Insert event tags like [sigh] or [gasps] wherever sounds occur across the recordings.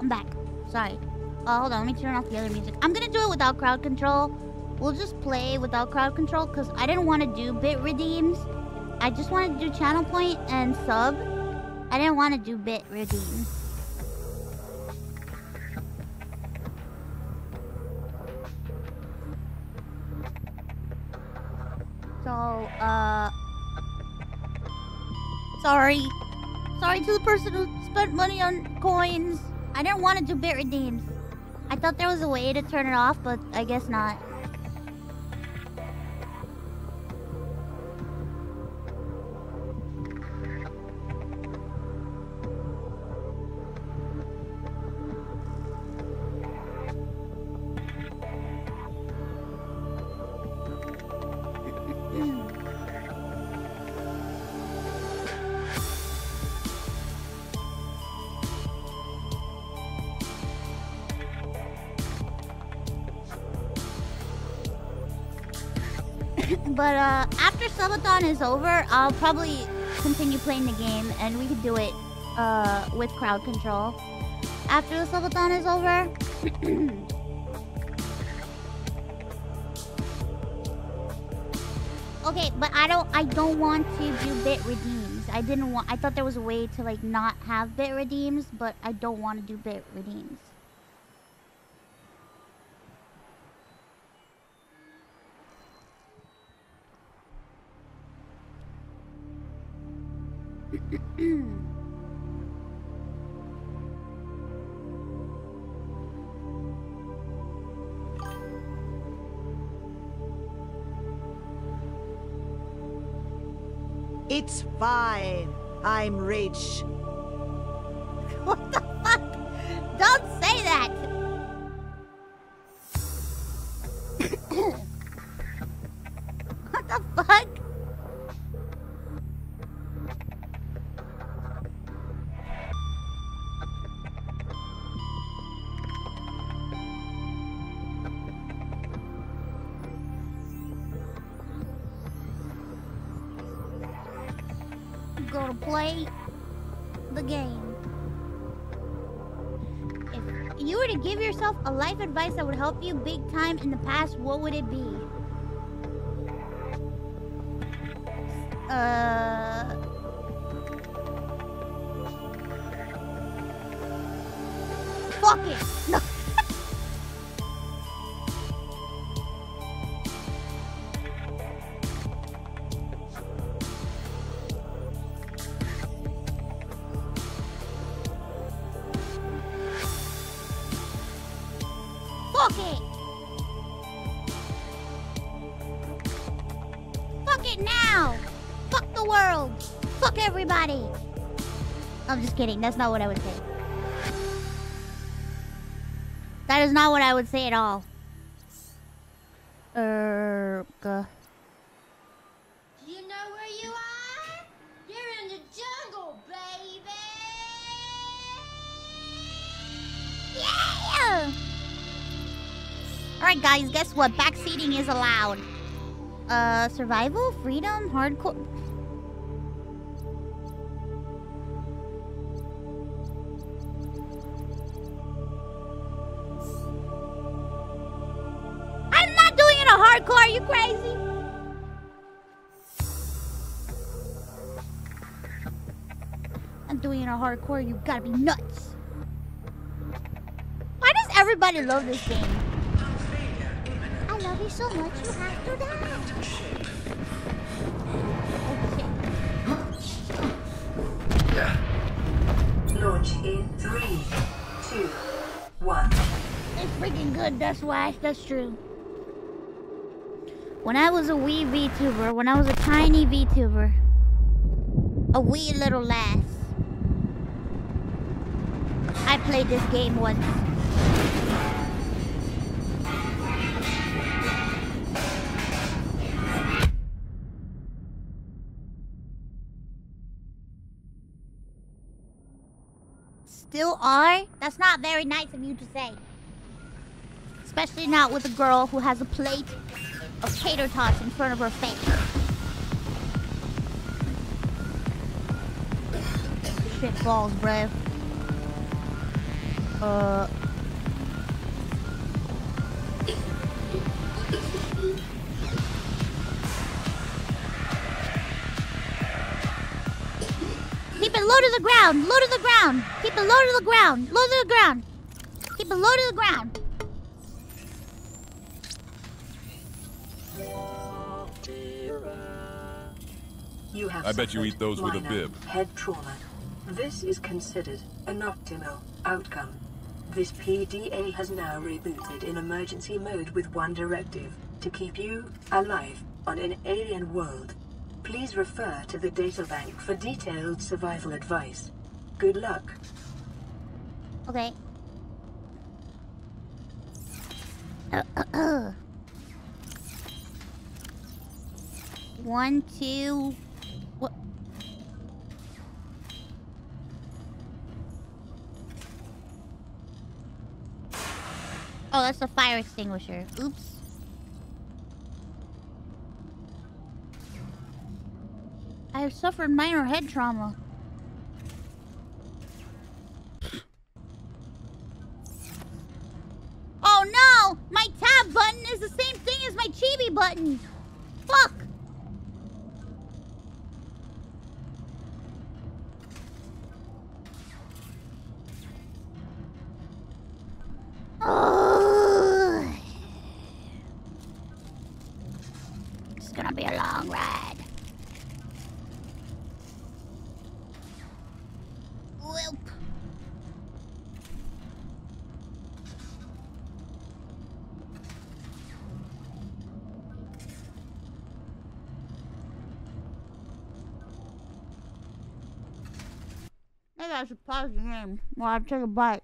I'm back. Sorry. Oh, hold on. Let me turn off the other music. I'm gonna do it without crowd control. We'll just play without crowd control because I didn't want to do bit redeems. I just wanted to do channel point and sub. I didn't want to do bit redeems. So, uh... Sorry. Sorry to the person who spent money on coins. I didn't want to do bit redeems. I thought there was a way to turn it off, but I guess not. Is over, I'll probably continue playing the game, and we could do it uh, with crowd control. After the subathon is over. [clears throat] okay, but I don't. I don't want to do bit redeems. I didn't want. I thought there was a way to like not have bit redeems, but I don't want to do bit redeems. Fine. I'm rich. [laughs] what the advice that would help you big time in the past, what would it be? Uh. Kidding. That's not what I would say. That is not what I would say at all. Er, uh, You know where you are? You're in the jungle, baby! Yeah! Alright guys, guess what? Backseating is allowed. Uh, survival? Freedom? Hardcore? Crazy? I'm doing it a hardcore, you gotta be nuts. Why does everybody love this game? I love you so much, you have to die. Launch in three, two, one. It's freaking good, that's why. That's true. When I was a wee VTuber, when I was a tiny VTuber, a wee little lass, I played this game once. Still are? That's not very nice of you to say. Especially not with a girl who has a plate of tater tots in front of her face. Shit balls, bro. Uh. Keep it low to the ground, low to the ground. Keep it low to the ground, low to the ground. Keep it low to the ground. I bet you eat those with a minor bib. Head trauma. This is considered an optimal outcome. This PDA has now rebooted in emergency mode with one directive to keep you alive on an alien world. Please refer to the databank for detailed survival advice. Good luck. Okay. [clears throat] One, two. Oh, that's the fire extinguisher. Oops. I have suffered minor head trauma. Oh no! My tab button is the same thing as my chibi button! I should pause the game while I take a bite.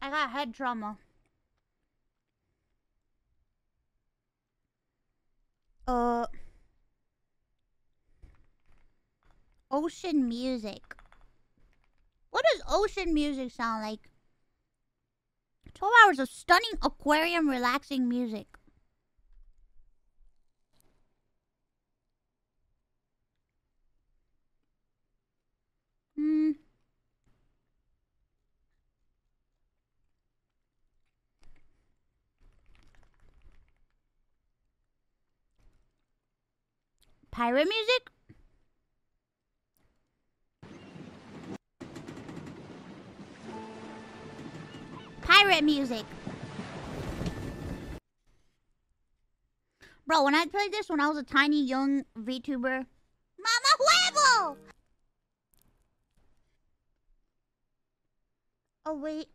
I got head trauma. Uh. Ocean music. What does ocean music sound like? 12 hours of stunning aquarium relaxing music. Hmm. Pirate music? Pirate music. Bro, when I played this when I was a tiny young VTuber. Mama huevo! Oh wait.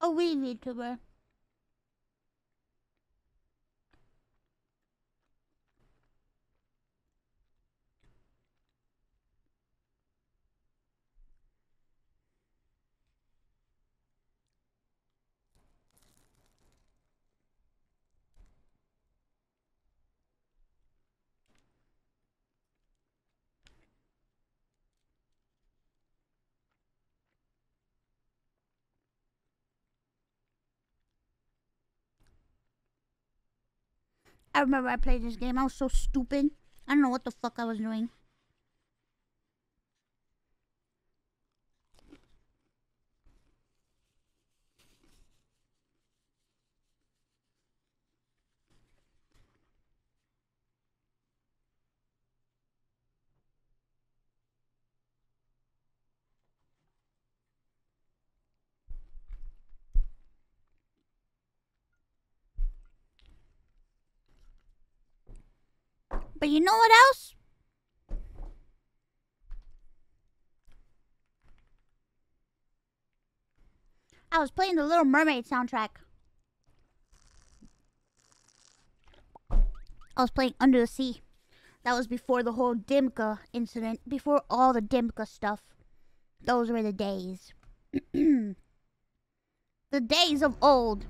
Oh, a wee VTuber. I remember I played this game. I was so stupid. I don't know what the fuck I was doing. But you know what else? I was playing the Little Mermaid soundtrack. I was playing Under the Sea. That was before the whole Dimka incident, before all the Dimka stuff. Those were the days. [clears throat] the days of old.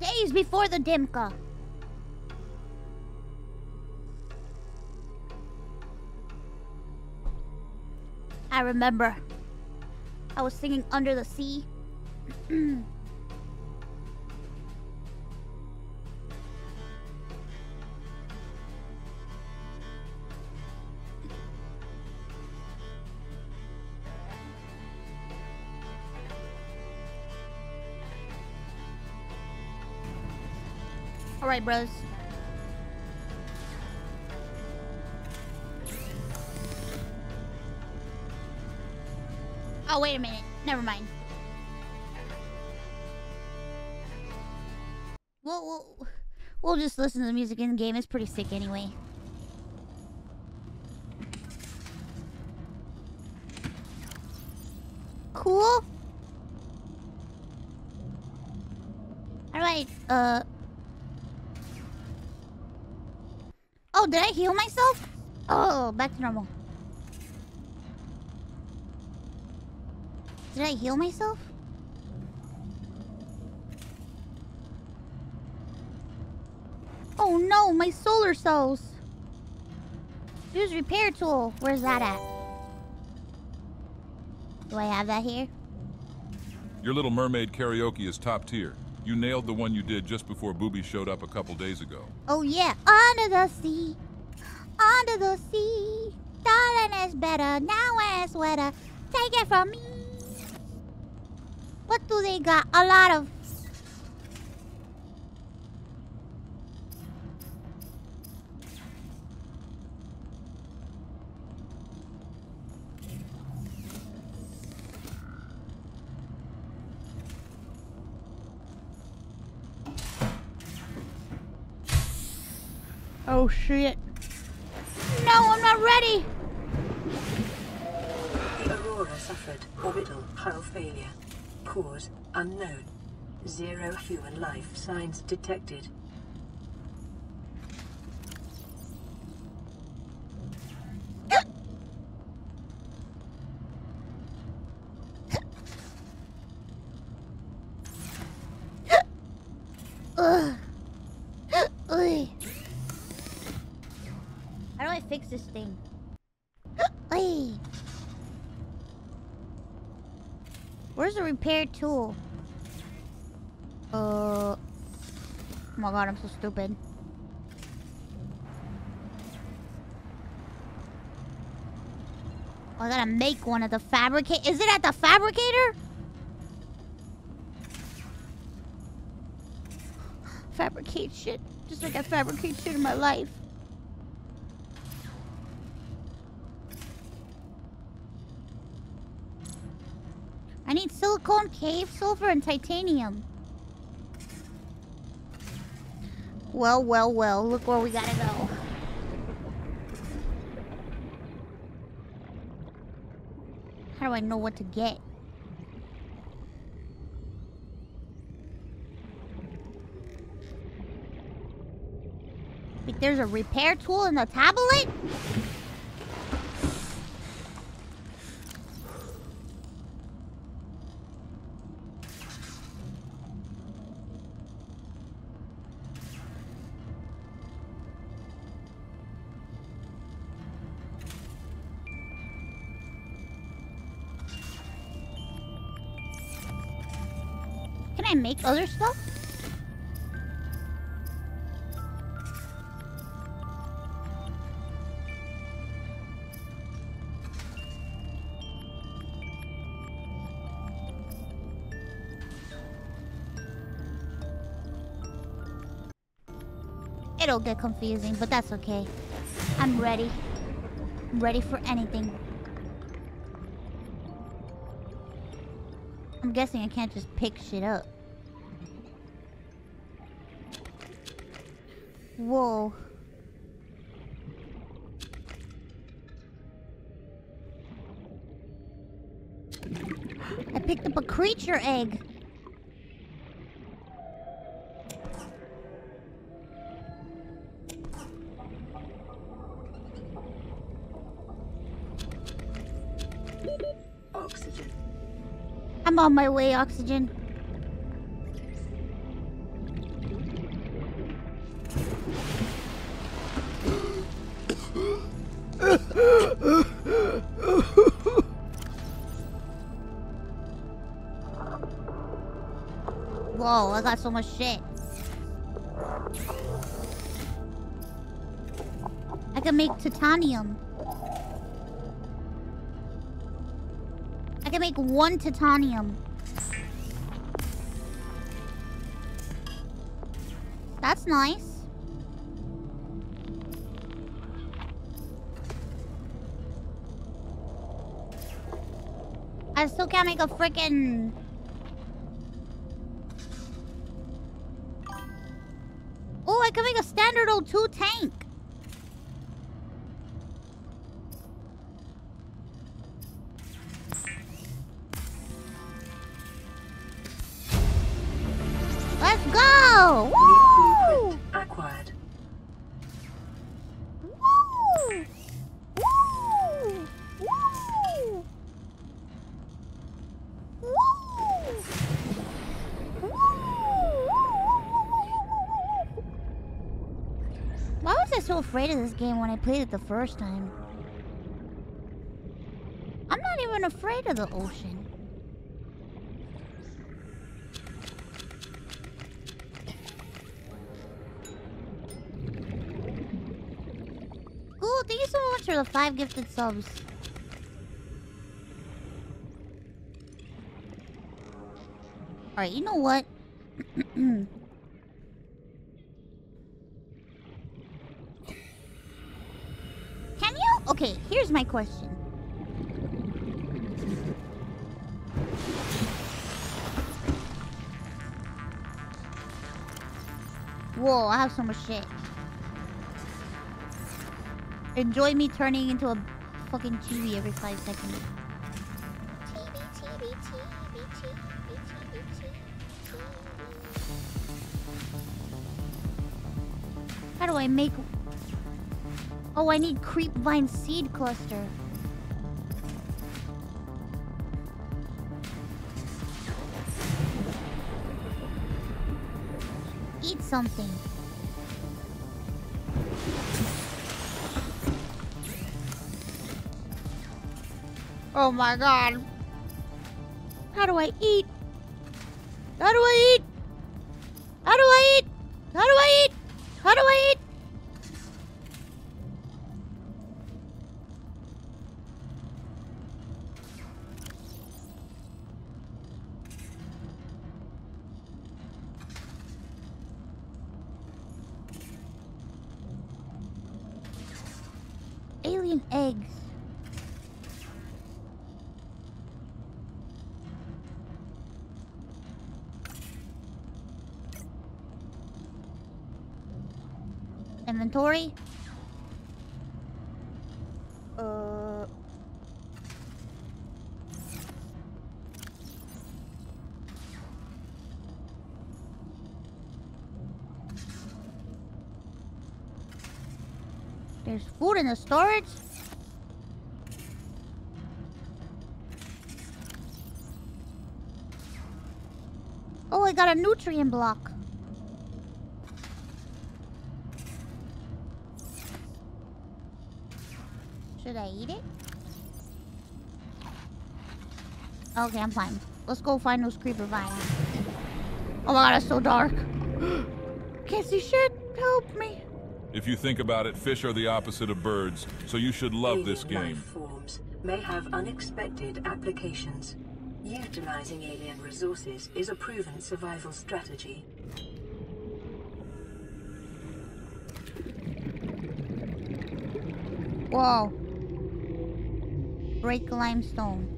Days before the Dimka. I remember. I was singing Under the Sea. [clears throat] Alright, bros. Oh, wait a minute. Never mind. We'll, we'll, we'll just listen to the music in the game. It's pretty sick anyway. Cool. Alright, uh... did I heal myself? Oh, back to normal. Did I heal myself? Oh no, my solar cells! Use repair tool. Where's that at? Do I have that here? Your Little Mermaid karaoke is top tier. You nailed the one you did just before Booby showed up a couple days ago. Oh yeah, under the sea, under the sea. Darling is better now it's wetter. Take it from me. What do they got? A lot of. Oh shit. No, I'm not ready. The Aurora suffered orbital hull failure. Cause unknown. Zero human life signs detected. How do I fix this thing? Where's the repair tool? Uh. Oh my god, I'm so stupid. Oh, I gotta make one at the fabricate. Is it at the fabricator? [gasps] Fabricate shit. Just like I fabricate shit in my life. I need silicone, cave, silver, and titanium. Well, well, well. Look where we gotta go. How do I know what to get? There's a repair tool in the tablet? I make other stuff? It'll get confusing, but that's okay. I'm ready. I'm ready for anything. I'm guessing I can't just pick shit up. Whoa. I picked up a creature egg. Oxygen. I'm on my way, oxygen. I got so much shit. I can make titanium. I can make one titanium. That's nice. I still can't make a freaking. Standard O2 game when I played it the first time? I'm not even afraid of the ocean. Cool, thank you so much for the five gifted subs. Alright, you know what? Can you? Okay, here's my question. Whoa, I have so much shit. Enjoy me turning into a fucking chibi every five seconds. How do I make... Oh, I need creep vine seed cluster. Eat something. Oh my god. How do I eat? How do I eat? Inventory. Uh. There's food in the storage. Oh, I got a nutrient block. Should I eat it? Okay, I'm fine. Let's go find those creeper vines. Oh my god, it's so dark. [gasps] Can't see shit. Help me. If you think about it, fish are the opposite of birds, so you should love this game. life forms may have unexpected applications. Utilizing alien resources is a proven survival strategy. Whoa. Break limestone.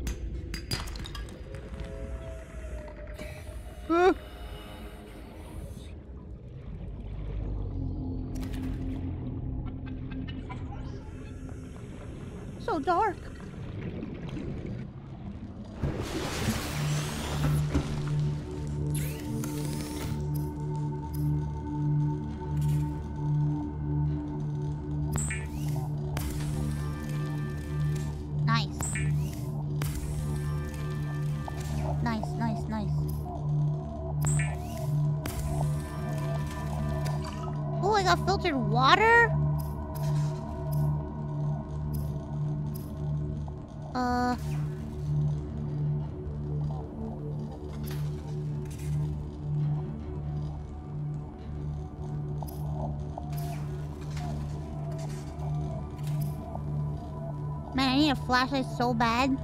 A so bad.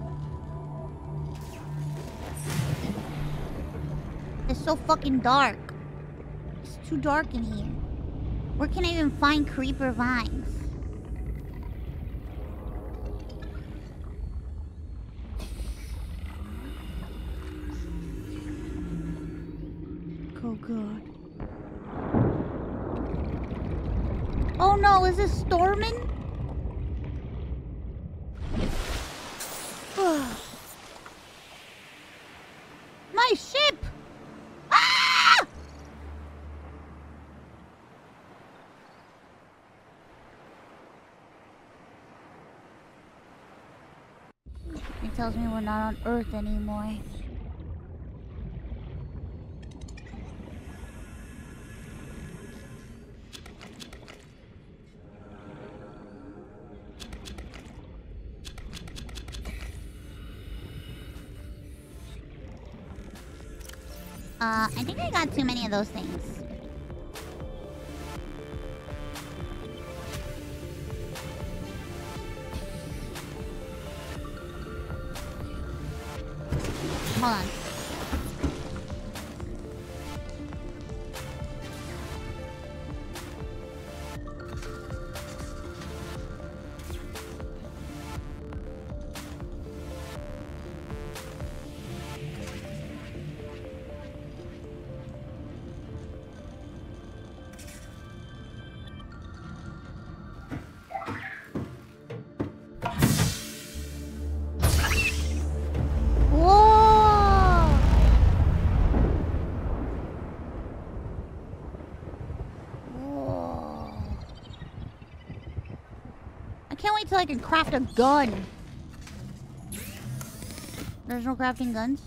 It's so fucking dark. It's too dark in here. Where can I even find creeper vines? Oh god. Oh no, is this storming? My ship! Ah! It tells me we're not on Earth anymore. Uh, I think I got too many of those things. Hold on. Till I can craft a gun. There's no crafting guns?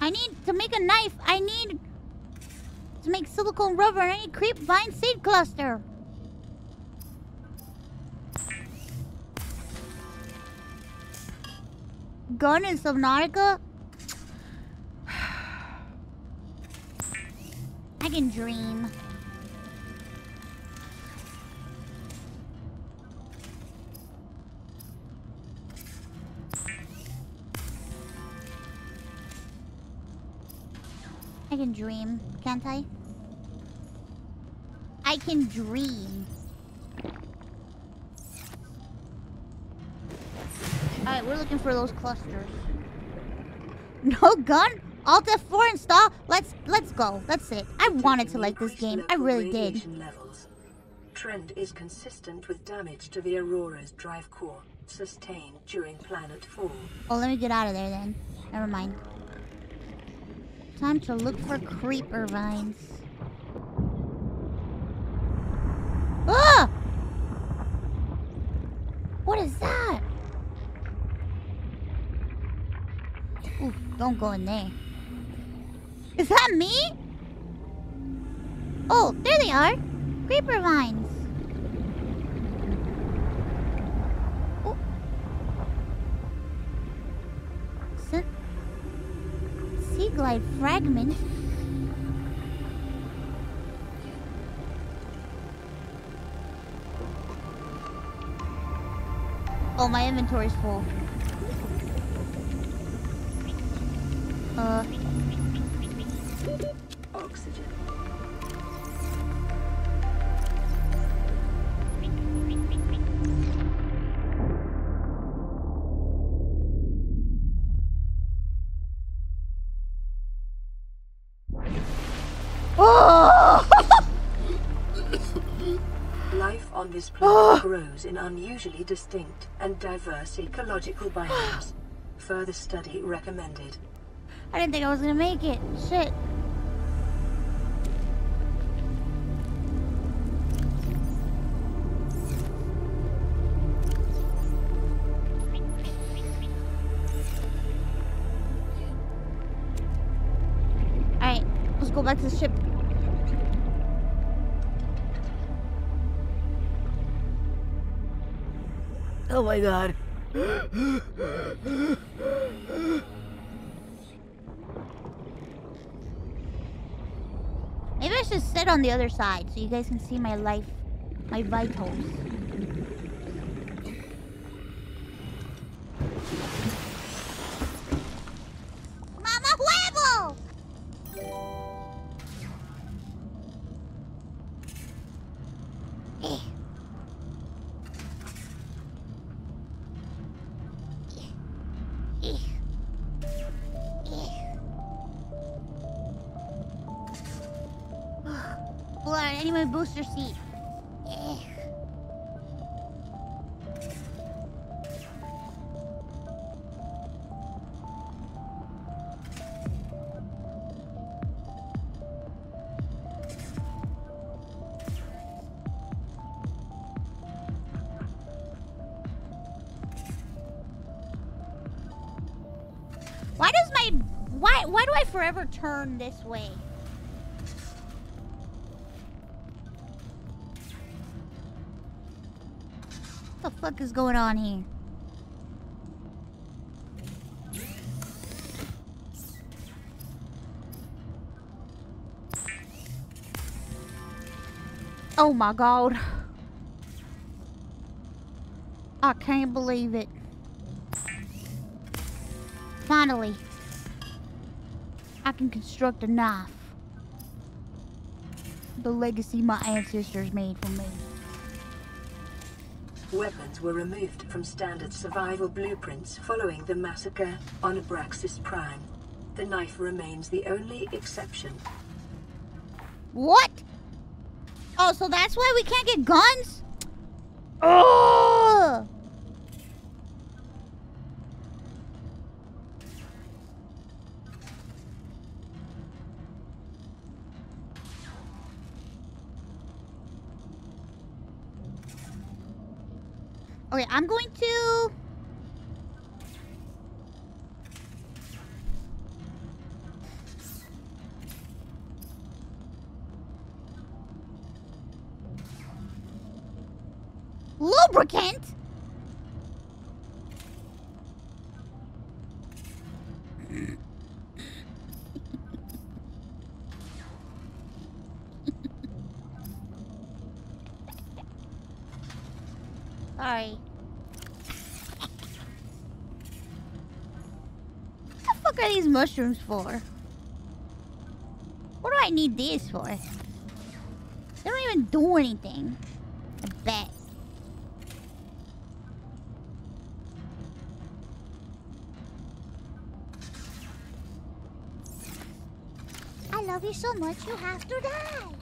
I need to make a knife. I need to make silicone rubber. I need creep vine seed cluster. gun in Subnautica? [sighs] I can dream. Dream, can't I? I can dream. Alright, we're looking for those clusters. [laughs] No gun? Alt F4 install? Let's let's go. That's it. I wanted to like this game. I really did. Levels. Trend is consistent with damage to the Aurora's drive core sustained during planet fall. Oh, let me get out of there then. Never mind. Time to look for creeper vines. Ah! What is that? Ooh, don't go in there. Is that me? Oh, there they are. Creeper vines. Oh, my inventory's full. In unusually distinct and diverse ecological biomes. [gasps] Further study recommended. I didn't think I was gonna make it. Shit. Alright, let's go back to the ship. Oh my god. Maybe I should sit on the other side so you guys can see my life, my vitals. Turn this way? What the fuck is going on here? Oh my god. I can't believe it. Finally. Can construct a knife. The legacy my ancestors made for me. Weapons were removed from standard survival blueprints following the massacre on Obraxis Prime. The knife remains the only exception. What? Oh, so that's why we can't get guns? Oh! Okay, I'm going to lubricant. Sorry. What the fuck are these mushrooms for? What do I need these for? They don't even do anything. I bet. I love you so much you have to die.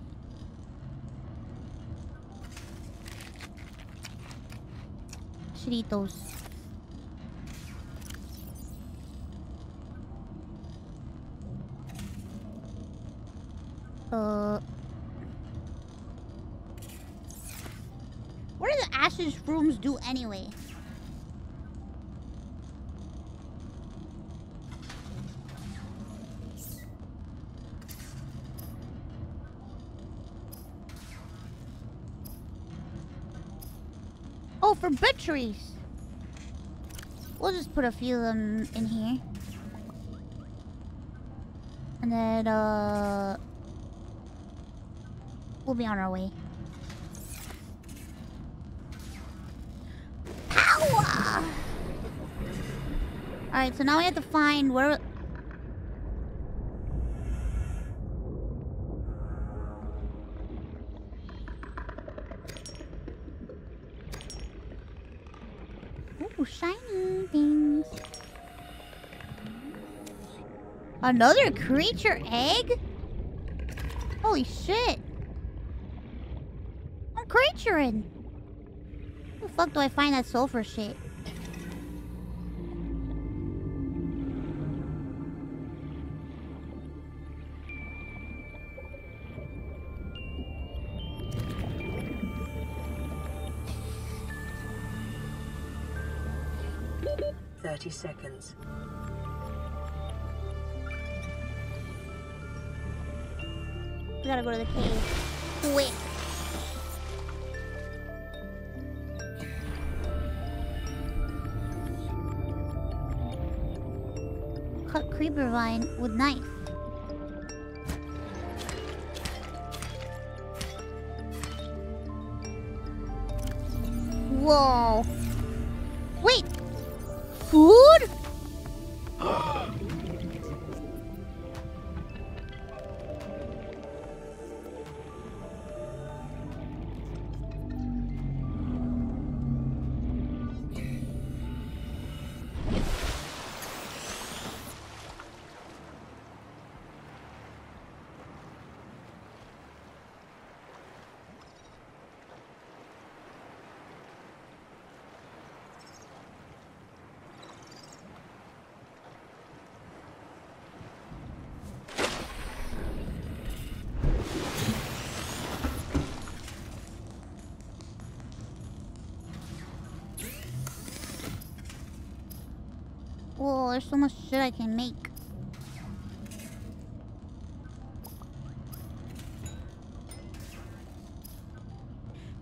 Chiritos. Do anyway? Oh, for batteries. We'll just put a few of them in here. And then, uh... We'll be on our way. Alright, so now we have to find where... Ooh, shiny things. Another creature egg? Holy shit. I'm creaturing. Where the fuck do I find that sulfur shit? Thirty seconds. We gotta go to the cave. Quick. Cut creeper vine with knife. Shit I can make.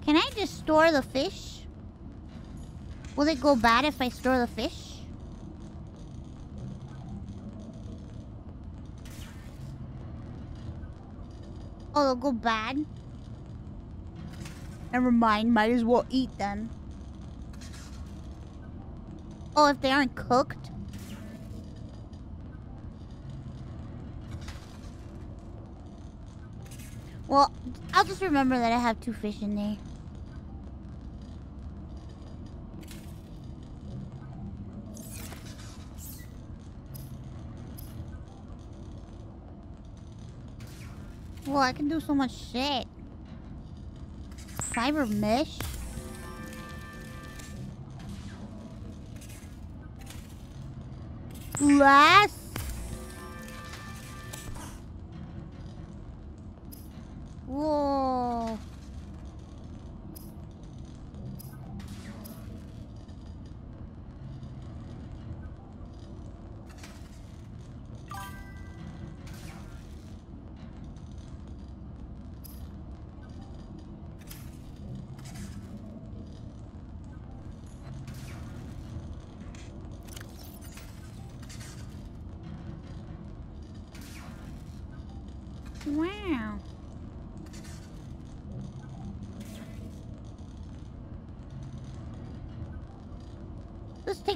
Can I just store the fish? Will it go bad if I store the fish? Oh, it'll go bad? Never mind, might as well eat then. Oh, if they aren't cooked? Well, I'll remember that I have two fish in there. Well, I can do so much shit. Fiber mesh? Glass?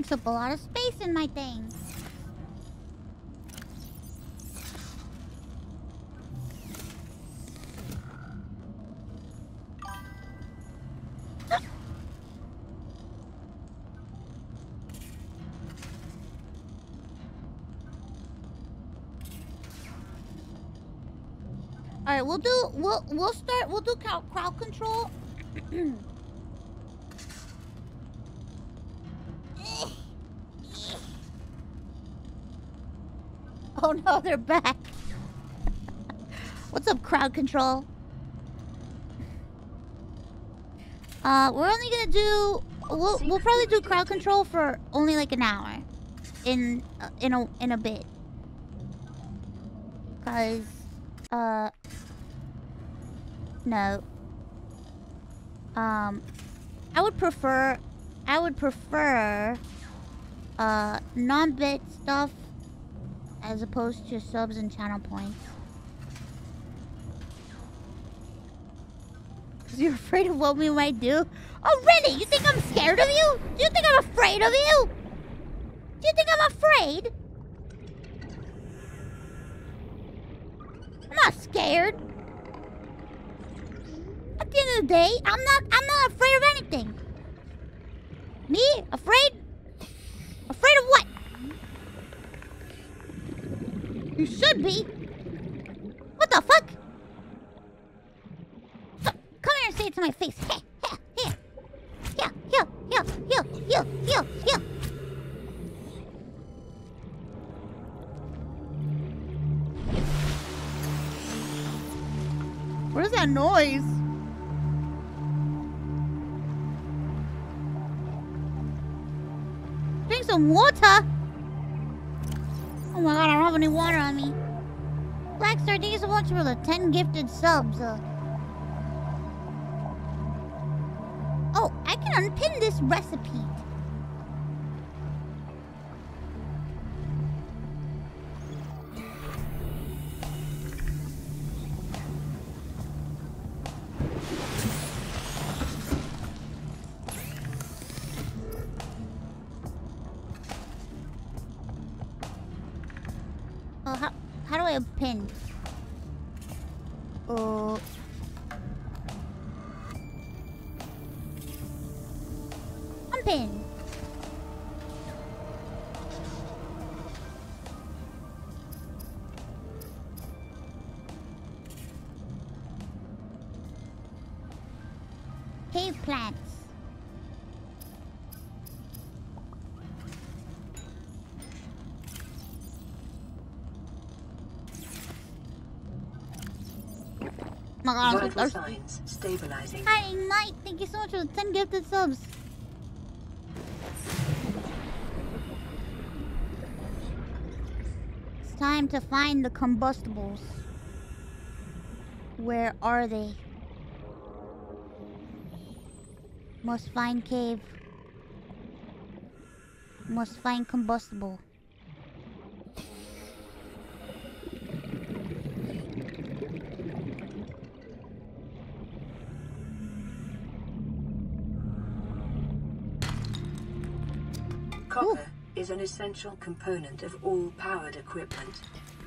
Takes up a lot of space in my thing. [gasps] All right, we'll do we'll we'll start we'll do crowd, crowd control. [clears throat] [laughs] oh they're back. What's up, crowd control? Uh, we're only gonna do we'll we'll probably do crowd control for only like an hour, in uh, in a in a bit. Cause uh no. Um I would prefer I would prefer uh non-bit stuff as opposed to subs and channel points. Cause you're afraid of what we might do? Oh really? You think I'm scared of you? Do you think I'm afraid of you? Do you think I'm afraid? Oh, I can unpin this recipe. My god, I'm so thirsty. stabilizing. Hi, Ignite. Thank you so much for the 10 gifted subs. It's time to find the combustibles. Where are they? Must find cave. Must find combustible. Is an essential component of all powered equipment.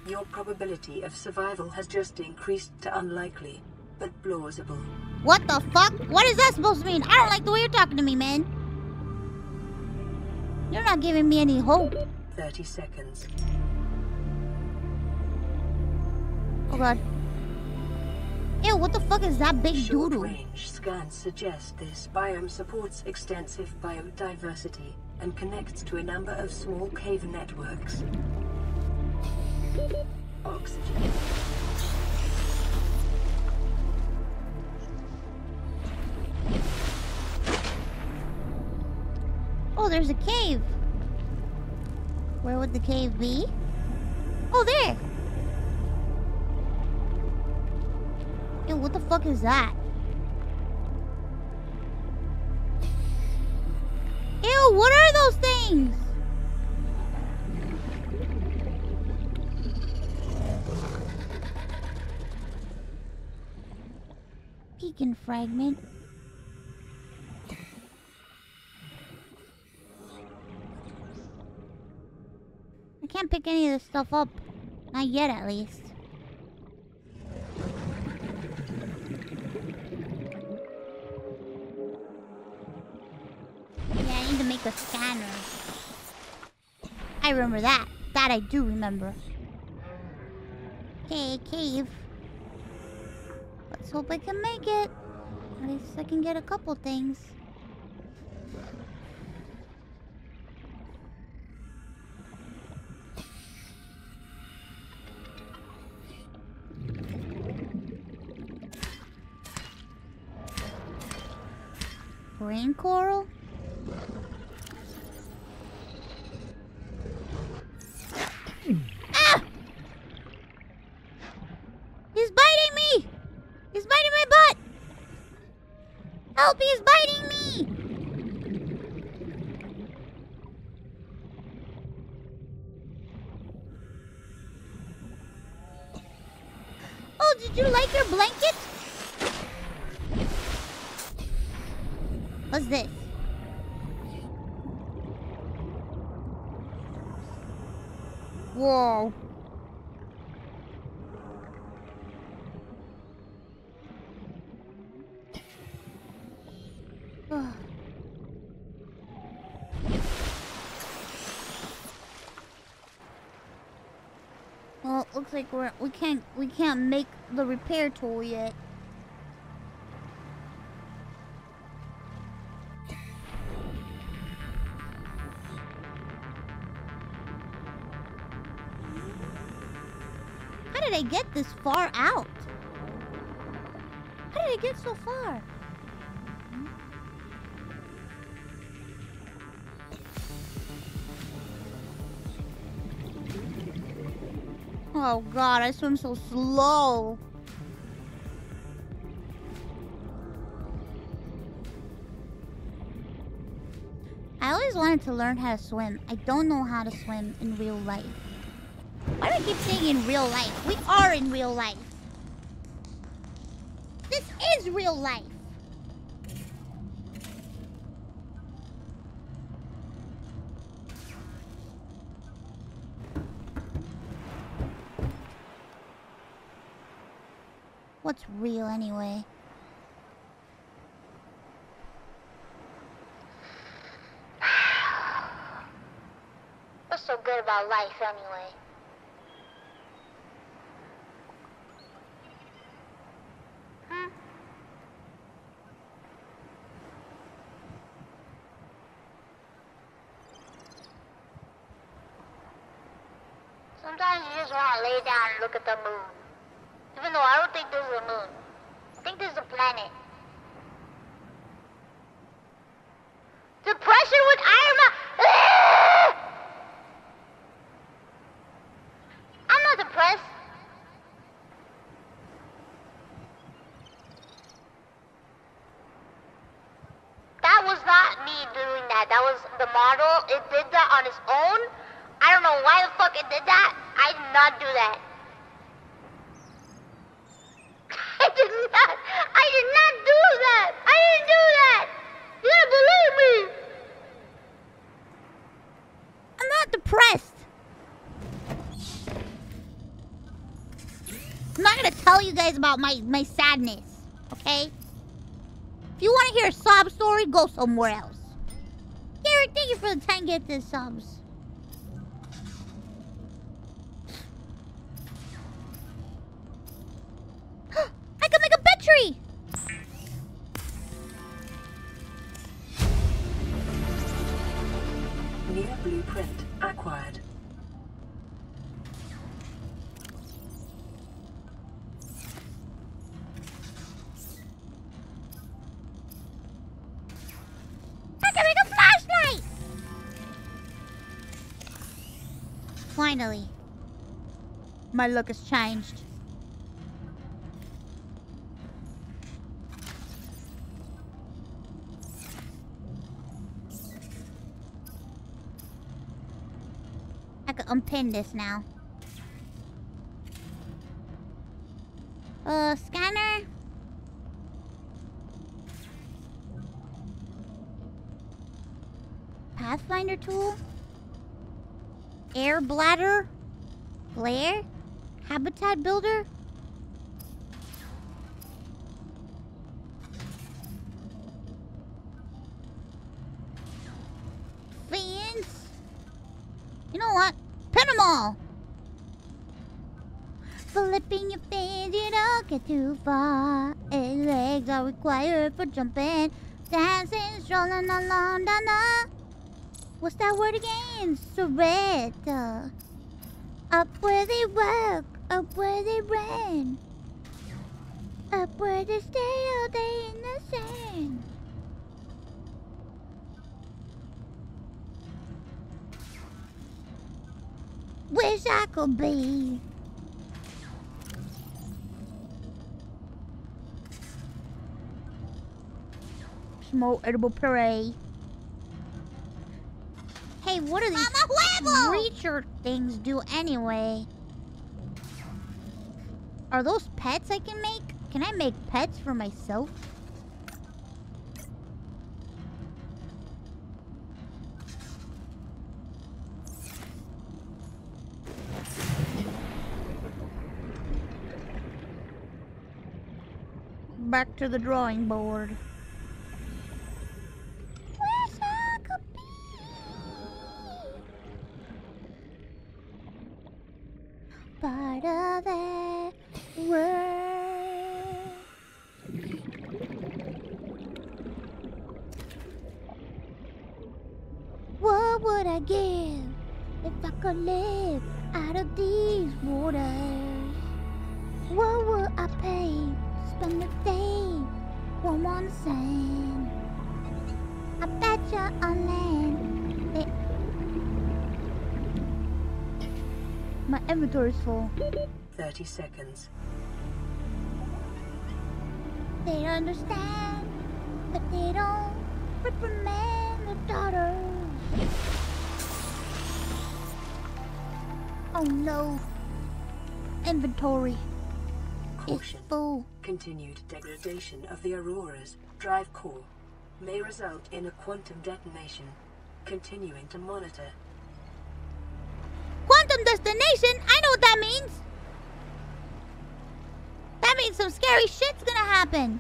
Your probability of survival has just increased to unlikely, but plausible. What the fuck? What is that supposed to mean? I don't like the way you're talking to me, man. You're not giving me any hope. 30 seconds. Oh god. Ew, what the fuck is that big Short doodle? range scans suggest this biome supports extensive biodiversity and connects to a number of small cave networks. Oxygen. Oh, there's a cave. Where would the cave be? Oh, there. Ew, what the fuck is that? Things? Beacon fragment. I can't pick any of this stuff up. Not yet, at least. Yeah, I need to make a scanner. I remember that. That I do remember. Okay, cave. Let's hope I can make it. At least I can get a couple things. Brain coral? Ah! He's biting me! He's biting my butt! Help, he's biting me! Oh, did you like your blanket? What's this? Whoa. Ugh. well, it looks like we're we can't we can't make the repair tool yet. How did I get this far out? How did I get so far? Oh god, I swim so slow. I always wanted to learn how to swim. I don't know how to swim in real life. Why do I keep saying in real life? We are in real life. This is real life. it's real anyway. [sighs] What's so good about life anyway? Hmm? Sometimes you just want to lay down and look at the moon. Even though I don't think this is a moon. I think this is a planet. Depression with Iron Man. Ah! I'm not depressed. That was not me doing that. That was the model. It did that on its own. I don't know why the fuck it did that. I did not do that. I did not. I did not do that. I didn't do that. You gotta believe me. I'm not depressed. I'm not gonna tell you guys about my, my sadness, okay? If you want to hear a sob story, go somewhere else. Garrett, thank you for the 10 gifted subs. My look has changed. I can unpin this now. Uh, scanner. Pathfinder tool? Air bladder? Flare? Habitat builder? Fence? You know what? Pin them all! Flipping your fins, you don't get too far. And legs are required for jumping, dancing, strolling along down the What's that word again? Surrender. Up where they walk, up where they run. Up where they stay all day in the sand. Wish I could be. Small edible puree. Hey, what do these creature things do anyway? Are those pets I can make? Can I make pets for myself? Back to the drawing board. Could live out of these waters? What would I pay to spend the day warm on the sand? I bet you on land. They... My inventory's full. 30 seconds. They understand, but they don't reprimand their daughters. Oh no. Inventory Caution. full. Continued degradation of the Aurora's drive core may result in a quantum detonation. Continuing to monitor. Quantum destination? I know what that means. That means some scary shit's gonna happen.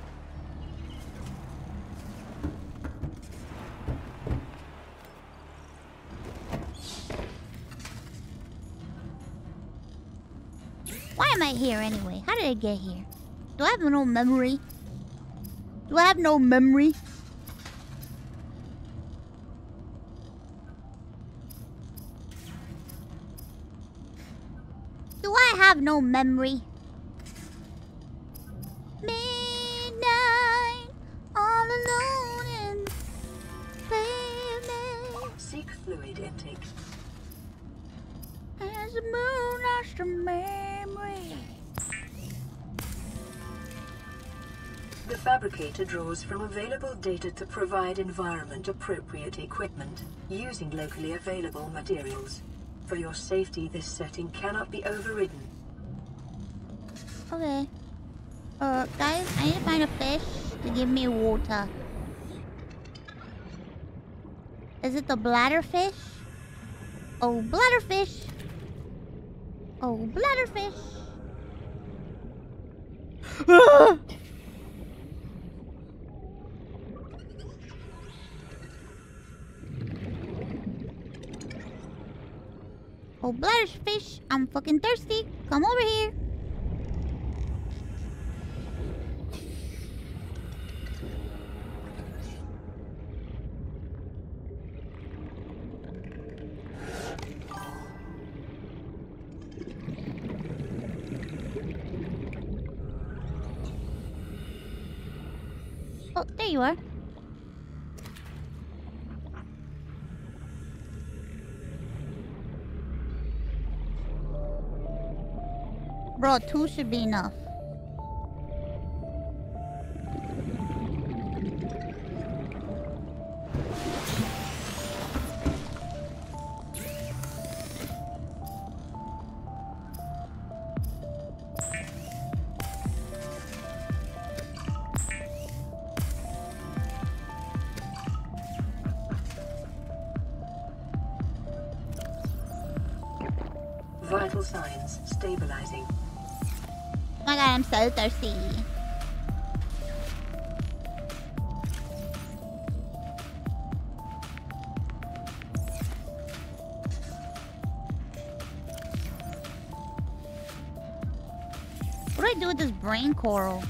I here anyway? How did I get here? Do I have no memory? Do I have no memory? Do I have no memory? Midnight, all alone in baby. Seek fluid intake. As the moon lost her memory. The fabricator draws from available data to provide environment appropriate equipment using locally available materials. For your safety, this setting cannot be overridden. Okay. Uh, guys, I need to find a fish to give me water. Is it the bladderfish? Oh, bladderfish. Oh, bladderfish. [gasps] oh, bladderfish, I'm fucking thirsty. Come over here. Bro, two should be enough. Thirsty. What do I do with this brain coral?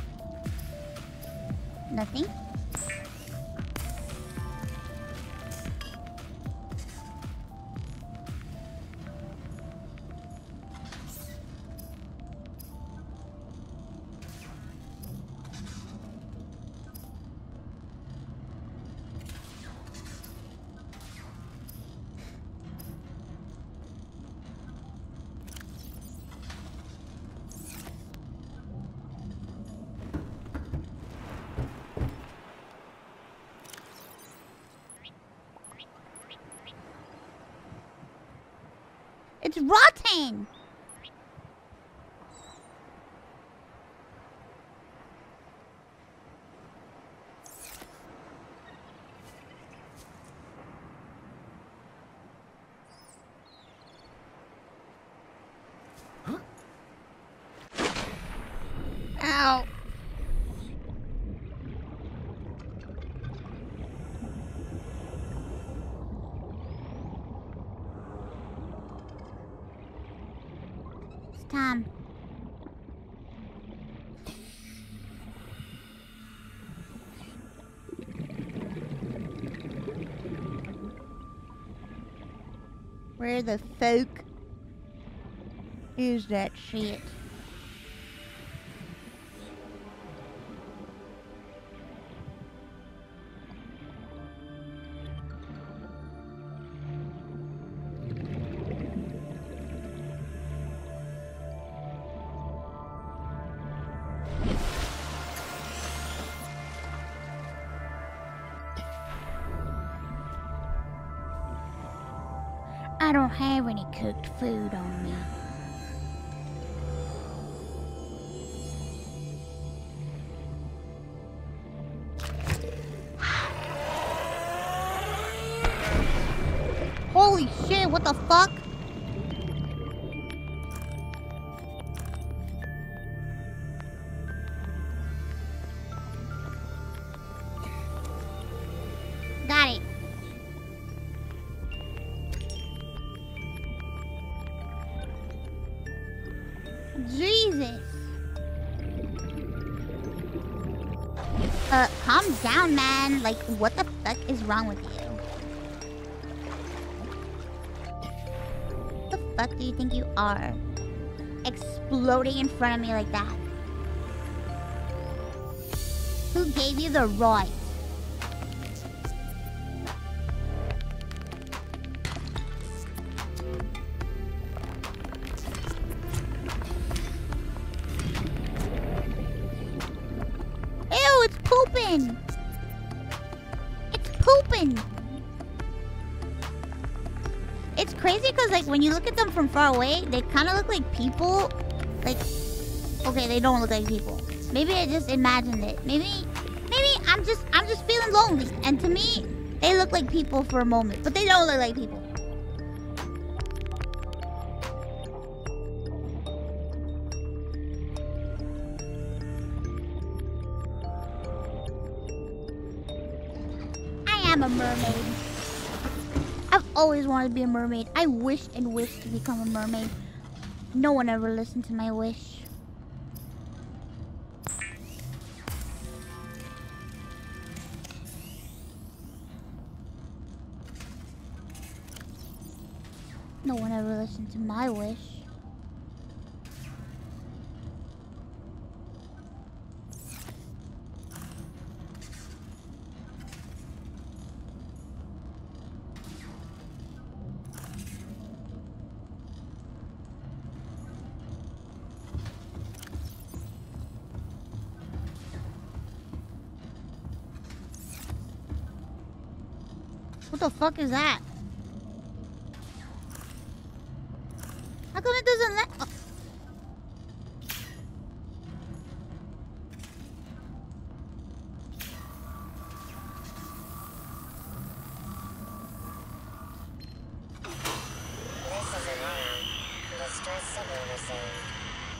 The folk is that shit? Have any cooked food on me. Calm down, man. Like, what the fuck is wrong with you? What the fuck do you think you are? Exploding in front of me like that. Who gave you the right? Them from far away, they kind of look like people. Like, okay, they don't look like people. Maybe I just imagined it. Maybe, maybe I'm just, I'm just feeling lonely. And to me, they look like people for a moment, but they don't look like people. I am a mermaid. Always wanted to be a mermaid. I wished and wished to become a mermaid. No one ever listened to my wish. No one ever listened to my wish. What the fuck is that? How come it doesn't let? Oh. This is an error. Distress signal received.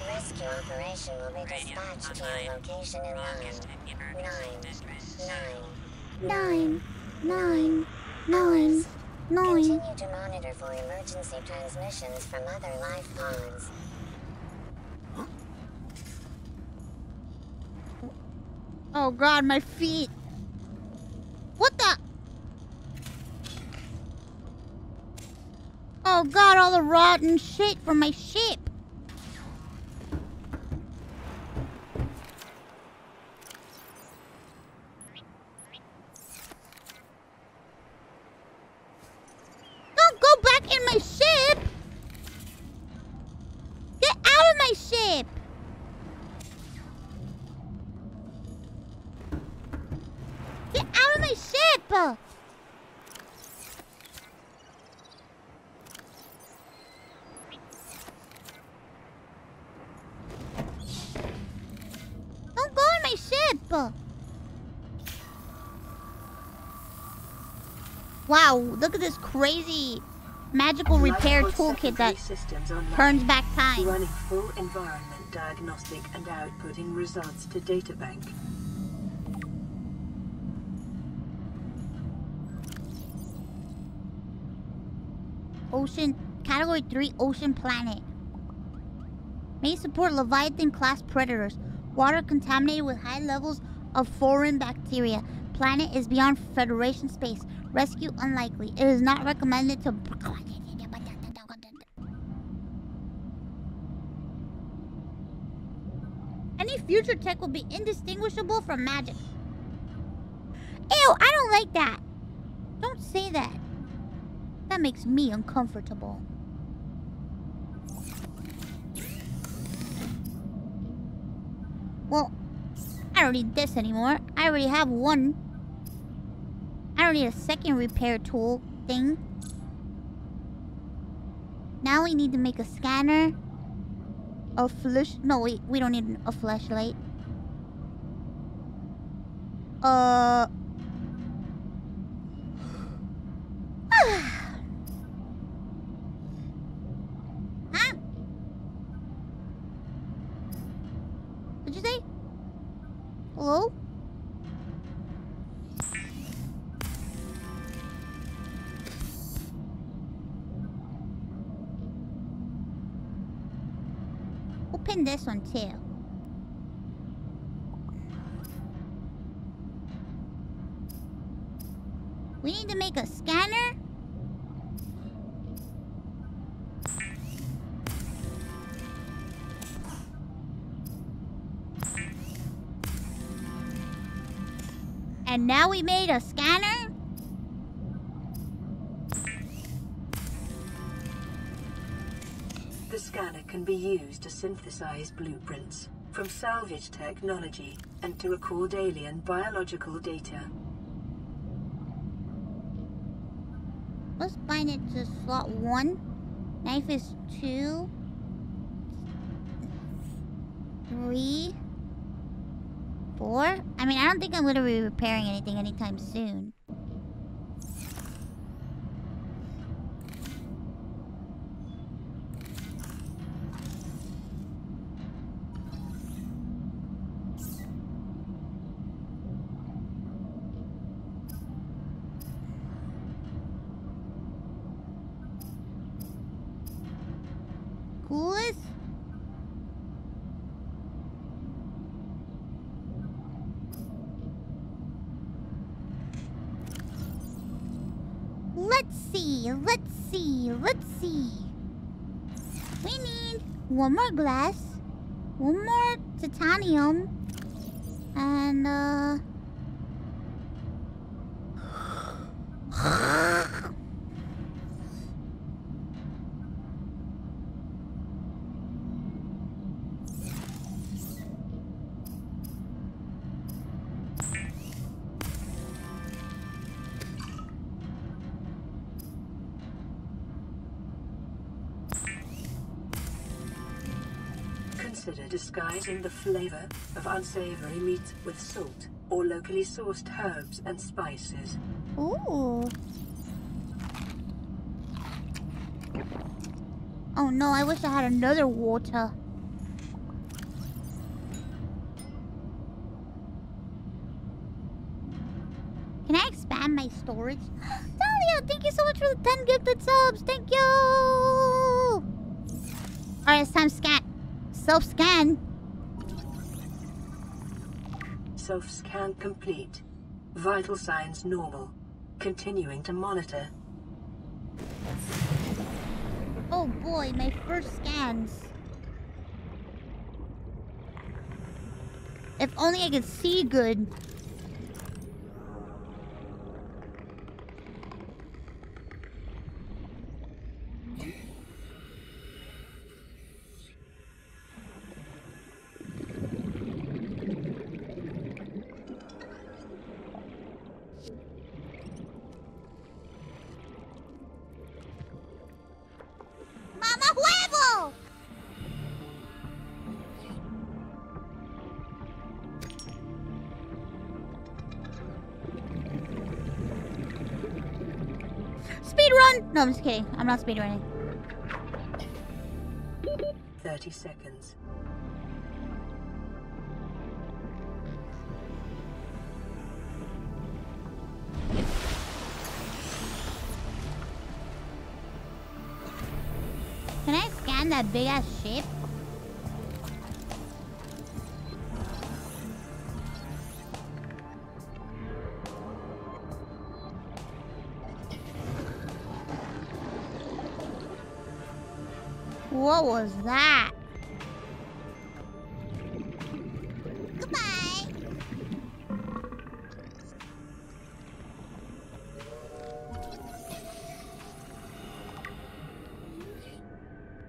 Rescue operation will be dispatched to your location in nine, nine, nine. Nine, nine, nine. Continue to monitor for emergency transmissions other life pods. Oh god, my feet. What the? Oh god, all the rotten shit from my ship. Don't go back in my ship! Get out of my ship! Get out of my ship! Don't go in my ship! Wow, look at this crazy magical repair toolkit that turns back time. Running full environment diagnostic and outputting results to databank. Ocean Category 3 Ocean Planet. May support Leviathan class predators. Water contaminated with high levels of foreign bacteria. Planet is beyond Federation space. Rescue unlikely. It is not recommended to. Any future tech will be indistinguishable from magic. Ew, I don't like that. Don't say that. That makes me uncomfortable. Well, I don't need this anymore. I already have one. I don't need a second repair tool thing. Now we need to make a scanner. A flash. No, wait. We don't need a flashlight. Uh. This one too. We need to make a scanner. And now we made a scanner. Used to synthesize blueprints from salvage technology and to record alien biological data. Let's bind it to slot one. Knife is two. Three. Four. I mean, I don't think I'm gonna be repairing anything anytime soon. Coolest? Let's see, let's see, let's see. We need one more glass, one more titanium, disguising the flavor of unsavory meats with salt or locally sourced herbs and spices. Ooh. Oh no, I wish I had another water. Can I expand my storage? [gasps] Dahlia, thank you so much for the 10 gifted subs. Thank you. Alright, it's time to scan. Self-scan. Self-scan complete. Vital signs normal. Continuing to monitor. Oh boy, my first scans. If only I could see good. No, I'm just kidding. I'm not speed running. 30 seconds. Can I scan that big ass ship? Was that? Goodbye.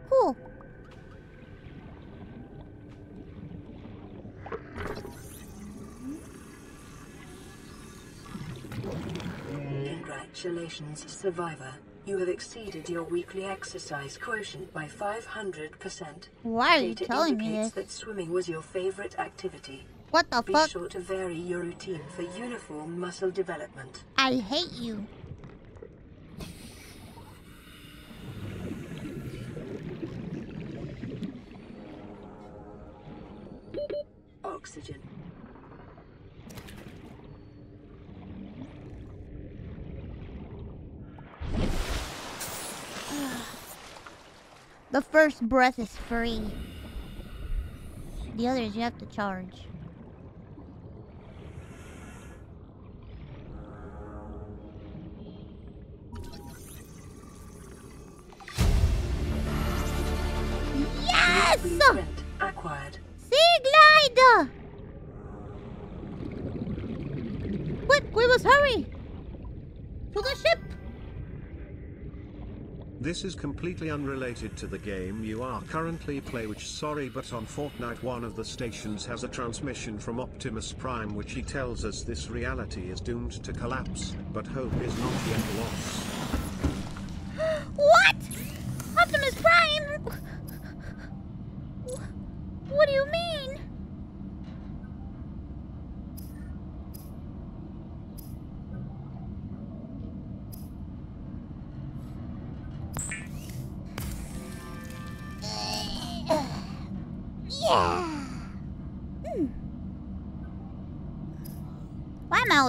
Cool. Congratulations, Survivor. You have exceeded your weekly exercise quotient by 500%. Why are you Data telling me this? that swimming was your favorite activity. What the Be fuck? sure to vary your routine for uniform muscle development. I hate you. first breath is free. The others you have to charge. This is completely unrelated to the game you are currently play which sorry but on Fortnite one of the stations has a transmission from Optimus Prime which he tells us this reality is doomed to collapse, but hope is not yet lost.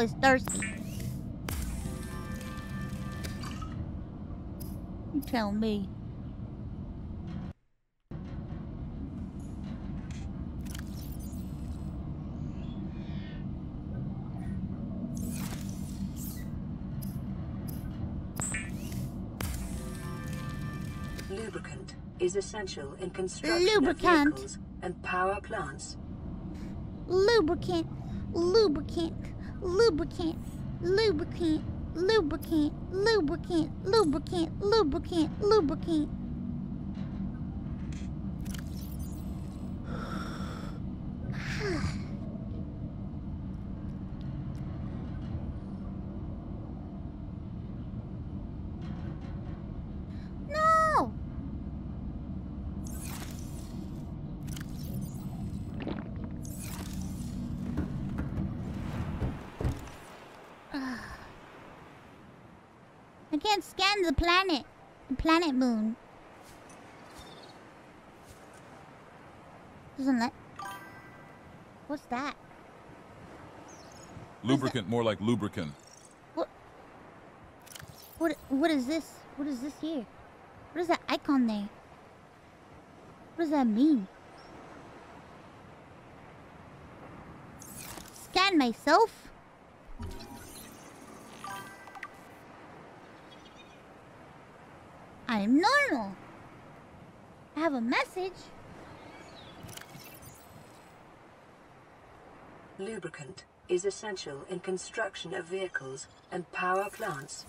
Is thirsty. You tell me. Lubricant is essential in construction Lubricant. of vehicles and power plants. lubricant, lubricant, lubricant, lubricant, lubricant, lubricant, lubricant, lubricant, lubricant. No! I can't scan the planet. The planet moon. Doesn't let. What's that? Lubricant, more like lubricant. What? What? What is this? What is this here? What is that icon there? What does that mean? Scan myself. I'm normal. I have a message. Lubricant is essential in construction of vehicles and power plants.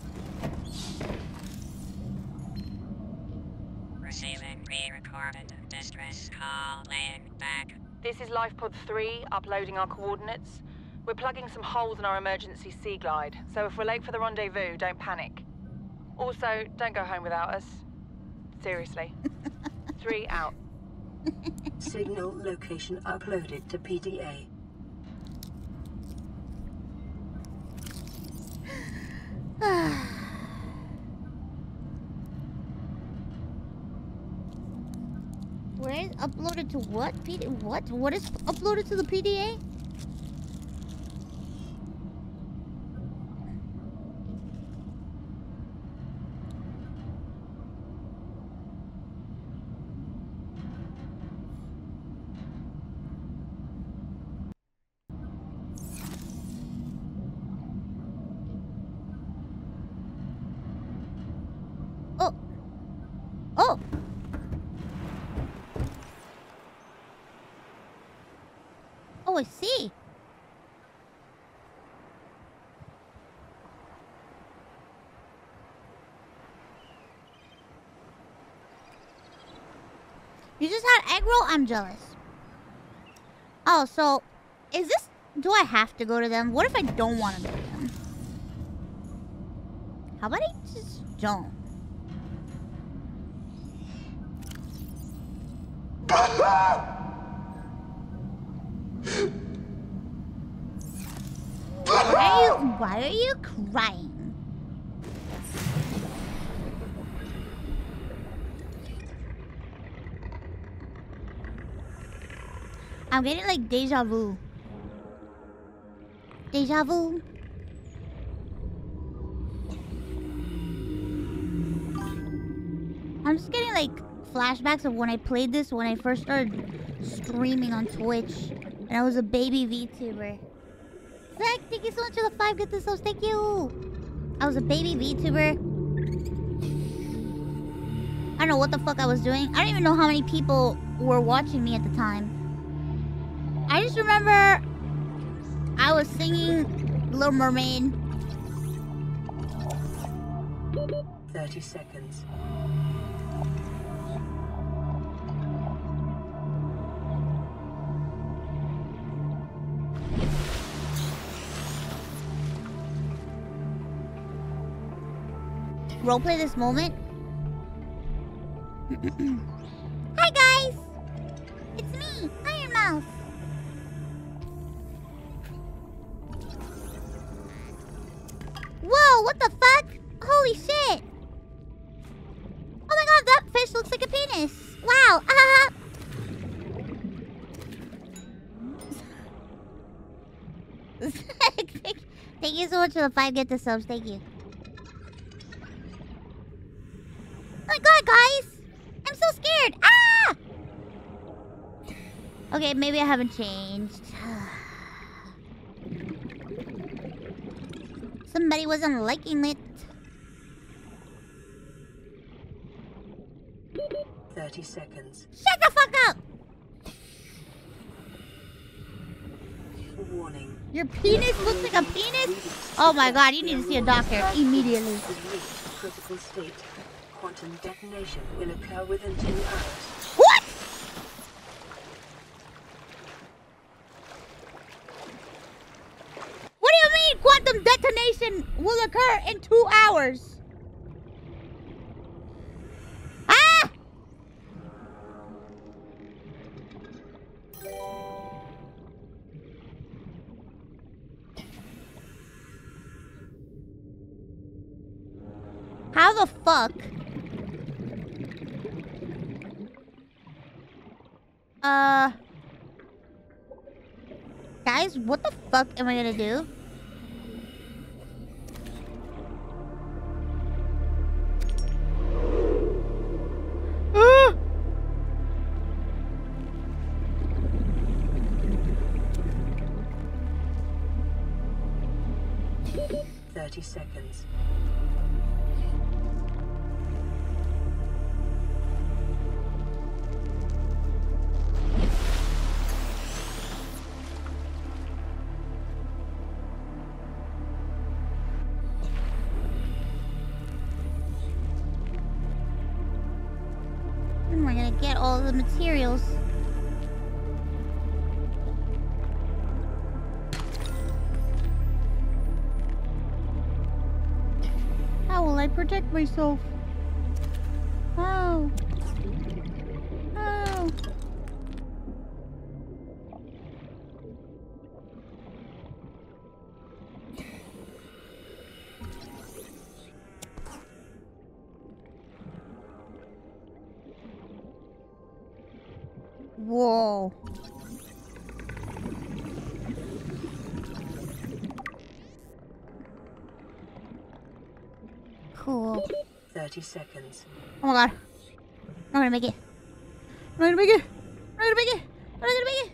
Receiving pre-recorded distress call laying back. This is LifePod 3, uploading our coordinates. We're plugging some holes in our emergency Seaglide, so if we're late for the rendezvous, don't panic. Also, don't go home without us. Seriously. [laughs] Three out. Signal location uploaded to PDA. [sighs] Where is uploaded to what? PD what? What is uploaded to the PDA? Oh. Oh. Oh, I see. You just had egg roll? I'm jealous. Oh, so is this... Do I have to go to them? What if I don't want to go to them? How about I just don't? Why are you, why are you crying? I'm getting like deja vu. Deja vu. I'm just getting like flashbacks of when I played this when I first started streaming on Twitch. And I was a baby VTuber. Zach, thank you so much for the five good subs. Thank you. I was a baby VTuber. I don't know what the fuck I was doing. I don't even know how many people were watching me at the time. I just remember I was singing Little Mermaid. 30 seconds. Roleplay this moment. [clears throat] Hi guys! It's me, Ironmouse. The five get the subs. Thank you. Oh my god, guys! I'm so scared! Ah! Okay, maybe I haven't changed. [sighs] Somebody wasn't liking it. 30 seconds. Shut the fuck up! Warning. Your penis looks like a penis? Oh my god, you need to see a doctor immediately. Critical state. Quantum detonation will occur within two hours. What? What do you mean quantum detonation will occur in two hours? Fuck am I gonna do? Protect myself? 30 seconds. Oh my god. I'm gonna make it. I'm gonna make it. I'm gonna make it. I'm gonna make it.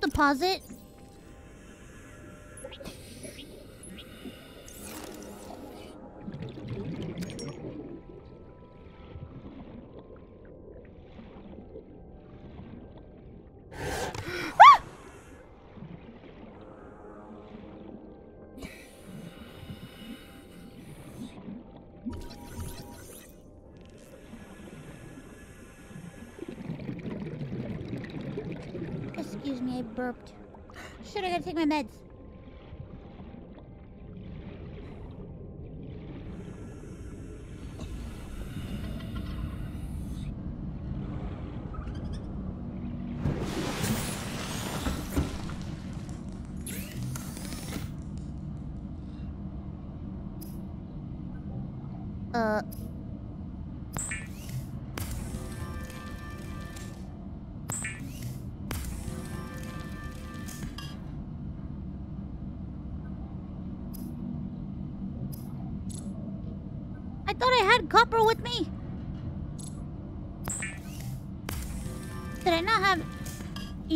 Deposit. Burped. Shit, I gotta take my meds.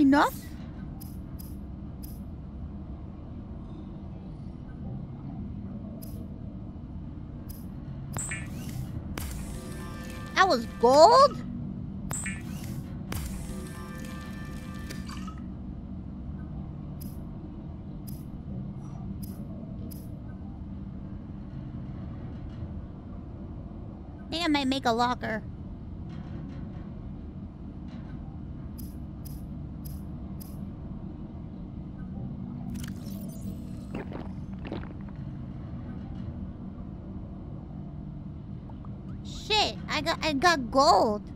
Enough? That was gold? Think I make a locker. Shit, I got gold.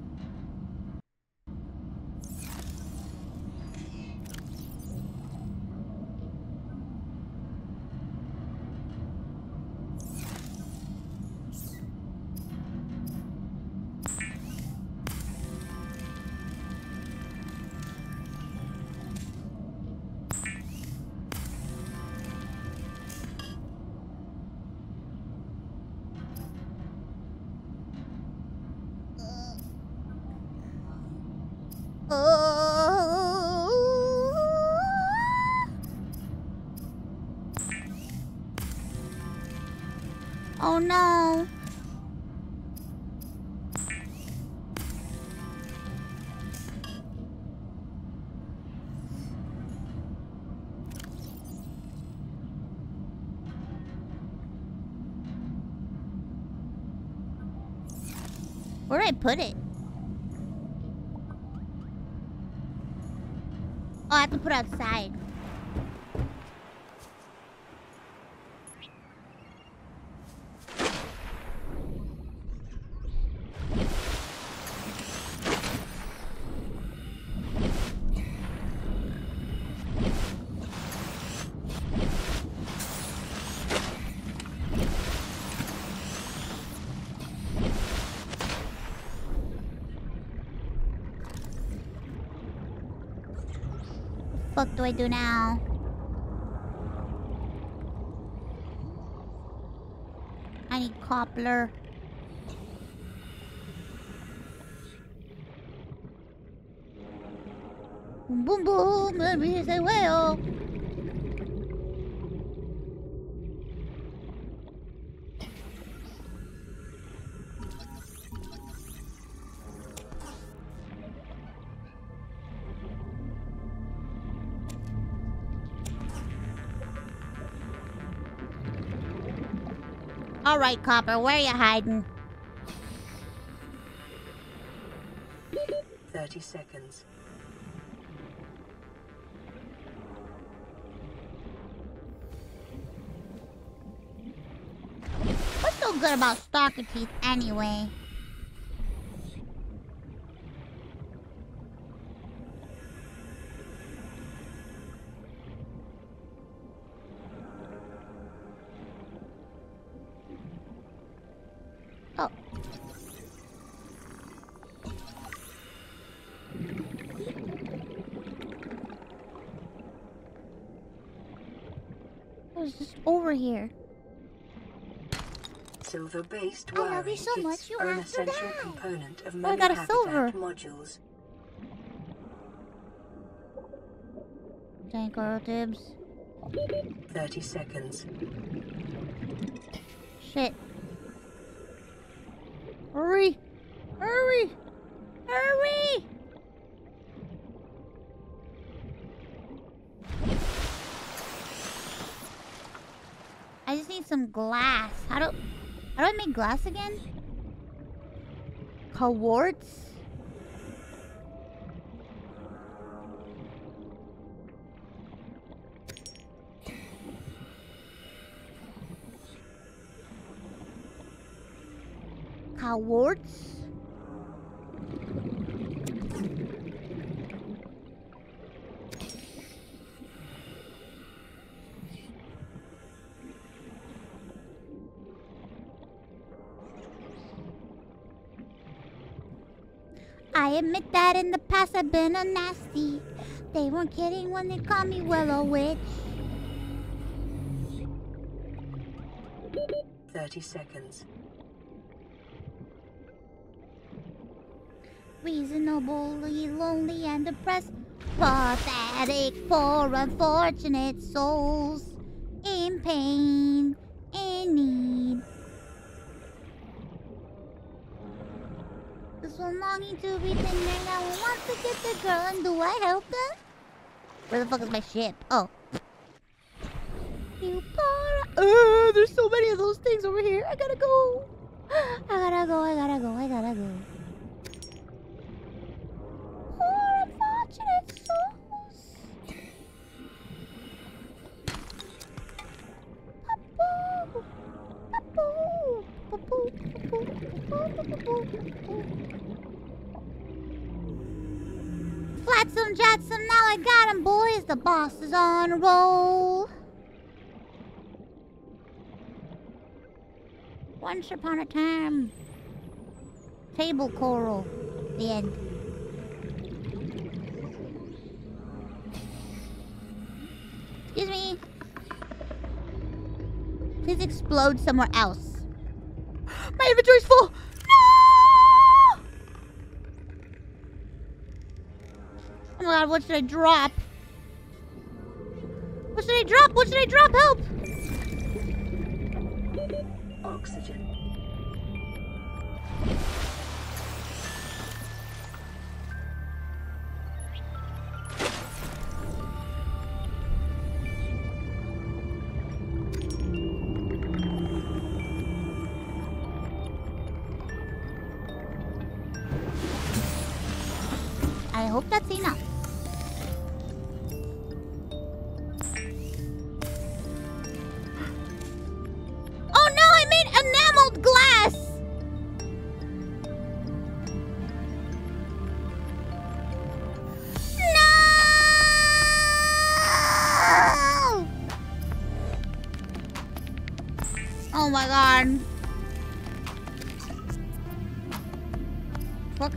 Put it? Oh, I have to put it outside. Do I do now? I need copper. Boom boom let me say well. Right, Copper, where you hiding? 30 seconds. What's so good about stalker teeth anyway? Over here. Silver-based I love you so much, you are an have to essential die. component of Oh, I many got a silver. modules. Giant coral tubes. 30 seconds. Shit. Hurry! Hurry! Hurry! I just need some glass. How do how do I make glass again? Quartz? In the past I've been a nasty. They weren't kidding when they called me Willow Witch. 30 seconds. Reasonably lonely and depressed. Pathetic for unfortunate souls in pain, Where the fuck is my ship? Oh. You pour. Uh, there's so many of those things over here. I gotta go. Boss is on a roll. Once upon a time. Table coral. The end. Excuse me. Please explode somewhere else. My inventory's full. No! Oh my god, what should I drop? I drop? What should I drop? Help! Oxygen.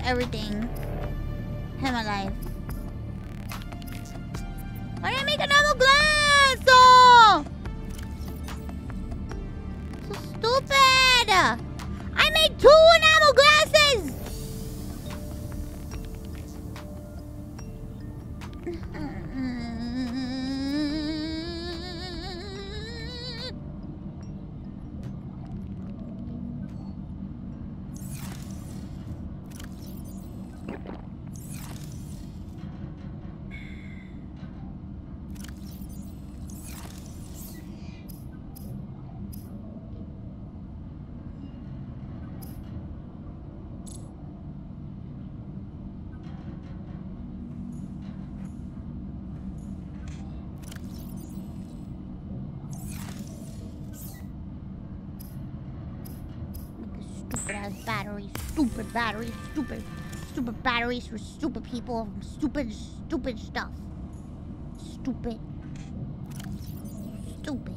Everything. Stupid for stupid people, stupid, stupid stuff. Stupid. Stupid.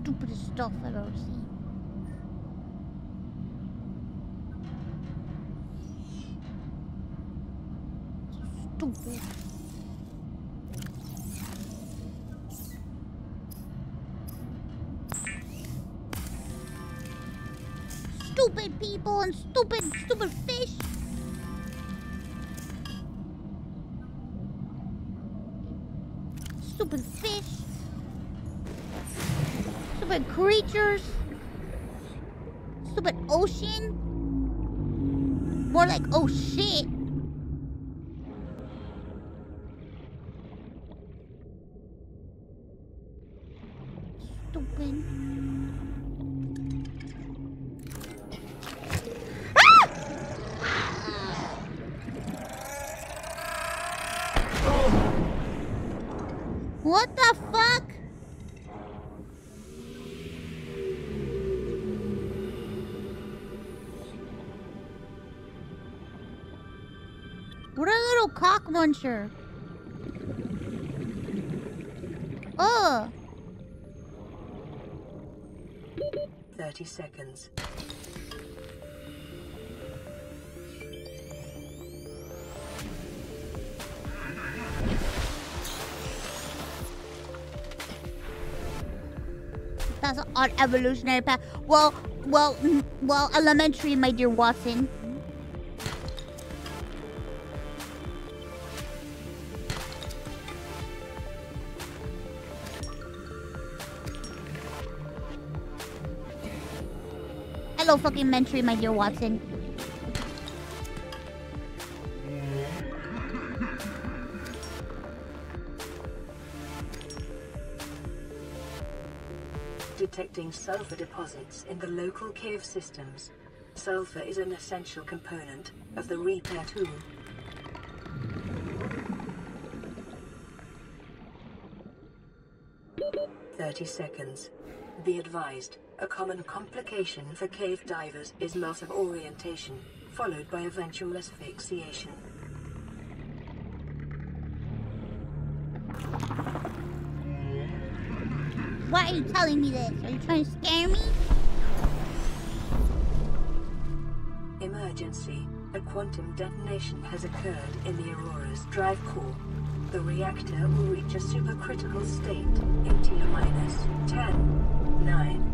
Stupidest stuff I've ever seen. launcher. Oh. 30 seconds. That's our evolutionary path. Well, well, mm, well, elementary, my dear Watson. Hello, fucking elementary, my dear Watson. Detecting sulfur deposits in the local cave systems. Sulfur is an essential component of the repair tool. Thirty seconds. Be advised, a common complication for cave divers is loss of orientation, followed by eventual asphyxiation. Why are you telling me this? Are you trying to scare me? Emergency. A quantum detonation has occurred in the Aurora's drive core. The reactor will reach a supercritical state in T minus 10, 9,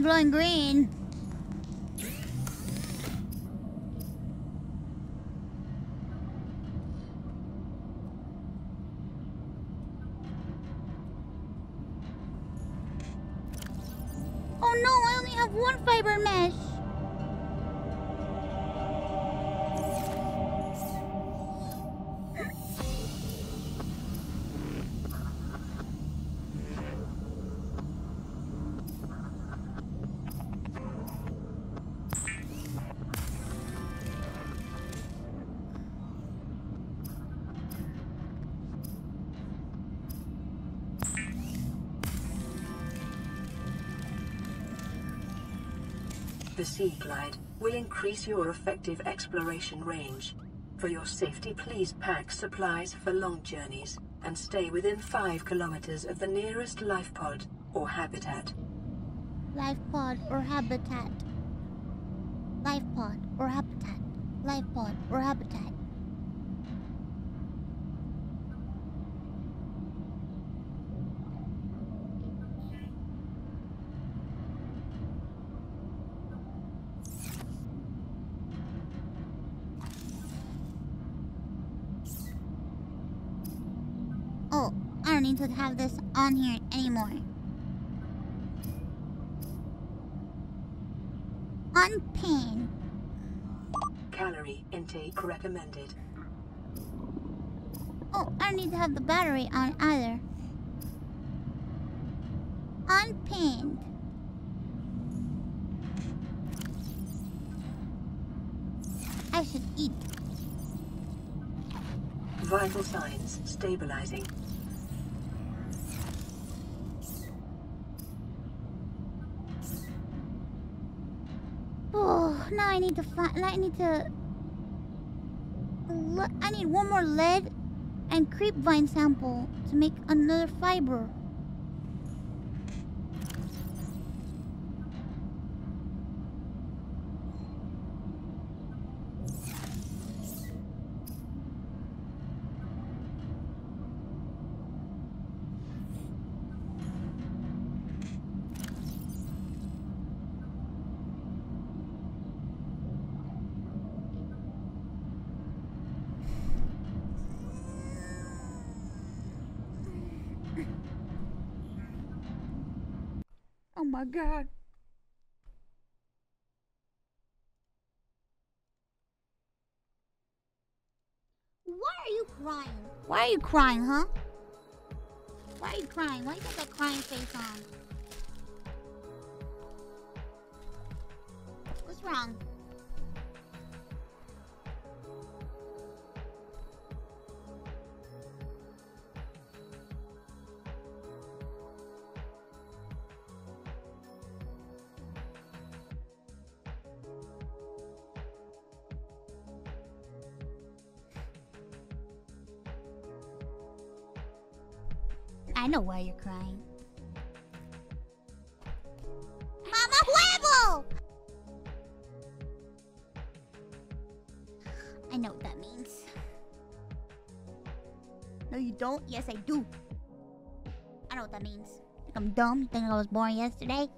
glowing green? Seaglide will increase your effective exploration range. For your safety, please pack supplies for long journeys and stay within 5 kilometers of the nearest life pod or habitat. Life pod or habitat. Life pod or habitat. Life pod or habitat. Oh, I don't need to have this on here anymore. Unpin. Calorie intake recommended. Oh, I need to have the battery on either. Unpinned. I should eat. Vital signs stabilizing. Oh, now I need to find. Now I need to. I need one more lead and creepvine sample to make another fiber. Oh my god. Why are you crying? Why are you crying, huh? Why are you crying? Why you got that crying face on? What's wrong? Yes, I do. I know what that means. I'm dumb? You think I was born yesterday?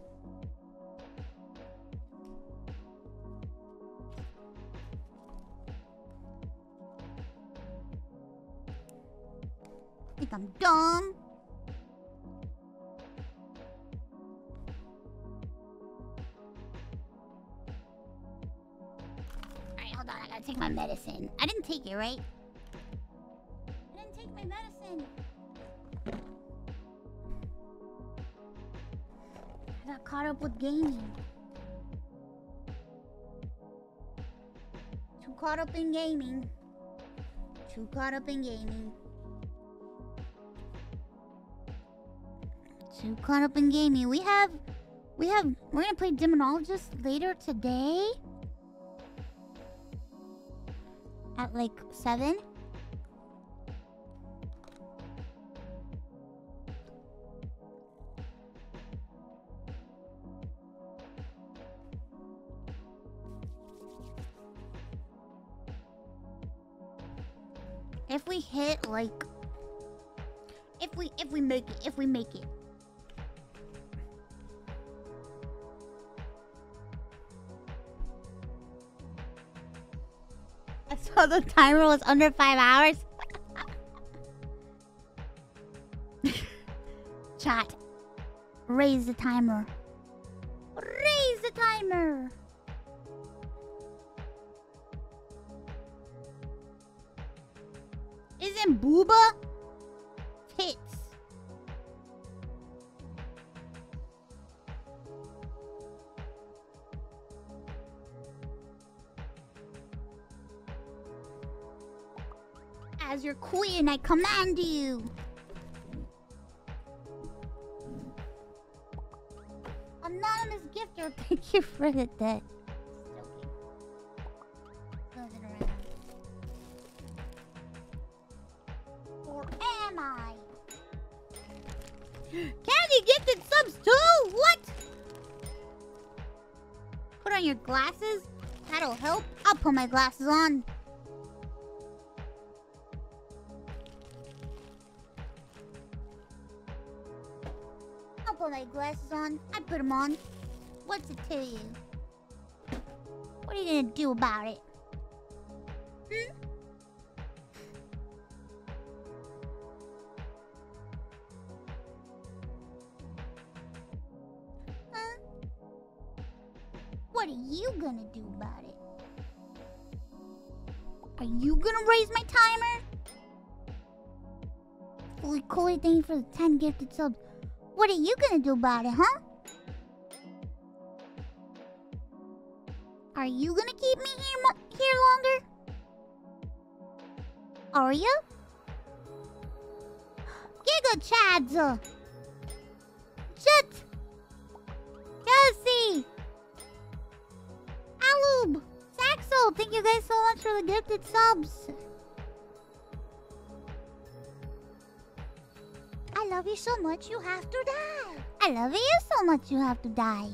Up in gaming. Too caught up in gaming. Too caught up in gaming. We have, we have, we're gonna play Demonologist later today. At like 7. If we make it I saw the timer was under five hours. [laughs] Chat. Raise the timer. Queen, I command you. Anonymous gifter, thank you for the debt. Or am I? [gasps] Candy gifted subs too? What? Put on your glasses? That'll help. I'll put my glasses on. Put them on. What's it to you? What are you gonna do about it? Hmm? Huh? What are you gonna do about it? Are you gonna raise my timer? Holy Coley, thing for the 10 gifted subs. What are you gonna do about it, huh? Are you gonna keep me here here longer? Are you? [gasps] Giga Chads! Shit! Kelsey! Alub! Saxo! Thank you guys so much for the gifted subs. I love you so much you have to die. I love you so much you have to die.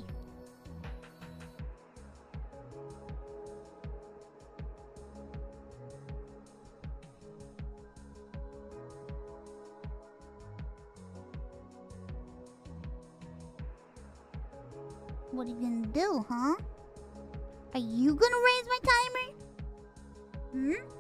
Do, huh? Are you gonna raise my timer? Hmm?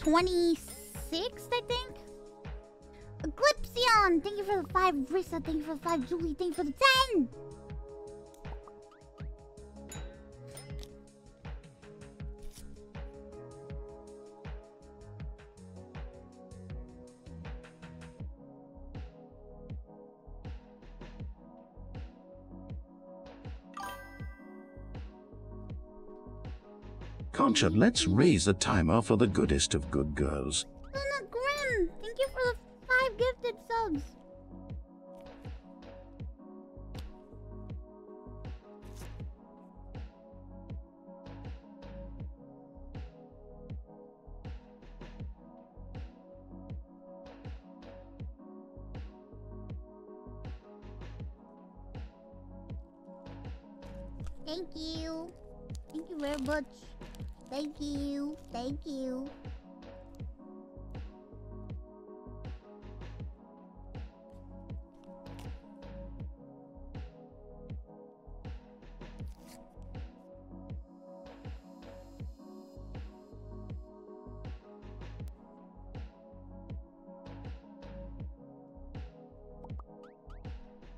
26th, I think. Eclipsion, thank you for the five. Rissa, thank you for the five. Julie, thank you for the ten. Concha, let's raise the timer for the goodest of good girls. Luna Grim, thank you for the five gifted subs. Thank you. Thank you very much. Thank you. Thank you.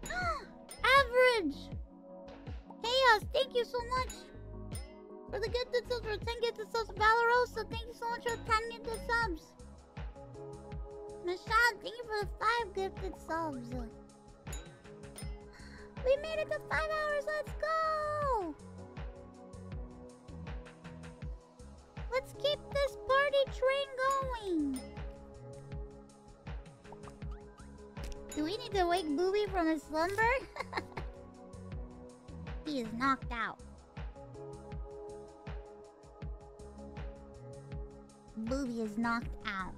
[gasps] Average! Chaos, thank you so much for the gifted subs, for 10 gifted subs. Valerosa, thank you so much for the 10 gifted subs. Michelle, thank you for the 5 gifted subs. We made it to 5 hours, let's go! Let's keep this party train going! Do we need to wake Booby from his slumber? [laughs] he is knocked out. Booby is knocked out.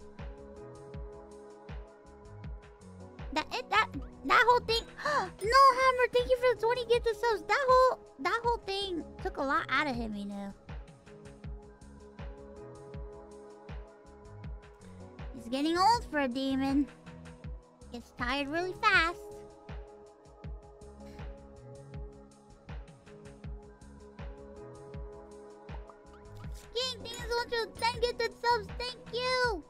That it that that whole thing [gasps] no hammer, thank you for the 20 gifted subs. That whole that whole thing took a lot out of him, you know. He's getting old for a demon. Gets tired really fast. You for the 10 gifted subs. Thank you.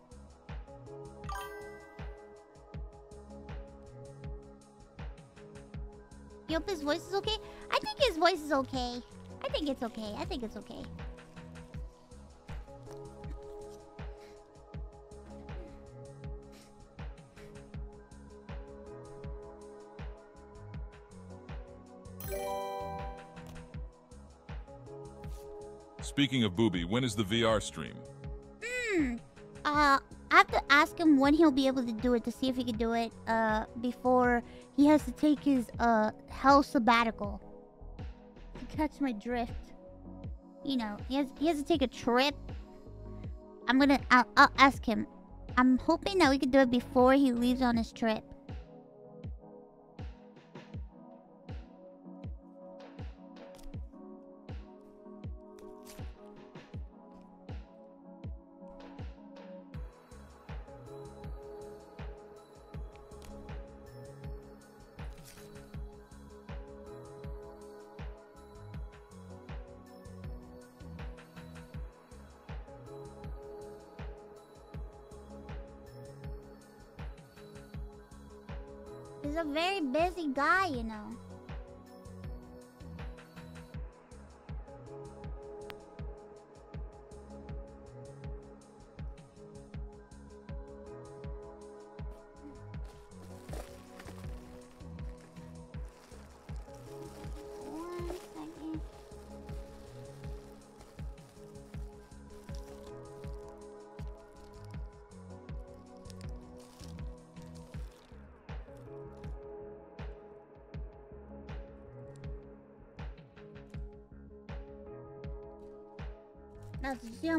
You hope his voice is okay? I think his voice is okay. I think it's okay. I think it's okay. Speaking of Booby, when is the VR stream? Hmm. Uh, I have to ask him when he'll be able to do it to see if he can do it. Uh, before he has to take his uh hell sabbatical. To catch my drift. You know, he has he has to take a trip. I'm gonna. I'll, I'll ask him. I'm hoping that we can do it before he leaves on his trip. Busy guy, you know.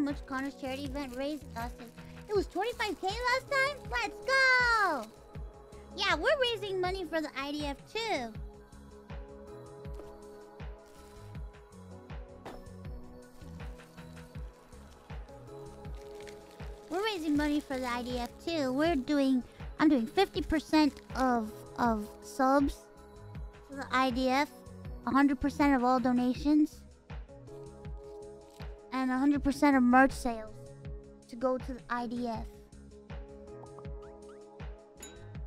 Much Connor's charity event raised us? It was 25k last time? Let's go! Yeah, we're raising money for the IDF too. We're raising money for the IDF too. We're doing I'm doing 50% of of subs for the IDF, 100% of all donations, 100% of merch sales to go to the IDF.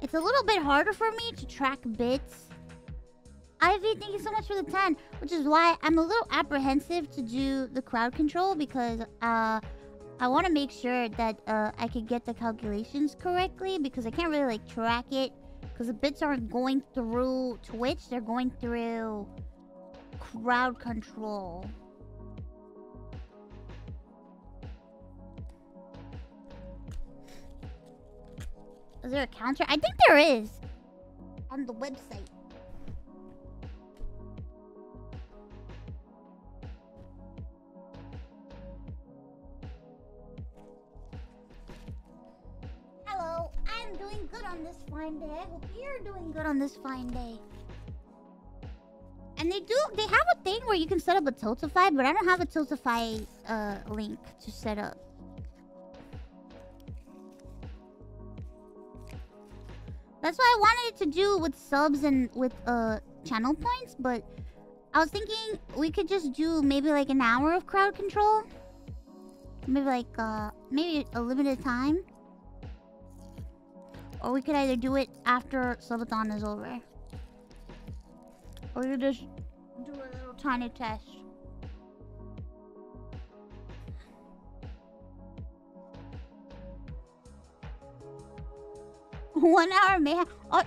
It's a little bit harder for me to track bits. Ivy, thank you so much for the 10, which is why I'm a little apprehensive to do the crowd control because uh, I want to make sure that uh, I can get the calculations correctly because I can't really like track it because the bits aren't going through Twitch, they're going through crowd control. Is there a counter? I think there is on the website. Hello, I'm doing good on this fine day. I hope you're doing good on this fine day. And they do, they have a thing where you can set up a Tiltify, but I don't have a Tiltify uh, link to set up. That's what I wanted to do with subs and with uh channel points, but I was thinking we could just do maybe like an hour of crowd control. Maybe like uh maybe a limited time. Or we could either do it after subathon is over. Or you just do a little tiny test. One hour man. Oh.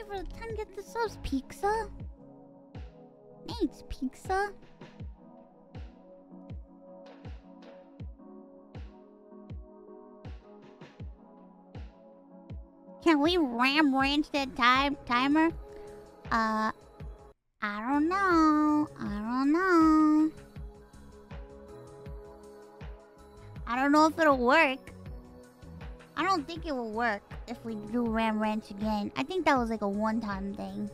You for the 10 get the subs, Pizza. Thanks, Pizza. Can we ram ranch that time timer? Uh, I don't know. I don't know. I don't know if it'll work. I don't think it will work if we do Ram Ranch again. I think that was like a one-time thing.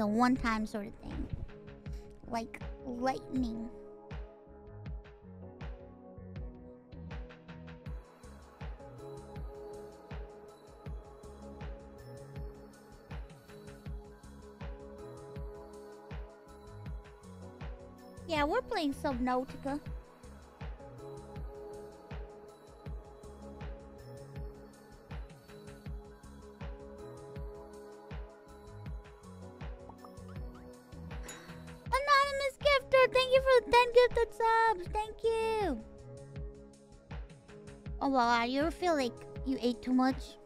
a one-time sort of thing. Like lightning. Yeah, we're playing Subnautica. Ever feel like you ate too much?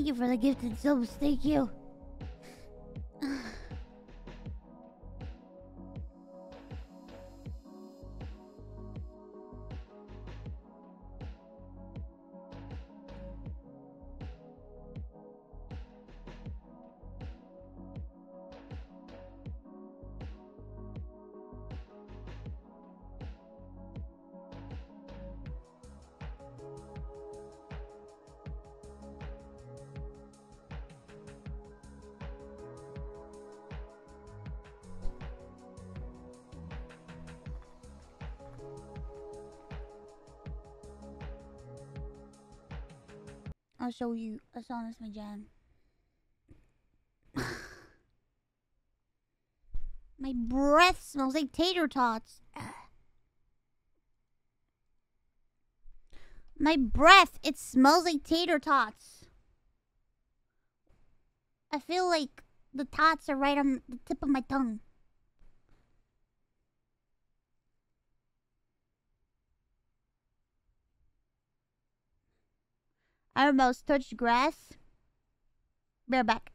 Thank you for the gifted subs. Thank you. Show you. A song that's my jam. [laughs] my breath smells like tater tots. My breath, it smells like tater tots. I feel like the tots are right on the tip of my tongue. I almost touched grass. Bareback.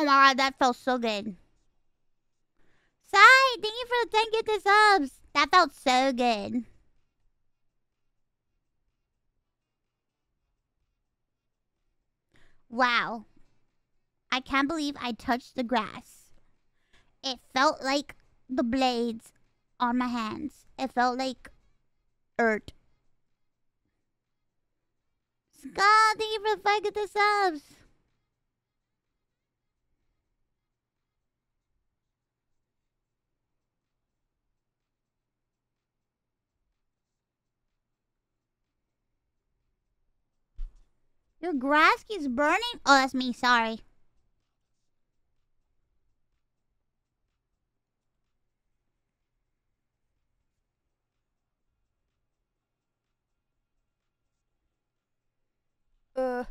Oh my god, that felt so good. Sai, thank you for the 10 gifted subs. That felt so good. Wow. I can't believe I touched the grass. It felt like the blades on my hands. It felt like earth. Scott, thank you for the 5 gifted subs. Your grass keeps burning? Oh, that's me. Sorry. Uh.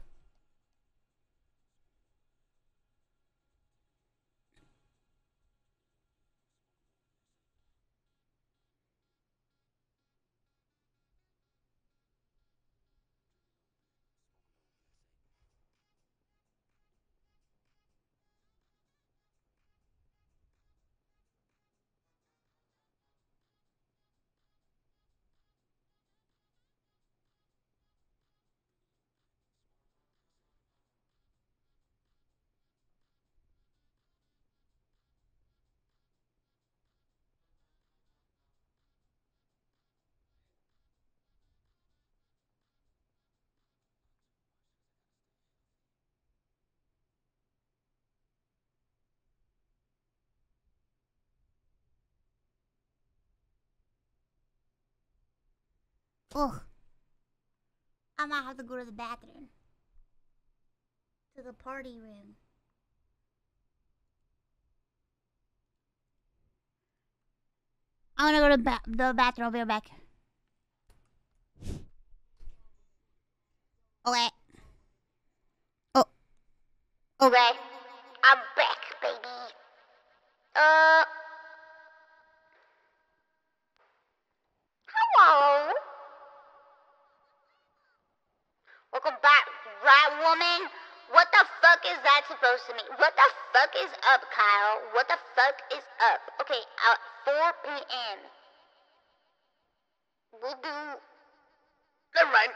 Ugh. I might have to go to the bathroom. To the party room. I'm gonna go to ba- the bathroom. I'll be right back. Okay. Oh. Okay. I'm back, baby. Uh. Hello. Welcome back, rat woman. What the fuck is that supposed to mean? What the fuck is up, Kyle? What the fuck is up? Okay, at 4 p.m. We'll do. Never mind.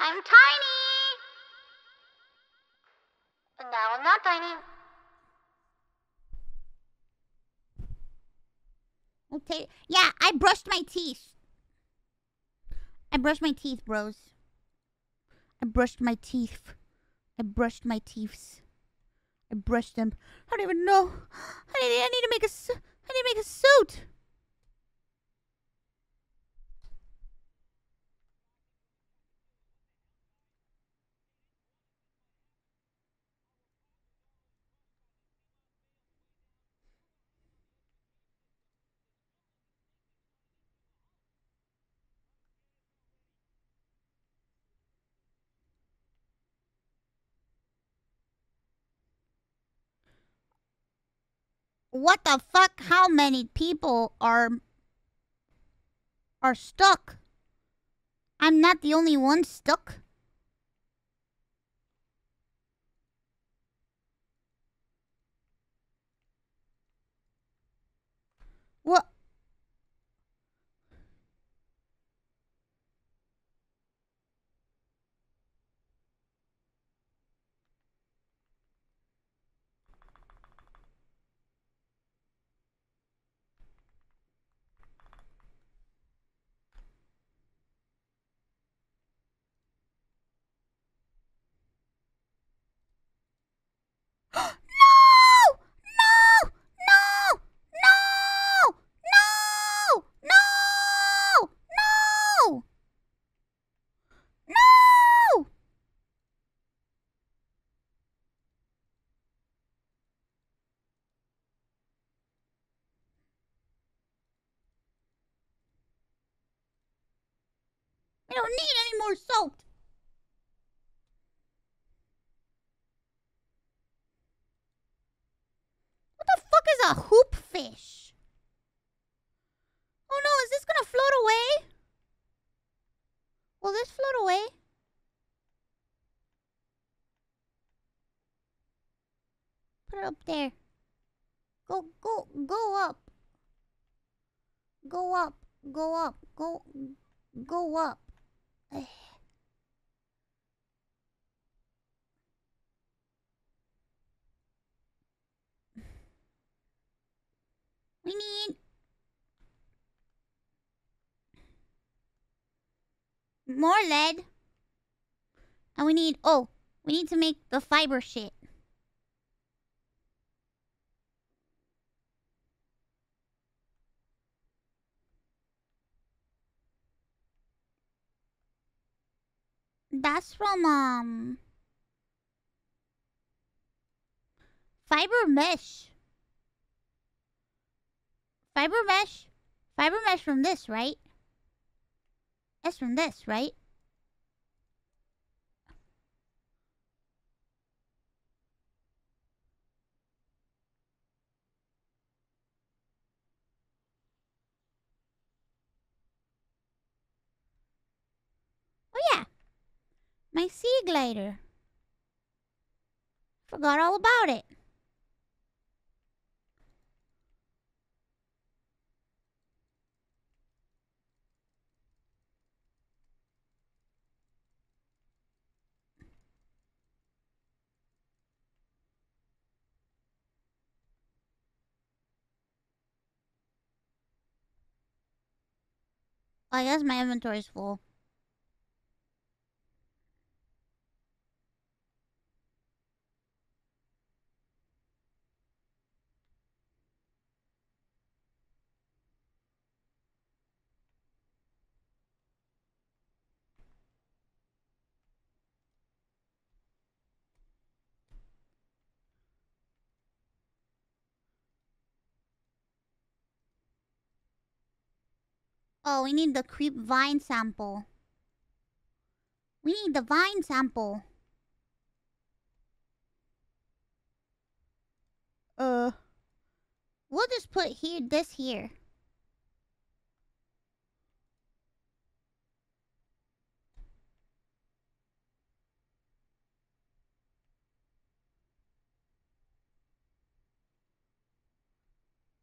I'm tiny. And now I'm not tiny. Okay. Yeah, I brushed my teeth. I brushed my teeth, bros. I brushed my teeth. I brushed my teeth. I brushed them. I don't even know. I need, I need to make a. I need to make a suit. What the fuck? How many people are are stuck? I'm not the only one stuck. What? no! No! No! No! No! No! No! No! I don't need any more soap. What the fuck is a Hoopfish? Oh no, is this gonna float away? Will this float away? Put it up there. Go, go, go up. Go up, go up, go, go up. [sighs] We need more lead. And we need oh, we need to make the fiber shit. That's from um fiber mesh. Fiber mesh. Fiber mesh from this, right? That's from this, right? Oh yeah. My sea glider. Forgot all about it. I guess my inventory's full. Oh, we need the creepvine sample. We need the vine sample. Uh, we'll just put here this here.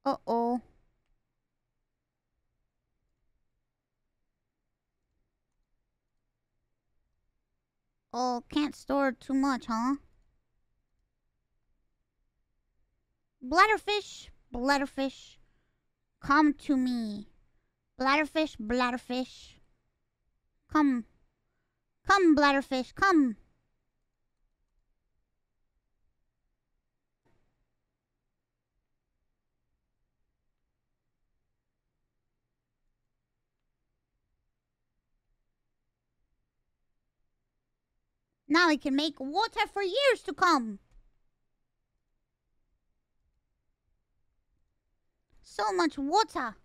Uh-oh. Oh, can't store too much, huh? Bladderfish, bladderfish, come to me. Bladderfish, bladderfish. Come. Come, bladderfish, come. Now we can make water for years to come. So much water.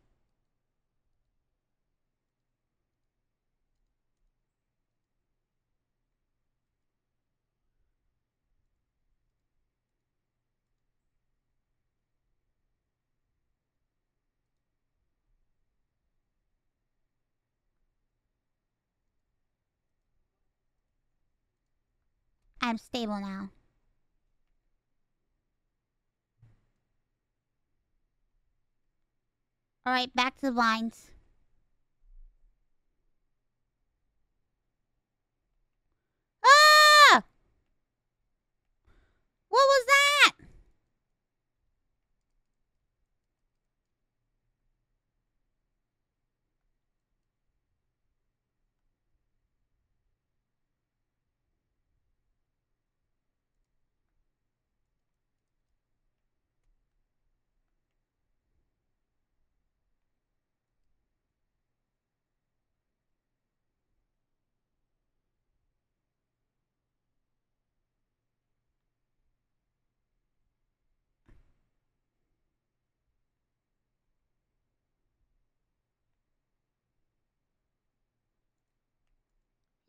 I'm stable now. Alright, back to the vines. Ah! What was that?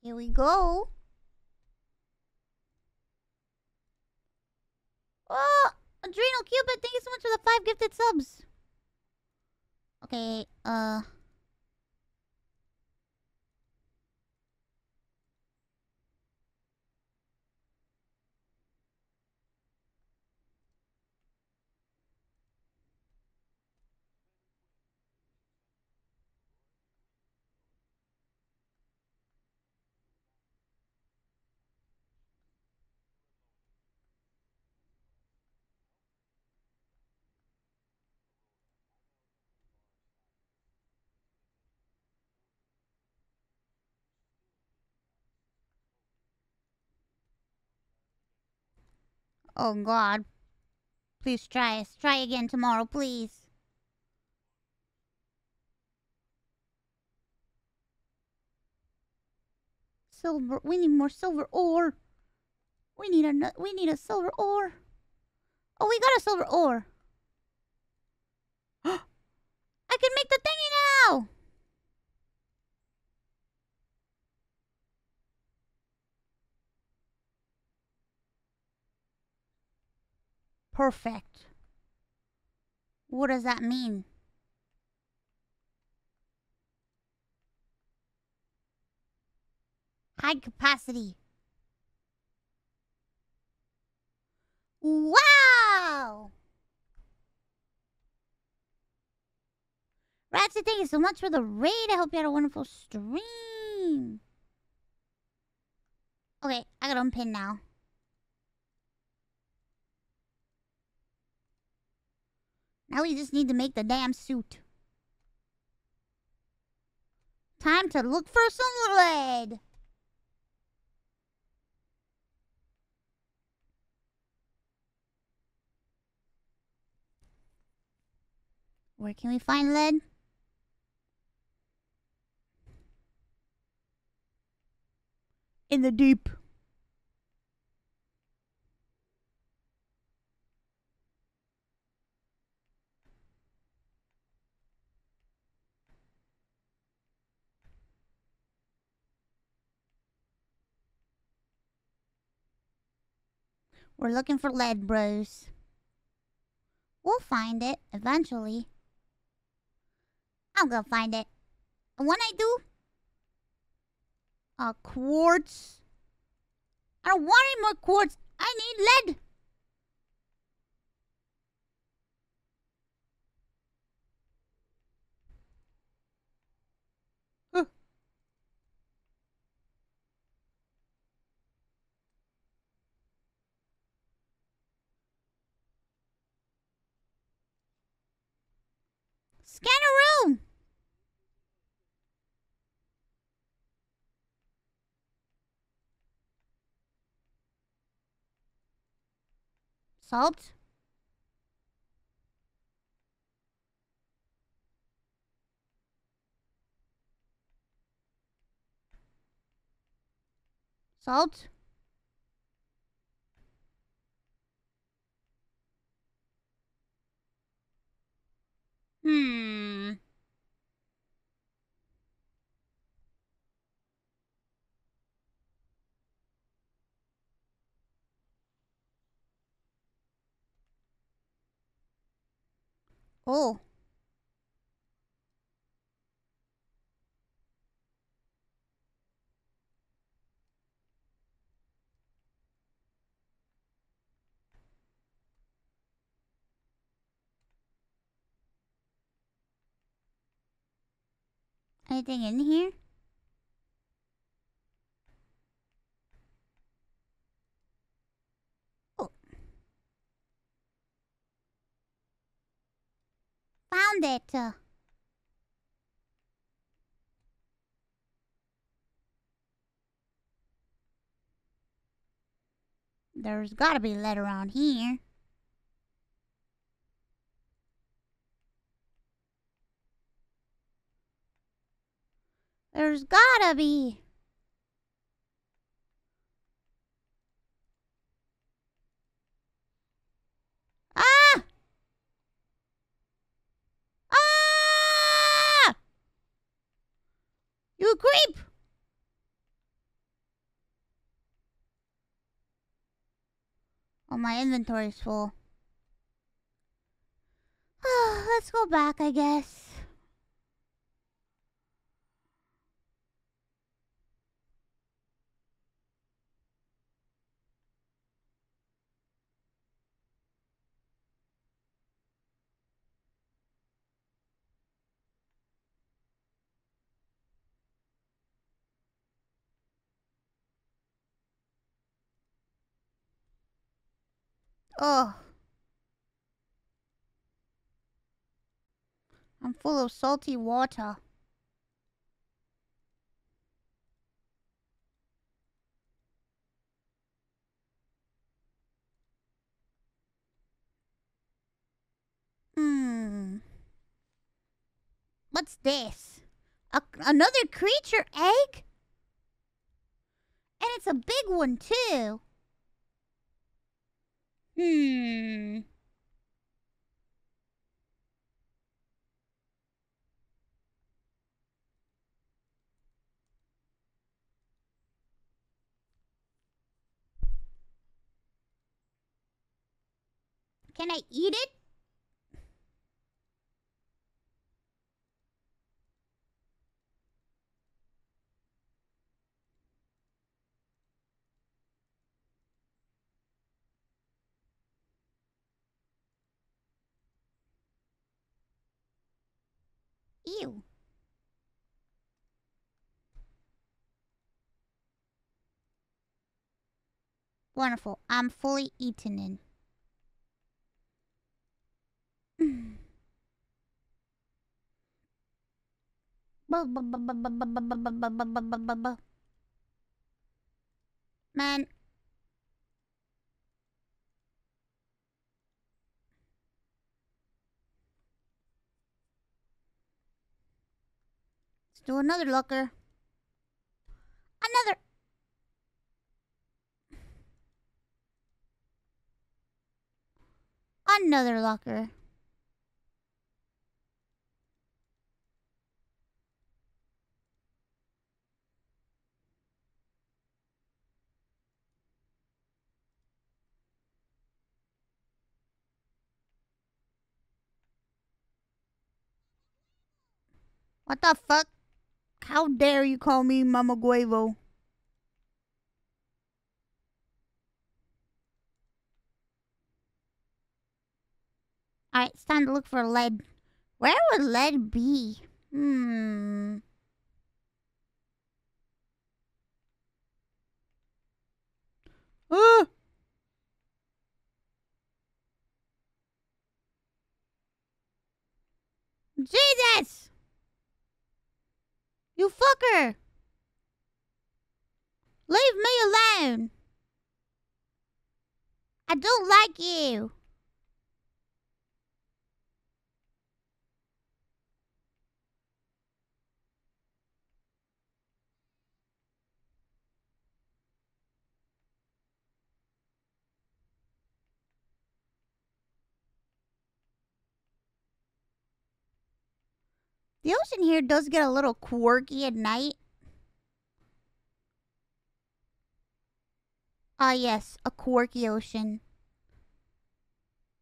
Here we go. Oh, Adrenal Cupid, thank you so much for the five gifted subs. Okay, uh. Oh god. Please try us. Try again tomorrow, please. Silver. We need more silver ore. We need a we need a silver ore. Oh, we got a silver ore. [gasps] I can make the thingy now. Perfect. What does that mean? High capacity. Wow! Ratchet, thank you so much for the raid. I hope you had a wonderful stream. Okay, I got unpin now. Now we just need to make the damn suit. Time to look for some lead. Where can we find lead? In the deep. We're looking for lead, bros. We'll find it eventually. I'm gonna find it. And when I do, a quartz. I don't want any more quartz. I need lead. Scanner room. Salt? Salt? Hmm. Oh. Anything in here? Oh. Found it. There's gotta be lead around here. There's gotta be. Ah! Ah! You creep! Oh, my inventory's full. [sighs] Let's go back, I guess. Oh. I'm full of salty water. Hmm. What's this? A, another creature egg? And it's a big one, too. Hmm. Can I eat it? Ew. Wonderful. I'm fully eaten in. [sighs] Man. Do another looker. Another. Another locker. What the fuck? How dare you call me Mama Guevo? Alright, it's time to look for lead. Where would lead be? Hmm. Ah! Jesus! You fucker! Leave me alone! I don't like you! The ocean here does get a little quirky at night. Ah, yes, a quirky ocean.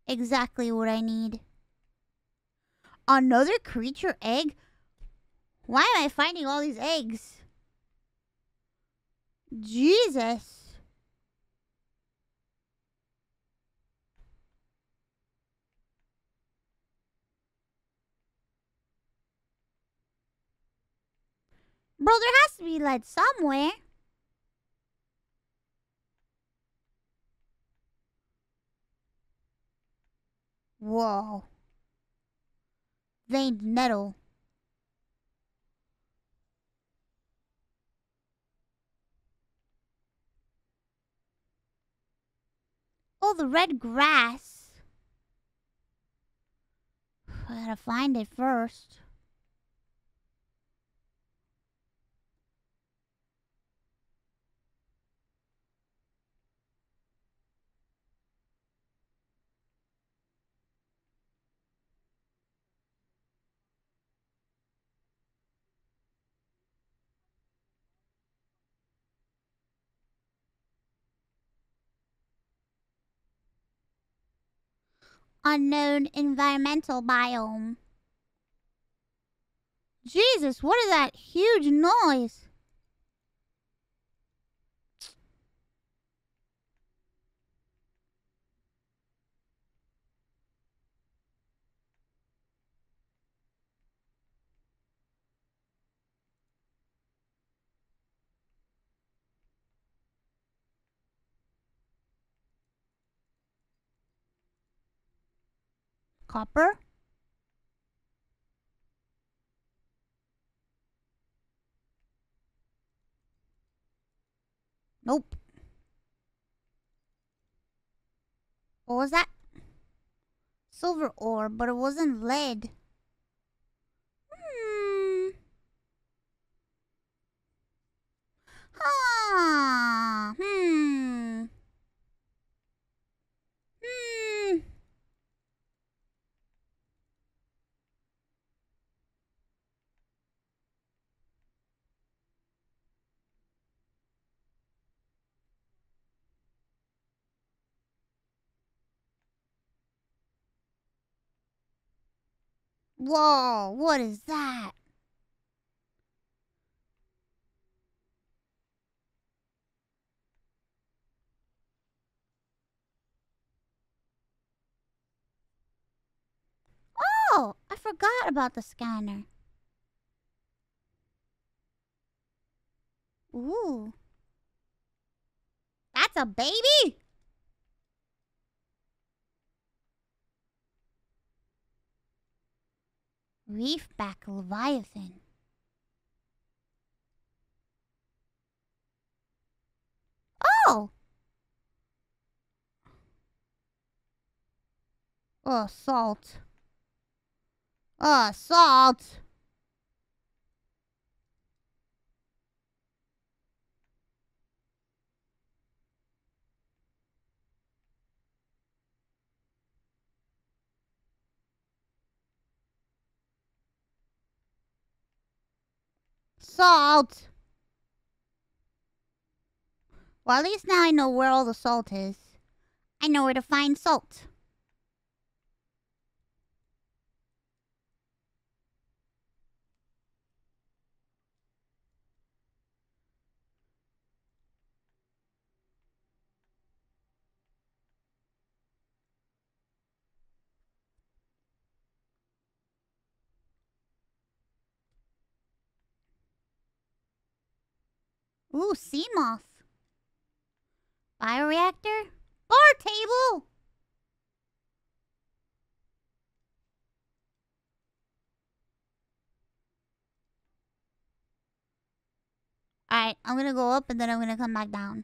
Exactly what I need. Another creature egg? Why am I finding all these eggs? Jesus. Bro, there has to be lead somewhere. Whoa. Veined nettle. Oh, the red grass. I [sighs] gotta find it first. Unknown environmental biome. Jesus, what is that huge noise? Copper? Nope. What was that? Silver ore, but it wasn't lead. Hmm. Huh. Hmm. Hmm. Whoa, what is that? Oh, I forgot about the scanner. Ooh. That's a baby? Reefback Leviathan. Oh! Oh, salt. Oh, salt. Salt! Well, at least now I know where all the salt is. I know where to find salt. Ooh, Seamoth. Bioreactor? Bar table! Alright, I'm gonna go up and then I'm gonna come back down.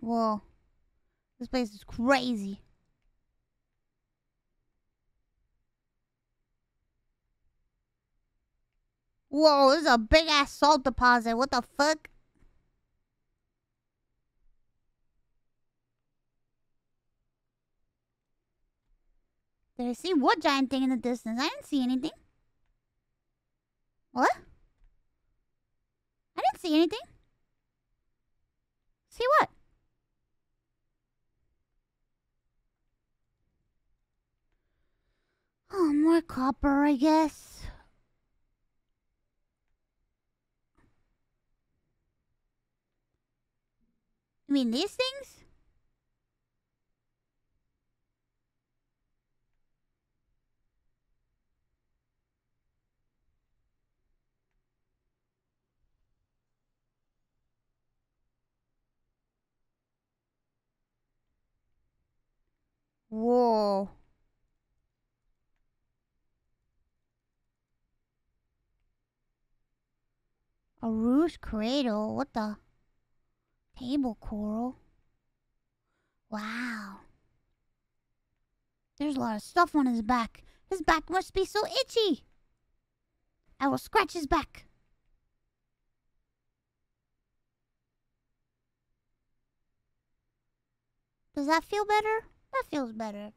Whoa. This place is crazy. Whoa, this is a big ass salt deposit. What the fuck? Did I see what giant thing in the distance? I didn't see anything. What? I didn't see anything. See what? Oh, more copper, I guess. You mean, these things? Whoa. A rouge cradle? What the? Table coral? Wow. There's a lot of stuff on his back. His back must be so itchy. I will scratch his back. Does that feel better? That feels better.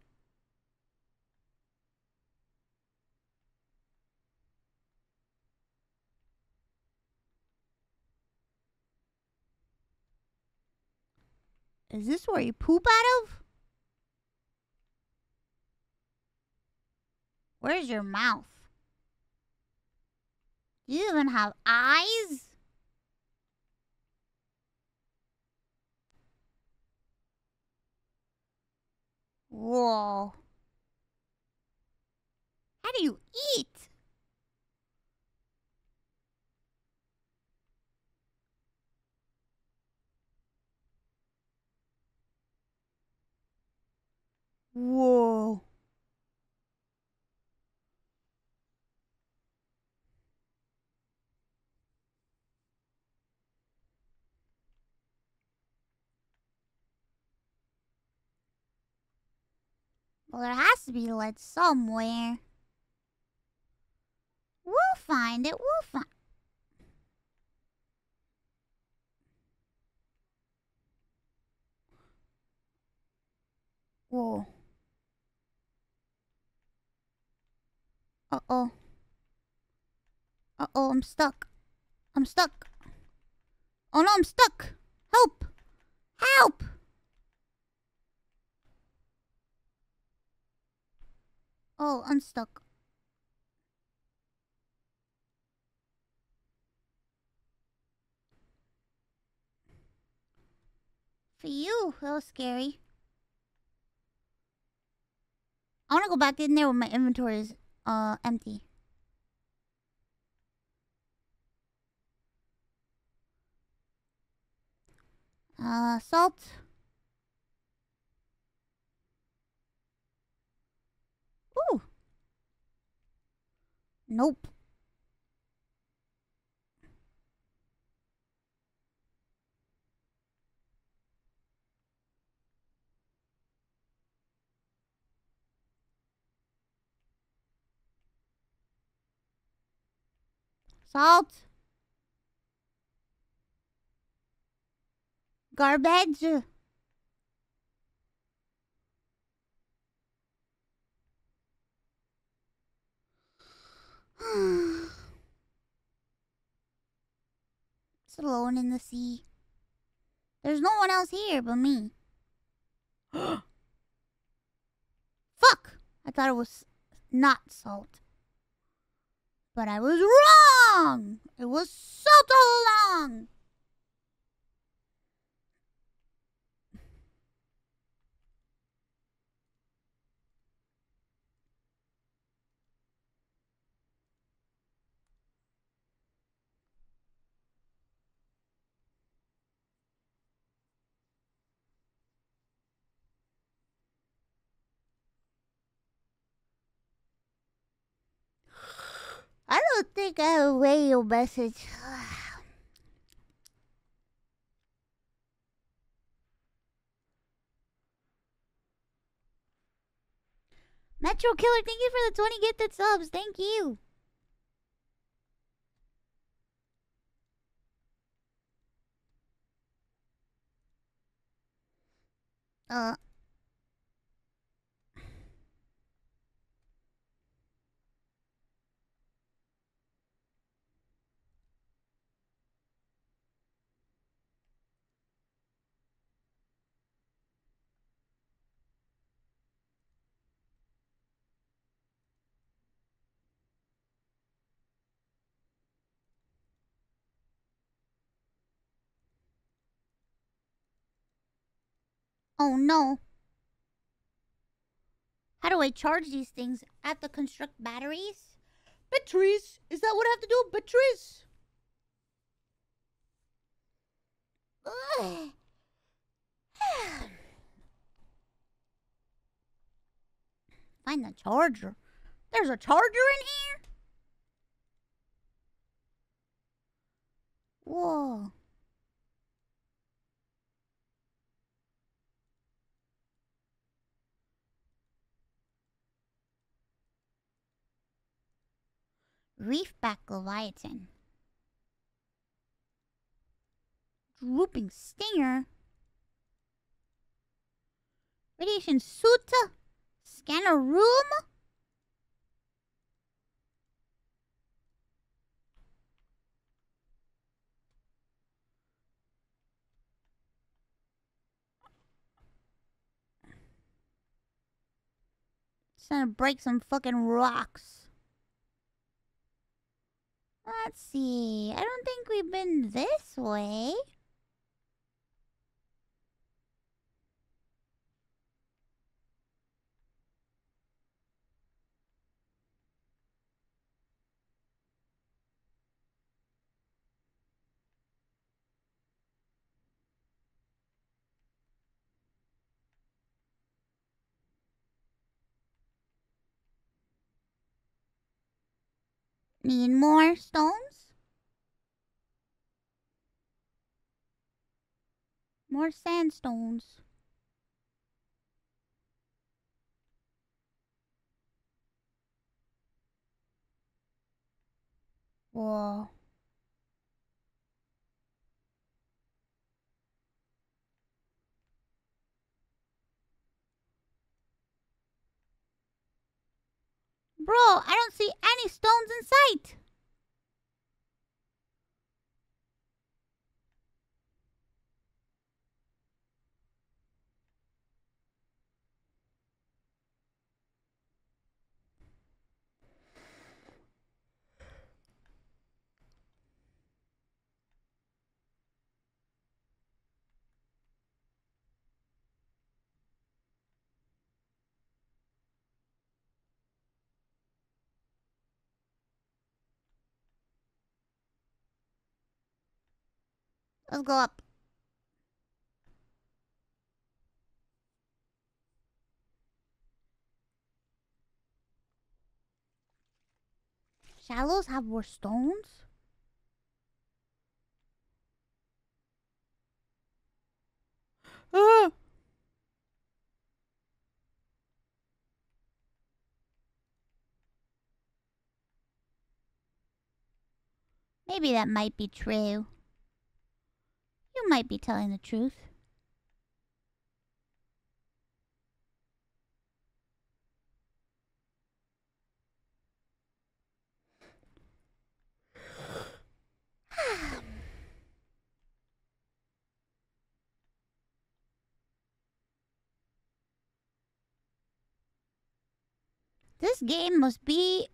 Is this where you poop out of? Where's your mouth? You even have eyes? Whoa. How do you eat? Whoa. Well, there has to be lead somewhere. We'll find it. We'll find. Whoa. Uh oh. Uh oh, I'm stuck. I'm stuck. Oh no, I'm stuck. Help! Help! Oh, unstuck. For you, that was scary. I want to go back in there when my inventory is uh empty. Uh, salt. Ooh. Nope. Salt. Garbage. [sighs] it's alone in the sea. There's no one else here but me. [gasps] Fuck! I thought it was not salt. But I was wrong! It was salt all along! I have a radio message. [sighs] Metro Killer, thank you for the 20 gifted subs. Thank you. Uh. Oh no. How do I charge these things? I have to construct batteries? Batteries? Is that what I have to do? Batteries? [sighs] Find the charger. There's a charger in here? Whoa. Reefback Leviathan. Drooping Stinger. Radiation Suit. Scanner Room. Just gonna break some fucking rocks. Let's see. I don't think we've been this way. Need more stones? More sandstones. Whoa. Bro, I don't see any stones in sight. Let's go up. Shallows have more stones? Ah! Maybe that might be true. You might be telling the truth. [sighs] This game must be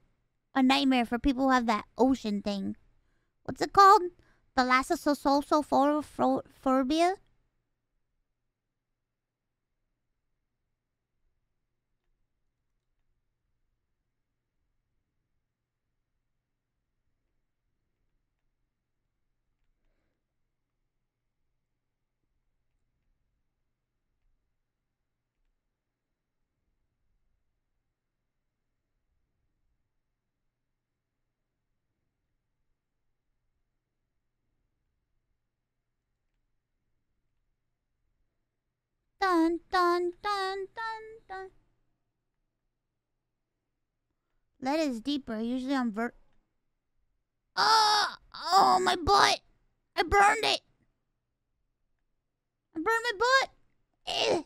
a nightmare for people who have that ocean thing. What's it called? Thalassophobia? Dun dun dun dun dun. Lead is deeper, usually on vert. Oh, oh, my butt! I burned it. I burned my butt. Eh.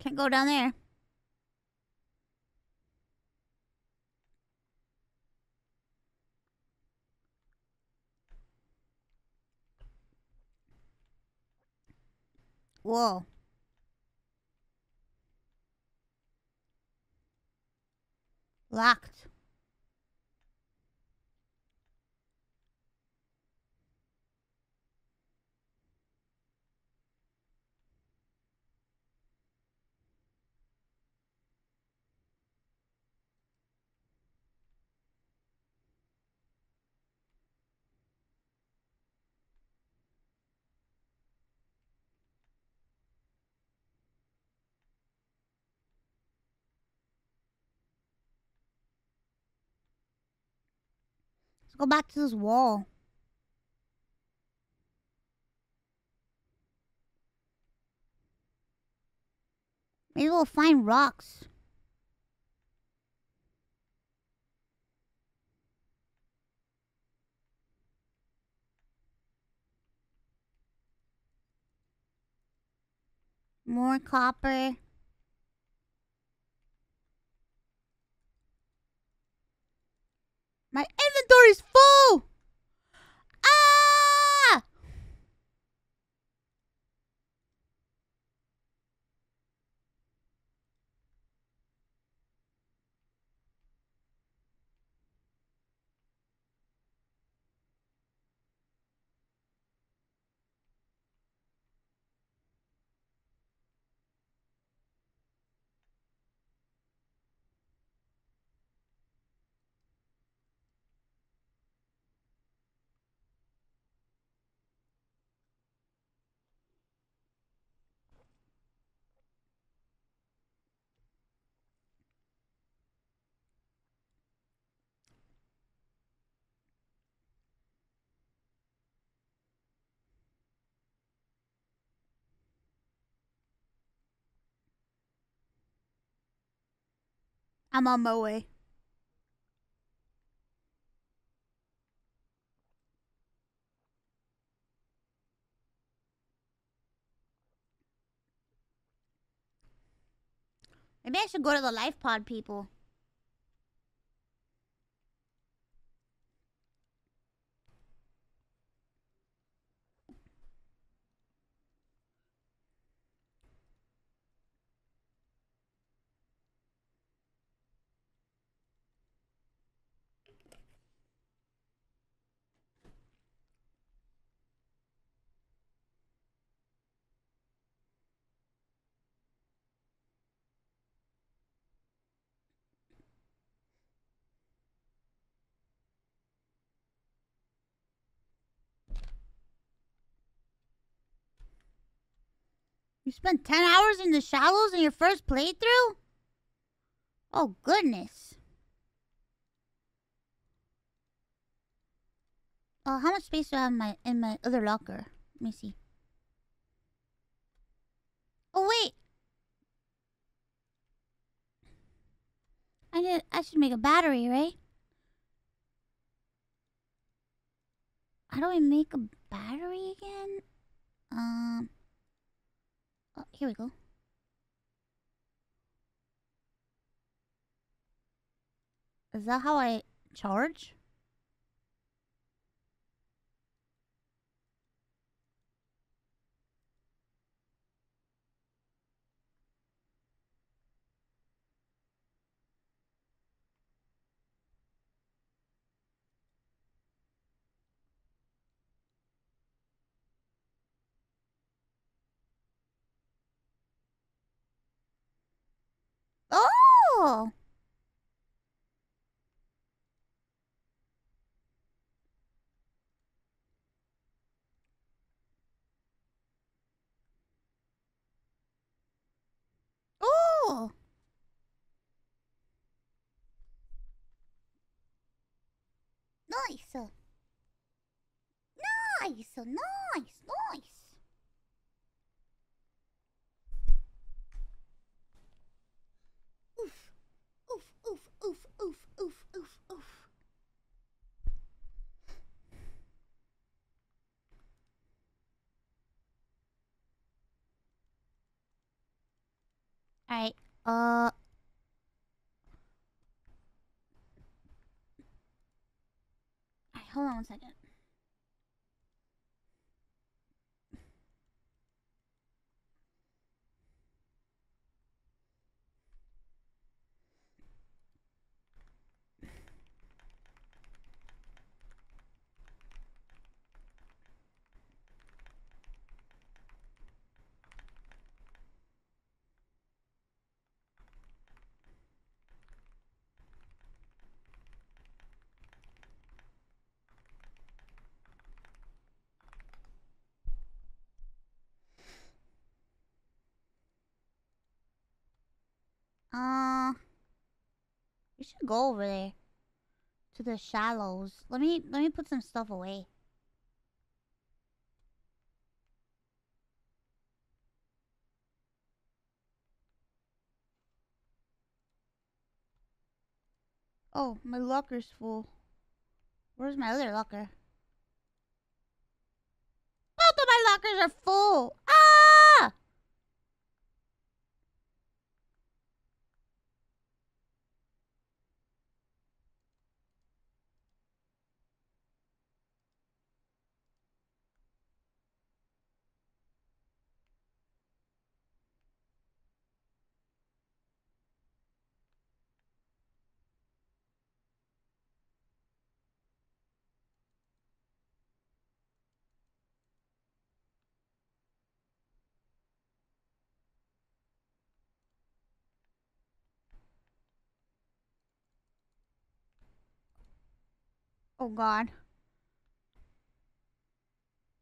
Can't go down there. Whoa. Locked. Go back to this wall. Maybe we'll find rocks. More copper. My inventory's full! Ah! I'm on my way. Maybe I should go to the life pod people. You spent 10 hours in the shallows in your first playthrough? Oh, goodness. Oh, how much space do I have in my, in my other locker? Let me see. Oh wait. I did. I should make a battery, right? How do I make a battery again? Um. Oh, here we go. Is that how I charge? Oh! Nice. Nice, nice, nice. Oof, oof, oof, oof, oof, oof, oof, oof. Alright, uh... Alright, hold on one second. Uh, we should go over there to the shallows. Let me let me put some stuff away. Oh, my locker's full. Where's my other locker? Both of my lockers are full. Ah! Oh god.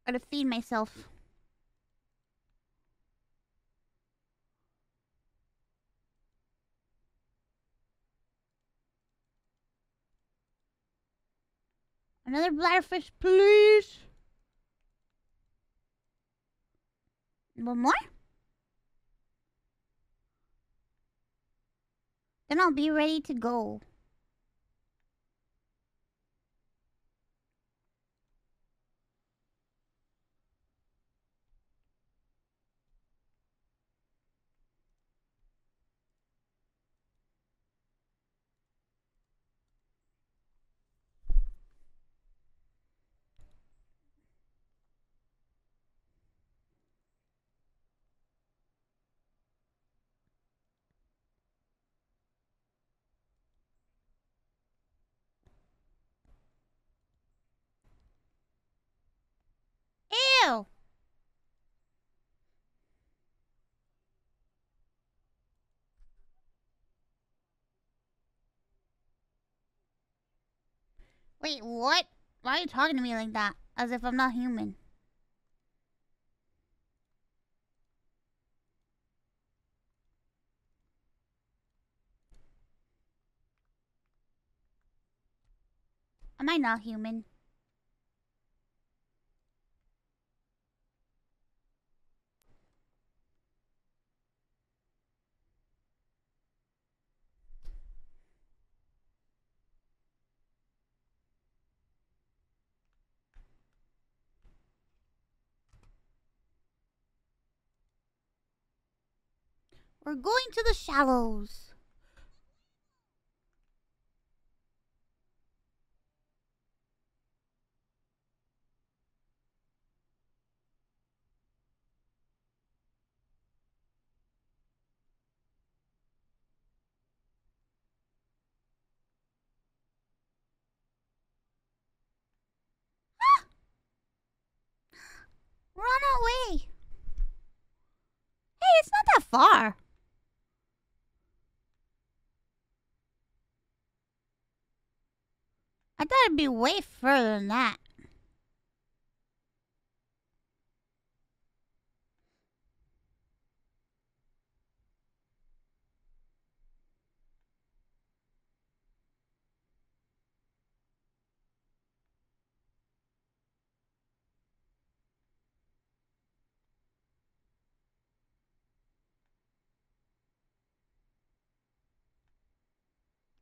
Gotta feed myself. Another bladderfish, please. One more? Then I'll be ready to go. Ew! Wait, what? Why are you talking to me like that? As if I'm not human. Am I not human? We're going to the shallows. Ah! Run away. Hey, it's not that far. I thought it'd be way further than that.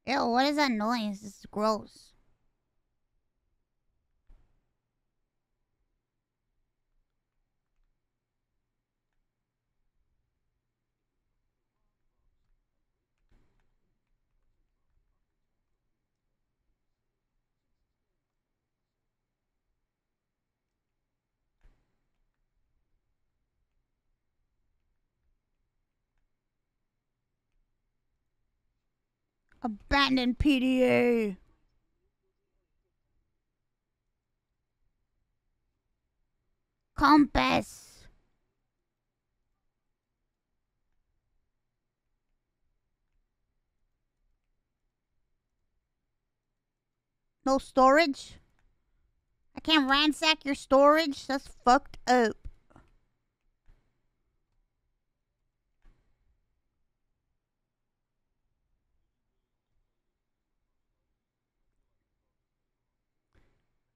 Ew, what is that noise? This is gross. Abandoned PDA. Compass. No storage? I can't ransack your storage? That's fucked up.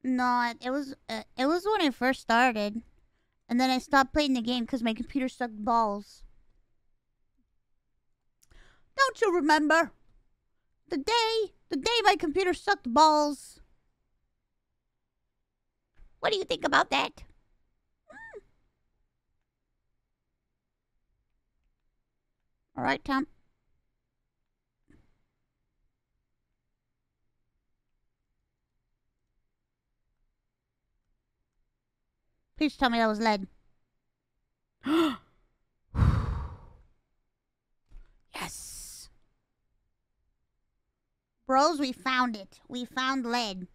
No, it was uh, it was when I first started, and then I stopped playing the game because my computer sucked balls. Don't you remember the day the day my computer sucked balls? What do you think about that? Hmm. All right, Tom. Please tell me that was lead. [gasps] yes. Bros, we found it. We found lead.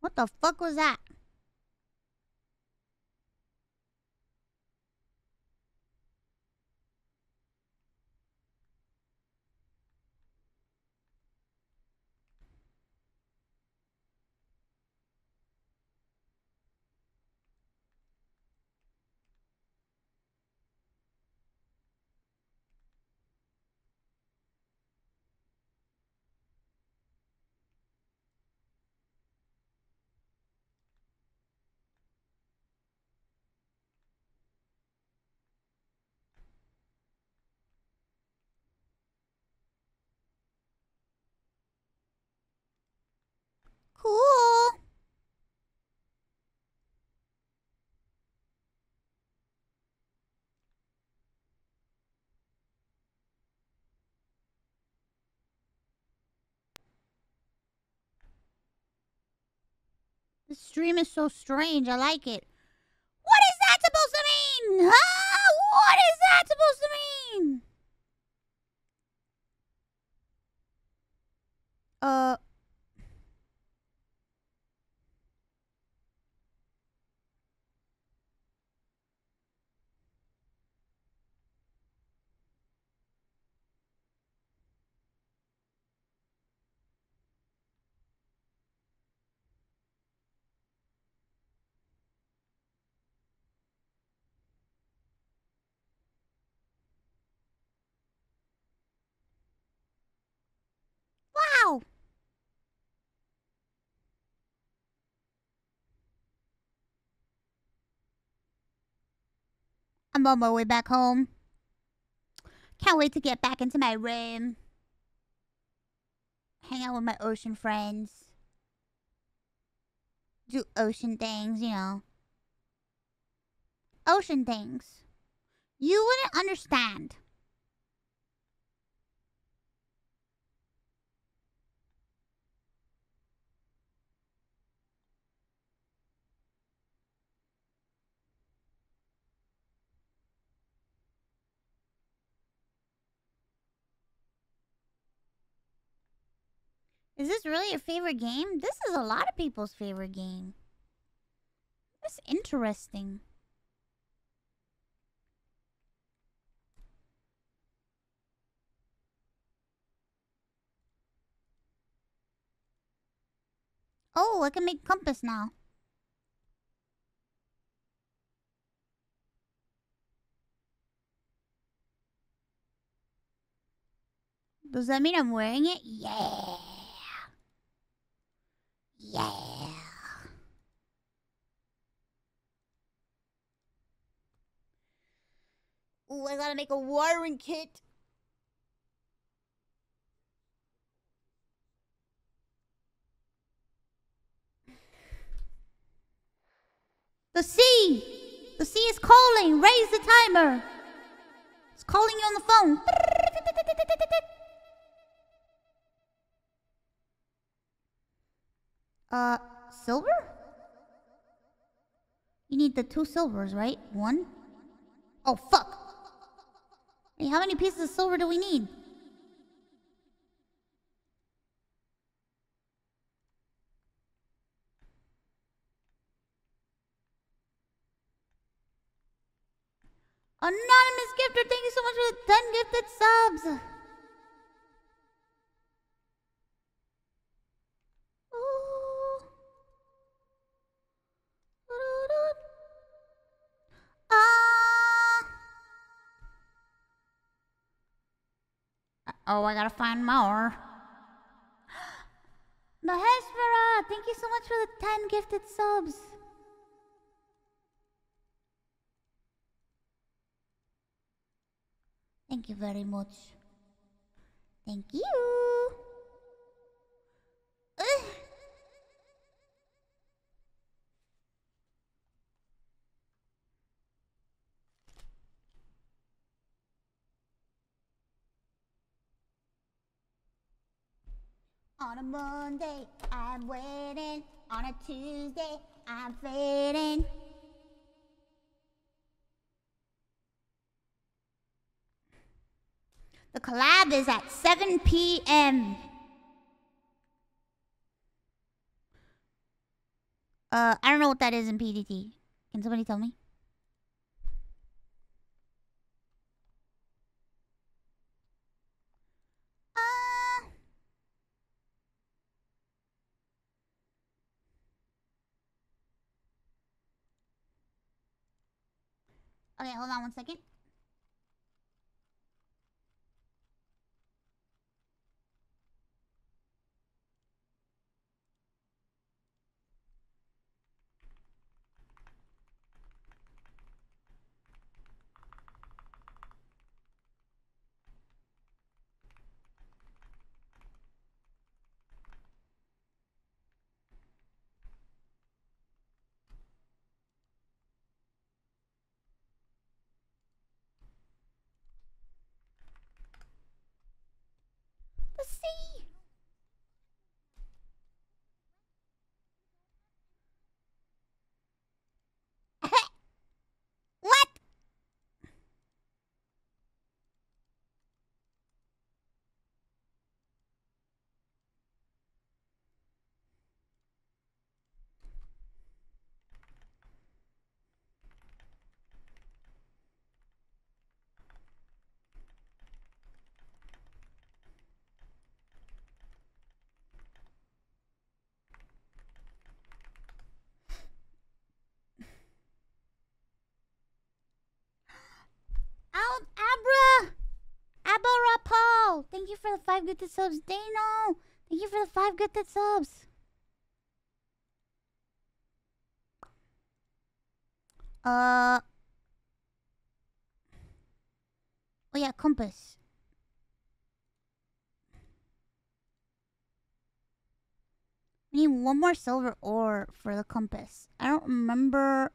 What the fuck was that? Cool. The stream is so strange. I like it. What is that supposed to mean? Huh? What is that supposed to mean? Uh. Wow. On my way back home. Can't wait to get back into my room. Hang out with my ocean friends. Do ocean things, you know. Ocean things. You wouldn't understand. Is this really your favorite game? This is a lot of people's favorite game. That's interesting. Oh, I can make compass now. Does that mean I'm wearing it? Yeah. Yeah. Ooh, I gotta make a wiring kit. The sea! The sea is calling! Raise the timer! It's calling you on the phone. Uh, silver? You need the two silvers, right? One? Oh, fuck! Hey, how many pieces of silver do we need? Anonymous gifter, thank you so much for the 10 gifted subs! Oh, I gotta find more. [gasps] Maheshwara, thank you so much for the 10 gifted subs. Thank you very much. Thank you. Ugh. On a Monday, I'm waiting. On a Tuesday, I'm fading. The collab is at 7 p.m. Uh, I don't know what that is in PDT. Can somebody tell me? Uh, Okay, hold on one second. The sea. what? Out, Abra! Abra Paul! Thank you the five gifted subs. Dano! Thank you for the five gifted subs. Uh. Oh yeah, compass. We need one more silver ore for the compass. I don't remember.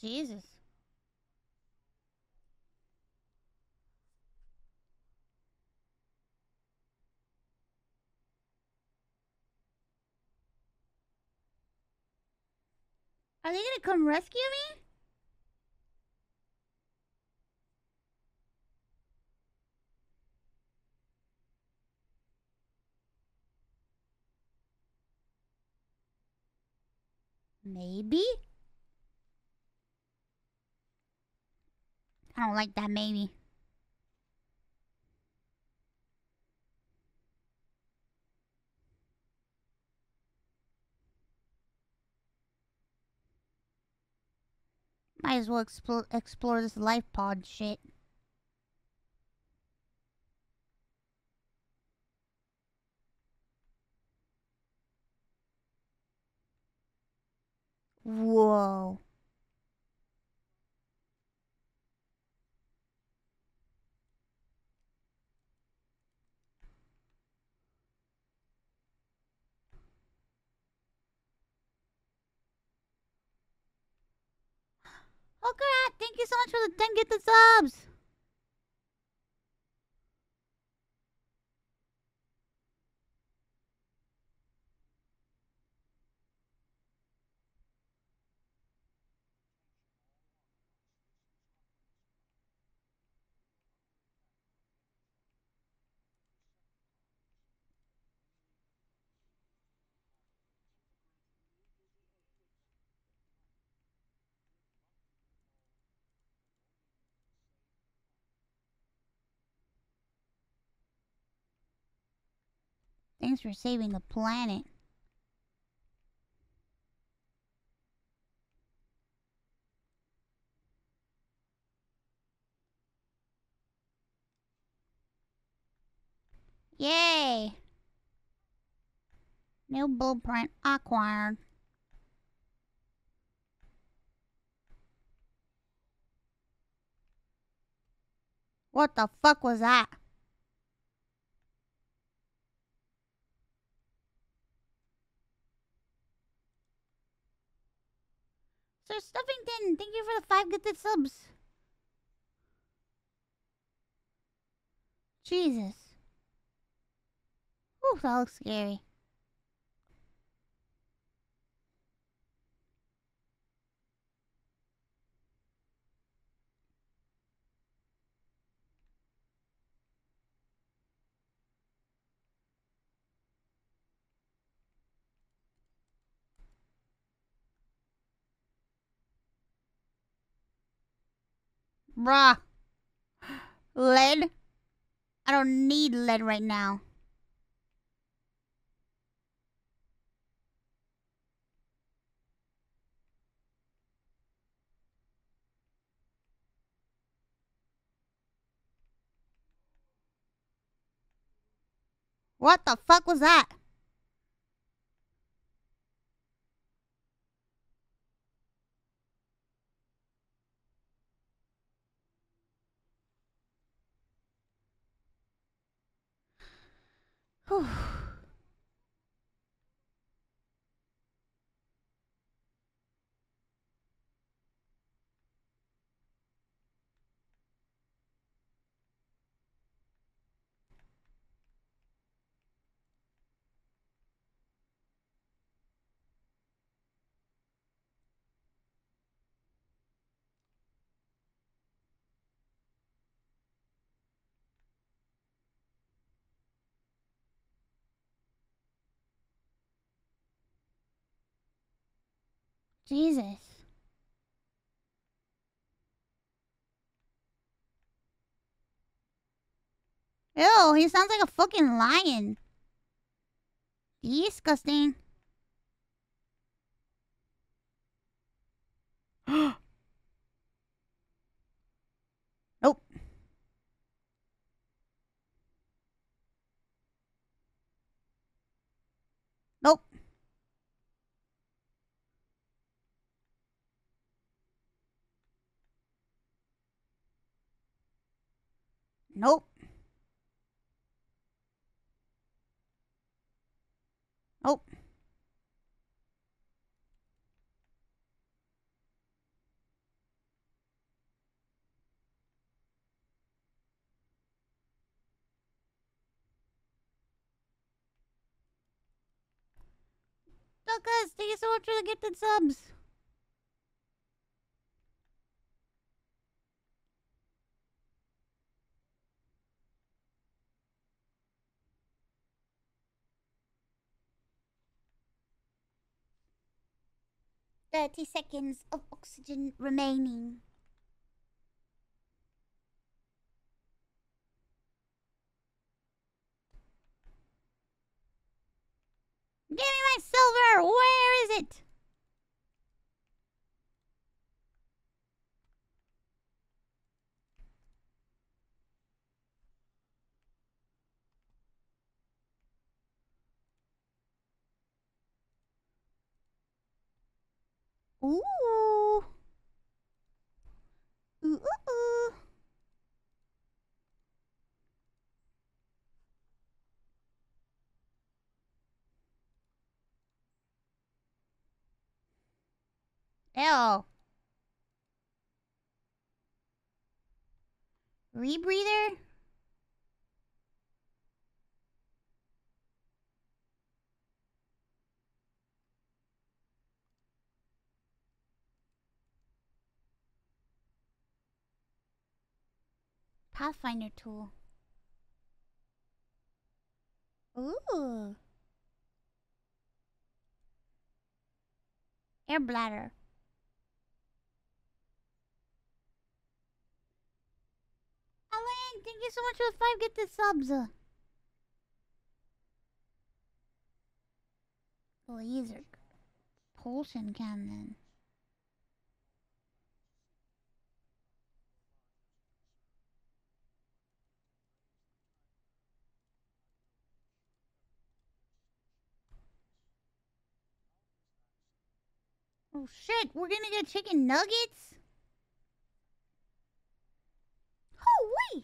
Jesus. Are they gonna come rescue me? Maybe? I don't like that maybe. Might as well explore explore this life pod shit. Whoa. Crap! Thank you so much for the 10 get the subs! Thanks for saving the planet. Yay! New blueprint acquired. What the fuck was that? Sir Stuffington, thank you for the five gifted subs. Jesus. Ooh, that looks scary. Bruh. Lead? I don't need lead right now. What the fuck was that? Whew. Jesus. Ew, he sounds like a fucking lion. Disgusting. [gasps] [gasps] [gasps] nope. Nope. Nope. Nope. Lucas, thank you so much for the gifted subs. Thirty seconds of oxygen remaining. Give me my silver! Where is it? Ooh. Ooh, ooh, ooh. Ew. Rebreather? Pathfinder tool. Ooh. Air bladder. Alan, thank you so much for the five gifted subs. Laser propulsion cannon. Oh shit, we're gonna get chicken nuggets? Oh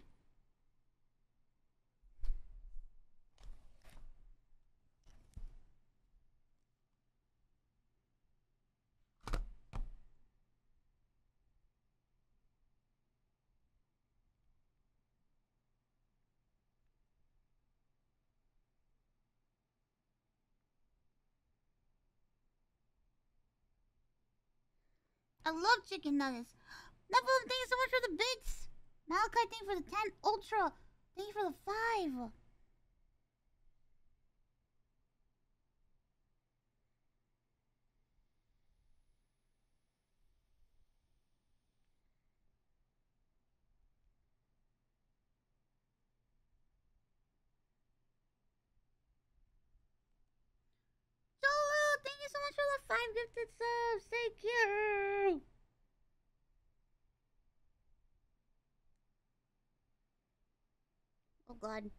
I love chicken nuggets. Nephilim, thank you so much for the bits. Malachi, thank you for the 10 Ultra. Thank you for the 5. Jolo, thank you so much for the 5 gifted subs. Thank you. Oh god.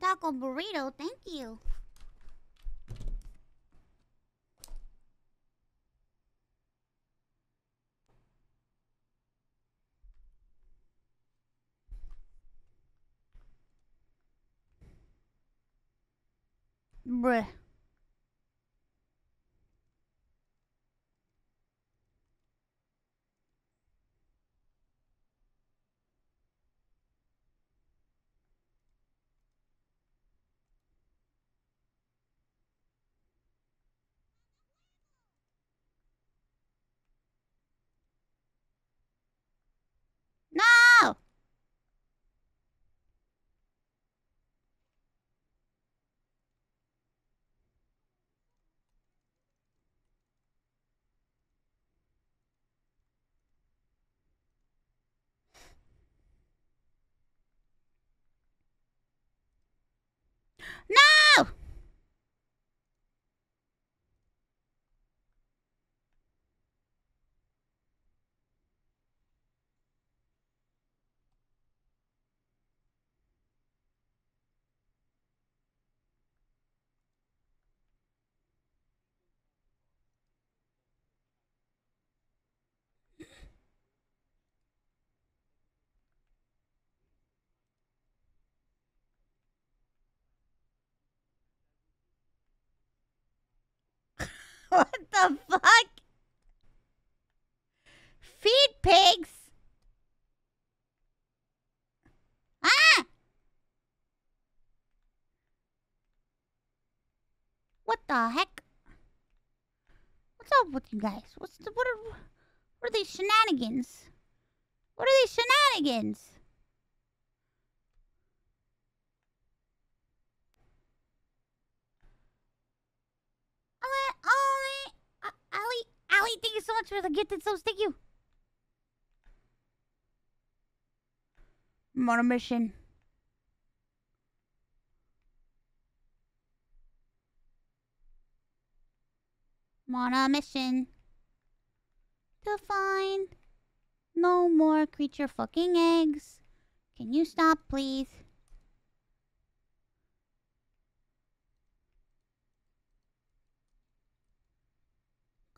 Taco burrito, thank you. Bruh. No! [laughs] what the fuck? Feed pigs? Ah! What the heck? What's up with you guys? What's the, what are what are these shenanigans? What are these shenanigans? Ali, Ali, A- Ali, Ali, thank you so much for the gifted subs. Thank you. I'm on a mission. I'm on a mission to find no more creature fucking eggs. Can you stop, please?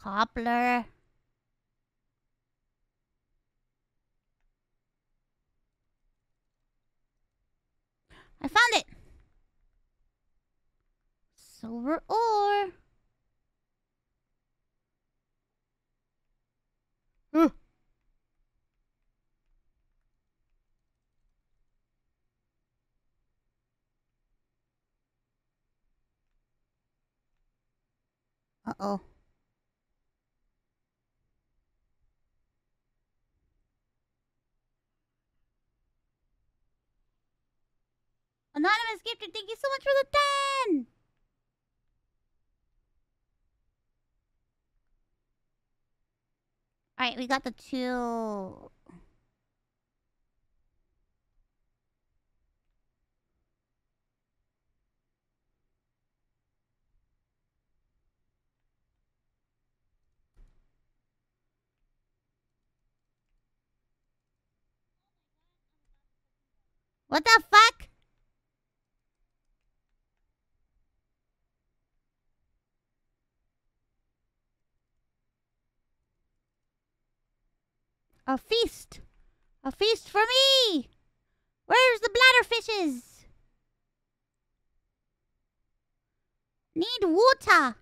Cobbler. I found it. Silver ore. Uh-oh. Anonymous gifter, thank you so much for the 10! Alright, we got the two. What the fuck? A feast! A feast for me! Where's the Bladderfishes? Need water!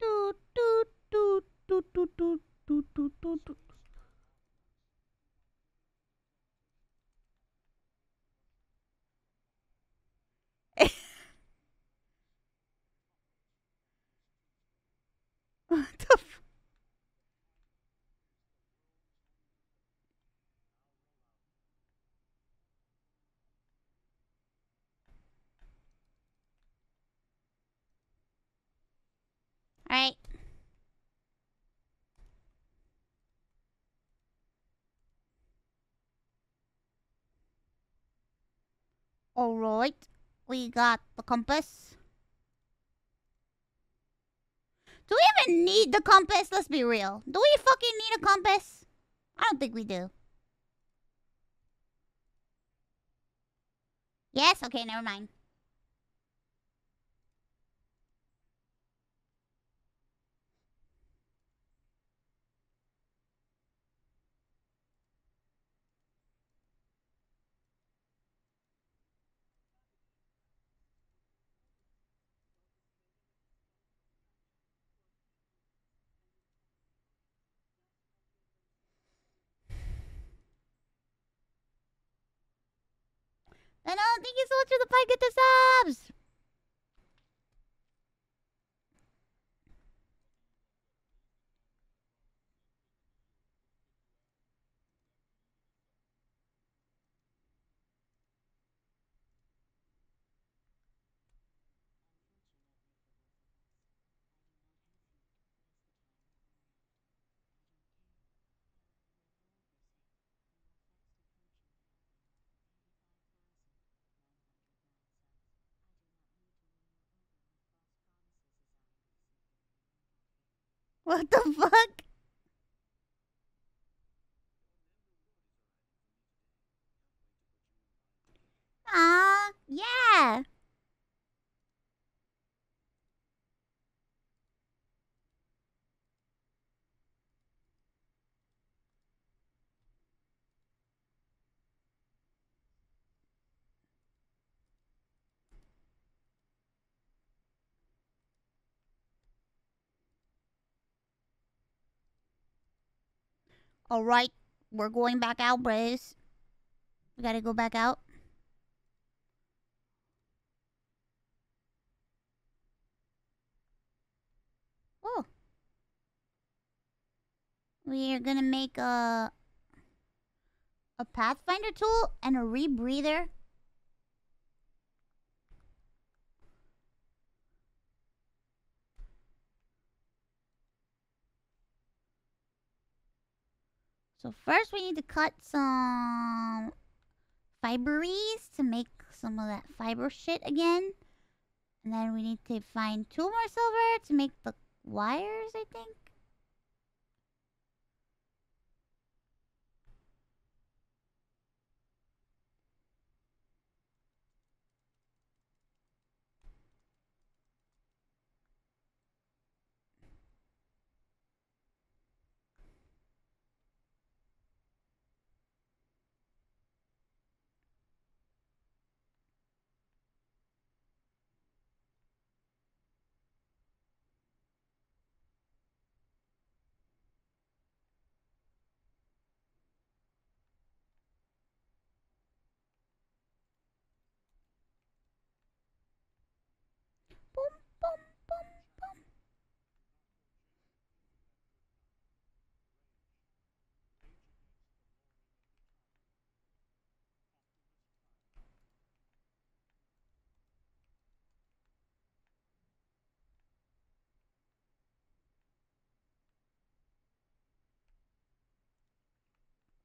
Doot, doot, doot, doot, doot, doot, doot, doot, doot, What the f- Alright. Alright. We got the compass. Do we even need the compass? Let's be real. Do we fucking need a compass? I don't think we do. Yes? Okay, never mind. I know, uh, thank you so much for the five get the subs. What the fuck? Ah, yeah. All right, we're going back out, Brace. We gotta go back out. Oh. We are gonna make a a pathfinder tool and a rebreather. So first we need to cut some fiberies to make some of that fiber shit again. And then we need to find two more silver to make the wires, I think.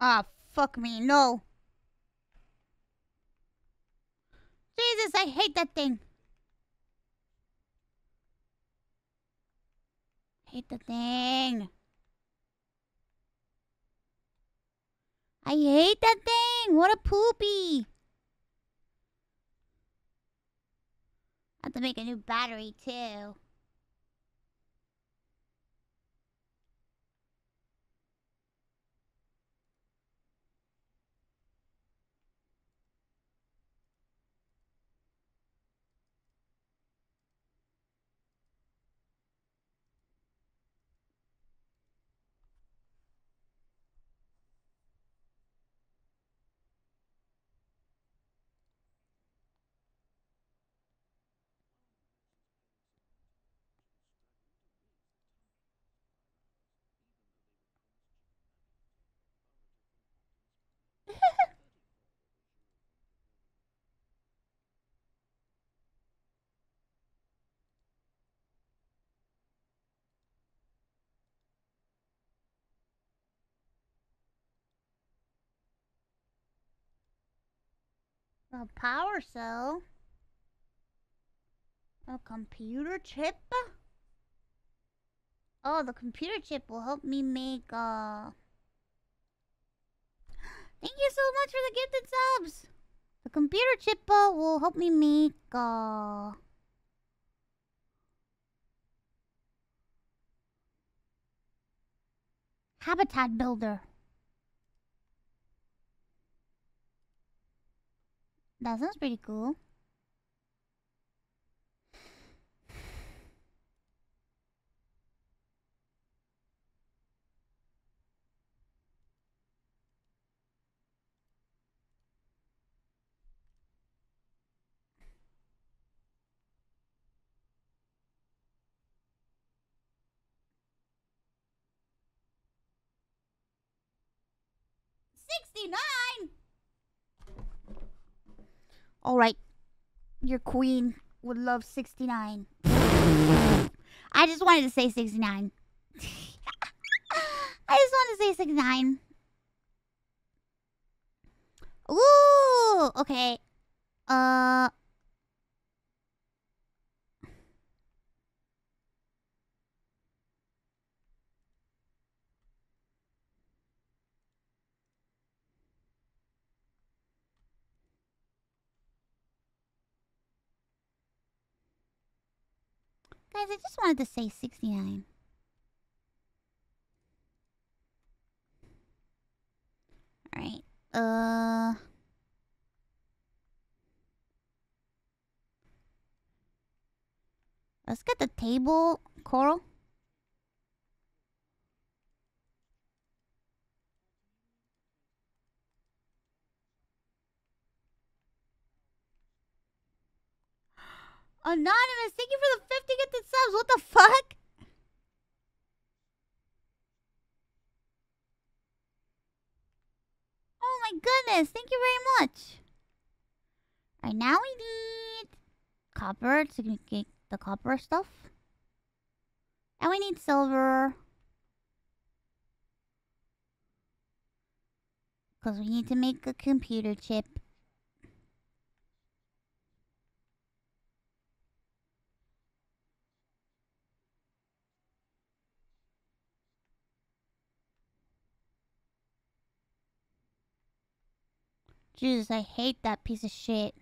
Ah, fuck me, no. Jesus, I hate that thing. Hate the thing. I hate that thing. What a poopy. I have to make a new battery too. A power cell. A computer chip. Oh, the computer chip will help me make uh [gasps] Thank you so much for the gifted subs. The computer chip uh, will help me make uh habitat builder. That sounds pretty cool. Sixty-nine. All right. Your queen would love 69. I just wanted to say 69. [laughs] I just wanted to say 69. Ooh, okay. Uh Guys, I just wanted to say 69. Alright. Uh. Let's get the table, Coral. Anonymous, thank you for the 50 gifted subs. What the fuck? Oh my goodness, thank you very much. Alright, now we need copper to get the copper stuff. And we need silver. Because we need to make a computer chip. Jesus, I hate that piece of shit.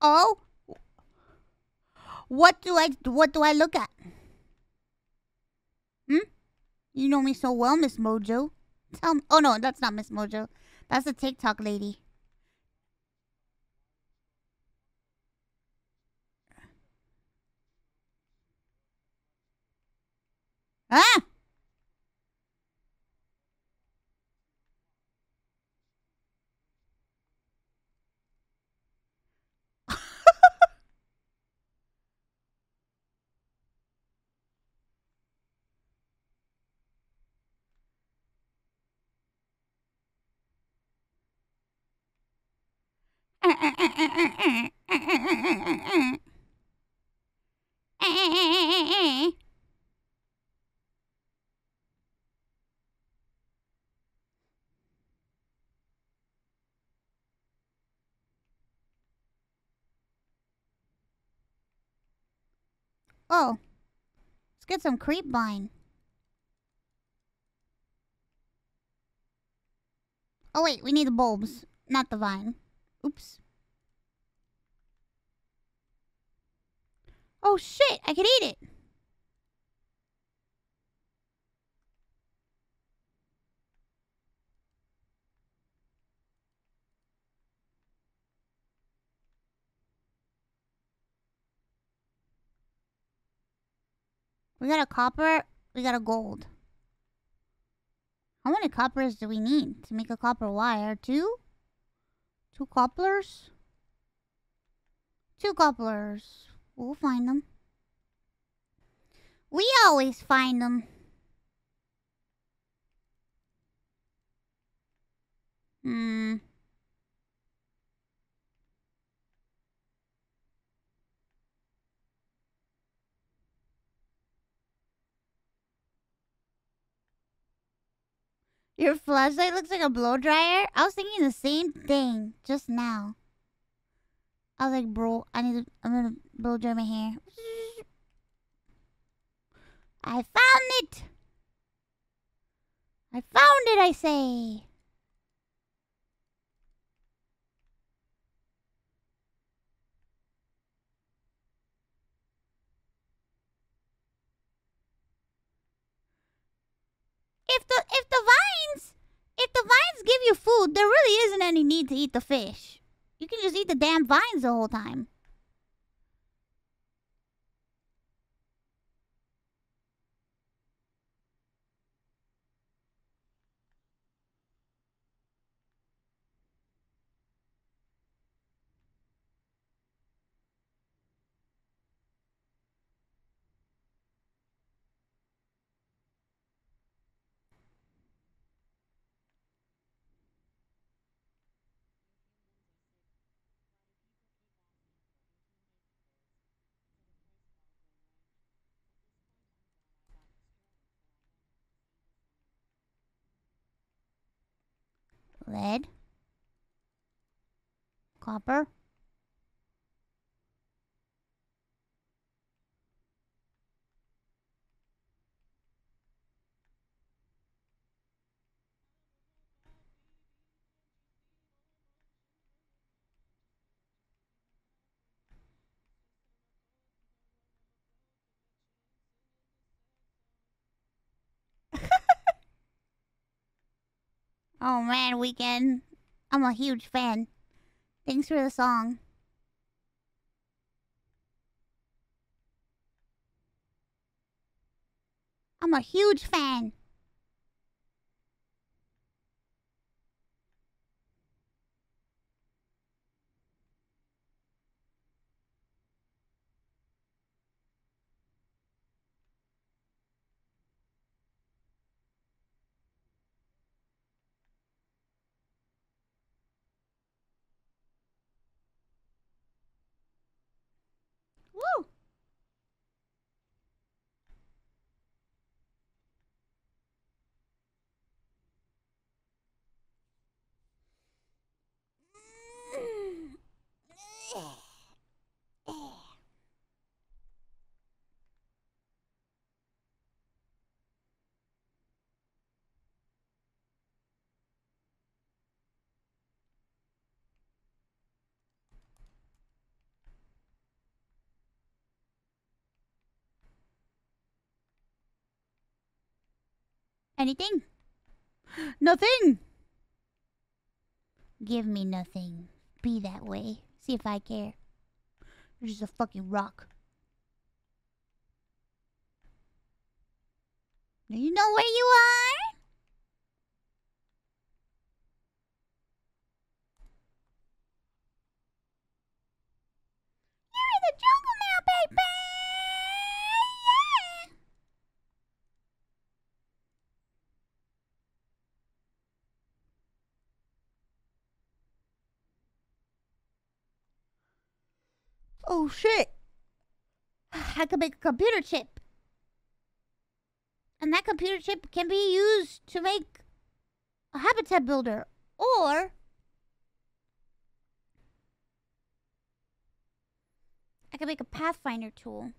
Oh? What do I what do I look at? Hmm? You know me so well, Miss Mojo. Tell me. Oh no, that's not Miss Mojo. That's the TikTok lady. Ah! [laughs] Oh. Let's get some creepvine. Oh wait, we need the bulbs, not the vine. Oops. Oh shit, I could eat it. We got a copper, we got a gold. How many coppers do we need to make a copper wire? Two? Two copplers? Two copplers. We'll find them. We always find them. Hmm. Your flashlight looks like a blow dryer. I was thinking the same thing just now. I was like, bro, I need to, I'm gonna blow dry my hair. I found it. I found it, I say. If the if the vines if the vines give you food, there really isn't any need to eat the fish. You can just eat the damn vines the whole time. Lead. Copper. Oh man, weekend. I'm a huge fan. Thanks for the song. I'm a huge fan. Anything? Nothing. Give me nothing. Be that way. See if I care. You're just a fucking rock. Do you know where you are? You're in the jungle now, baby. Yeah. Oh shit! I could make a computer chip. And that computer chip can be used to make a habitat builder. Or I could make a Pathfinder tool.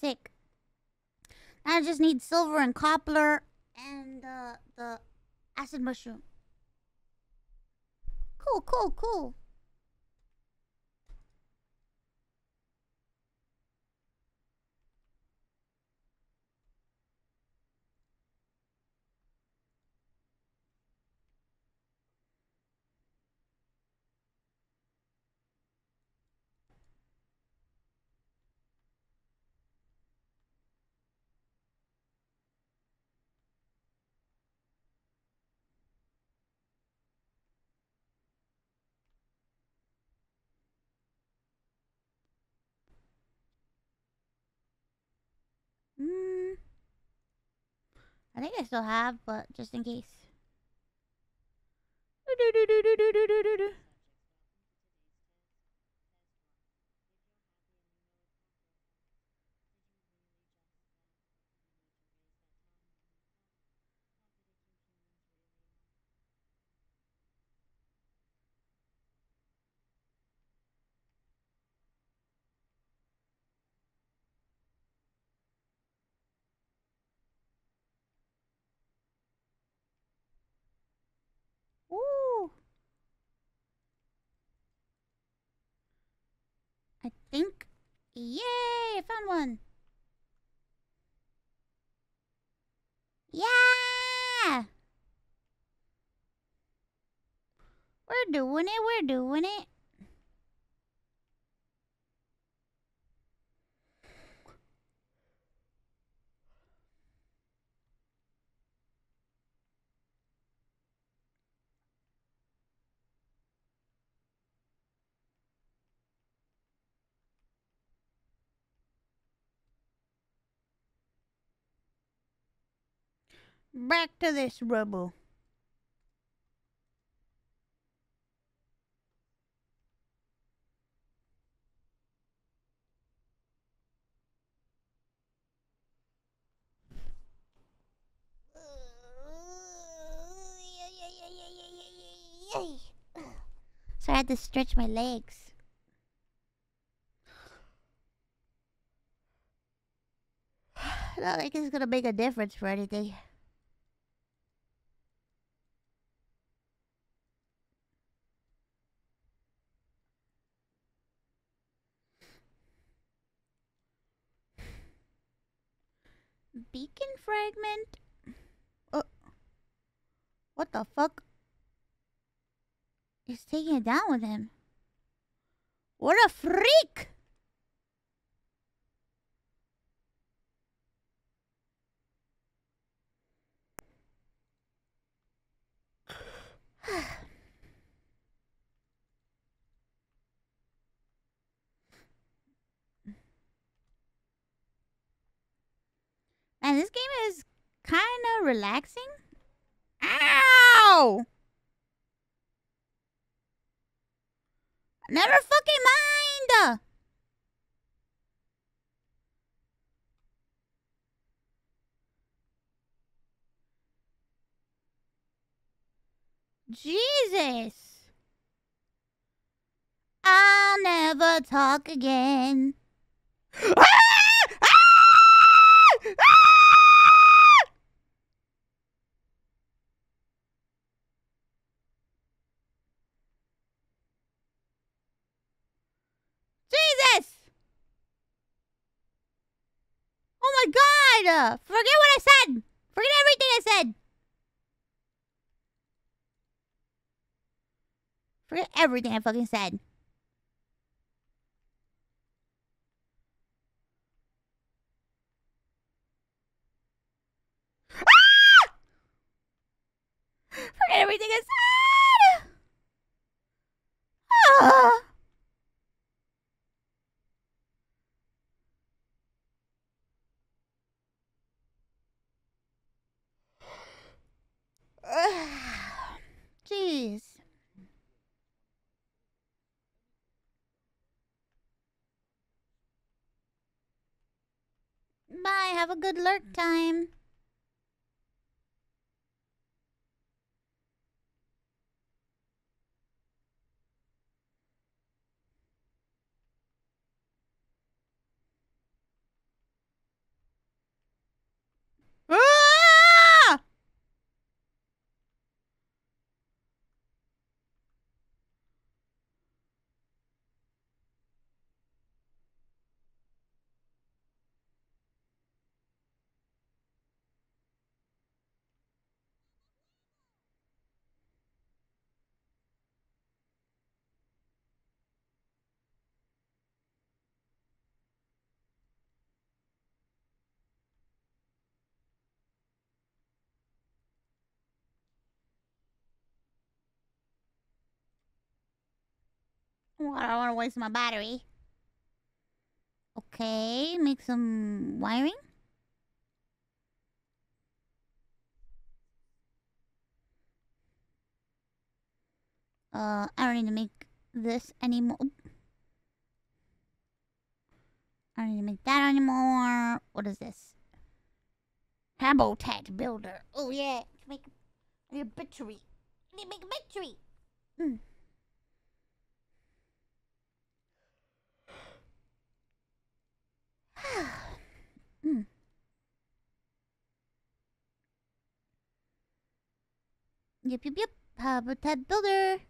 Sick. I just need silver and copper and uh, the acid mushroom. Cool, cool, cool. Mm. I think I still have, but just in case. Do-do-do-do-do-do-do-do. Ooh. I think. Yay! I found one. Yeah! We're doing it. We're doing it. Back to this rubble. So I had to stretch my legs. [sighs] Not like it's gonna make a difference for anything. Beacon fragment? Uh, what the fuck? He's taking it down with him. What a freak! [sighs] [sighs] Man, this game is kind of relaxing. Ow! Never fucking mind! Jesus! I'll never talk again. [gasps] Ah! Ah! Ah! Jesus! Oh my god! Forget what I said! Forget everything I said! Forget everything I fucking said. Ah! Forget everything I said! Ah! [sighs] Jeez. Bye. Have a good lurk time. Ah! I don't want to waste my battery. Okay, make some wiring. Uh, I don't need to make this anymore. I don't need to make that anymore. What is this? Habitat builder. Oh yeah, make a battery. Make a battery. Mm. [sighs] mm. Yep, yep, yep. Habitat builder.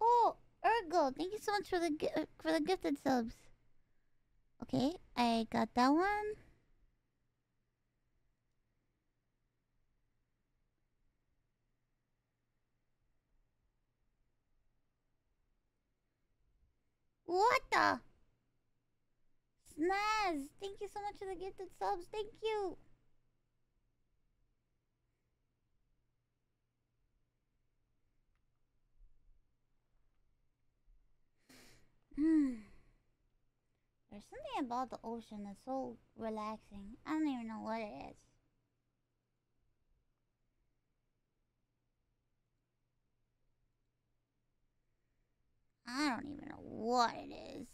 Oh, Ergo, thank you so much for the for the gifted subs. Okay, I got that one. What the? Snaz, thank you so much for the gifted subs. Thank you. Hmm. There's something about the ocean that's so relaxing. I don't even know what it is. I don't even know what it is.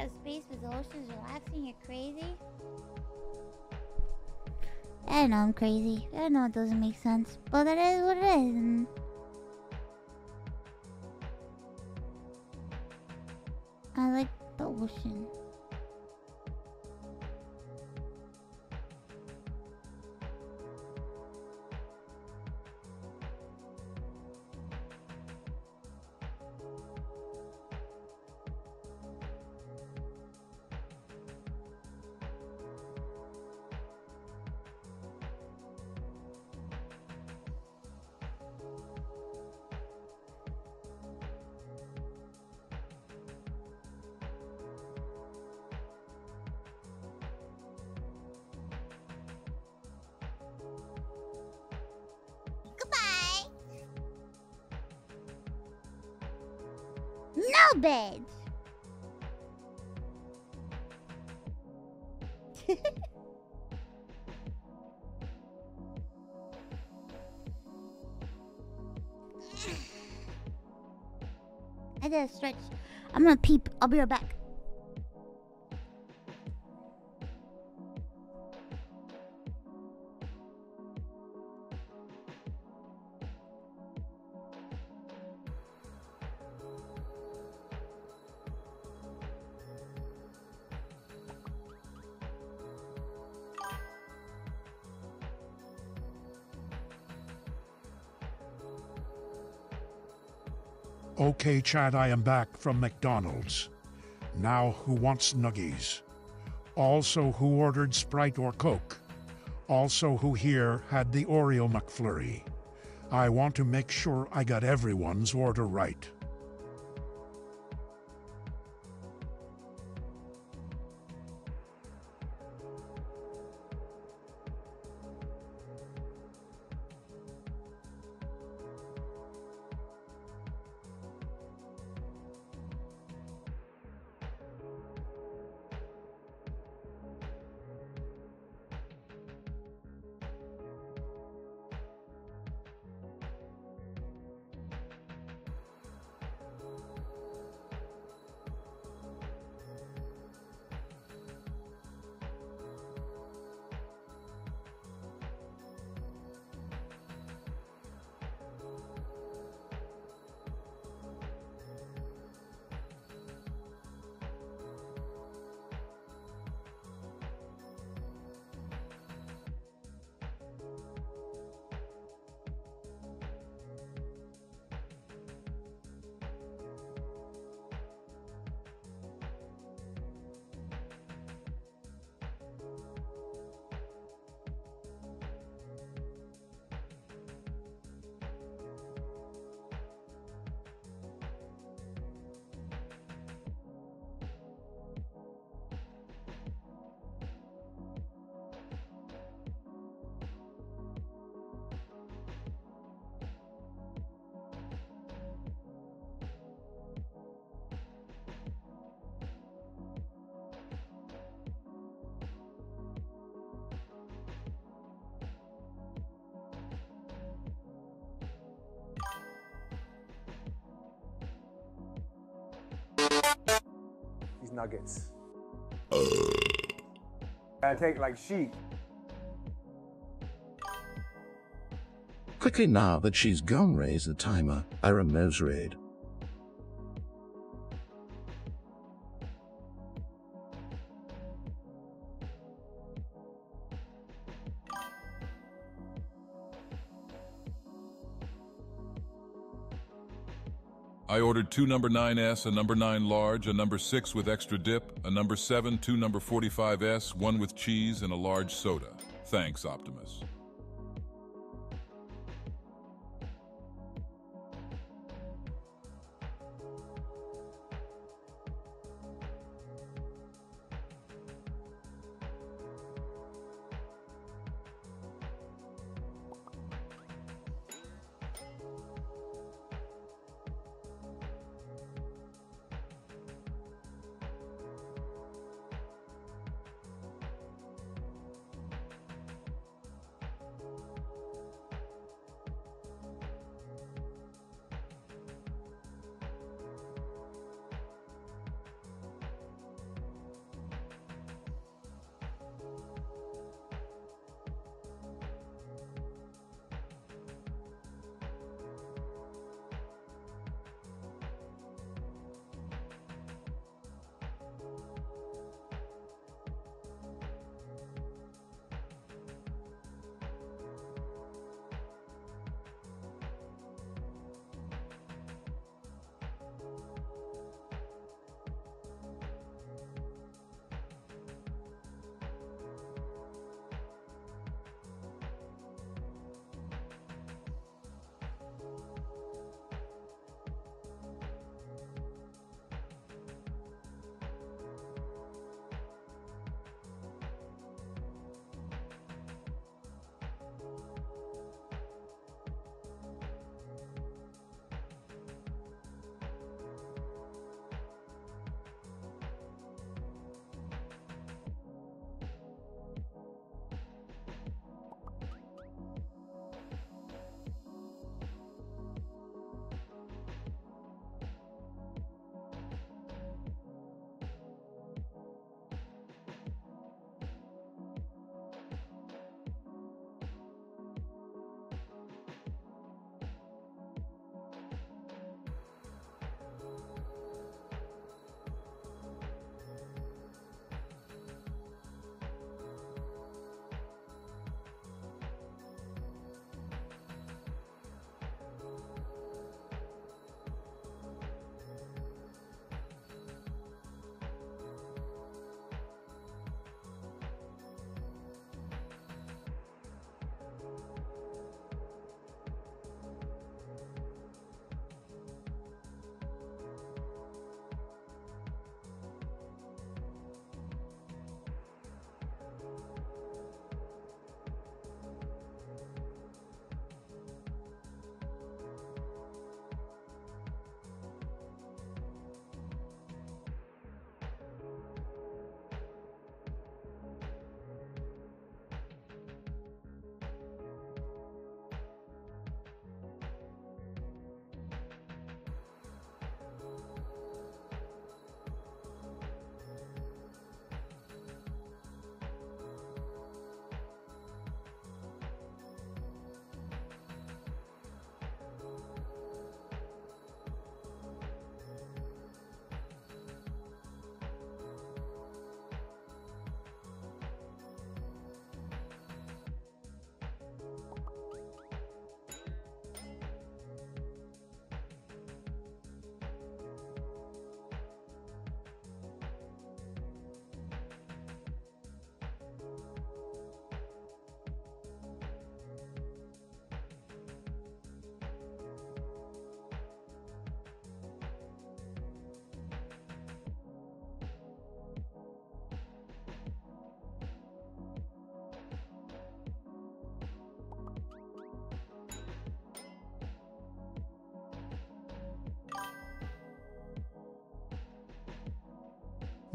Scared of space with the oceans relaxing, you're crazy? I know I'm crazy. I know it doesn't make sense, but it is what it is. And I like the ocean. Stretch. I'm gonna peep. I'll be right back. Chad, I am back from McDonald's. Now, who wants nuggies? Also, who ordered Sprite or Coke? Also, who here had the Oreo McFlurry? I want to make sure I got everyone's order right. Nuggets. I take like sheep. Quickly now that she's gone, raise the timer. I Ira Raid. I ordered two number 9S, a number 9 large, a number 6 with extra dip, a number 7, two number 45S, one with cheese, and a large soda. Thanks, Optimus.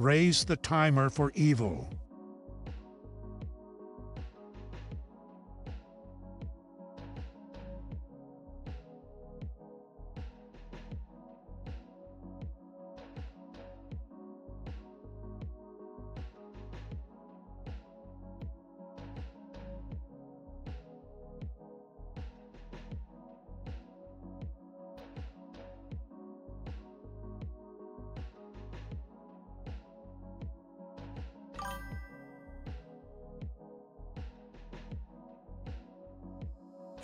Raise the timer for evil.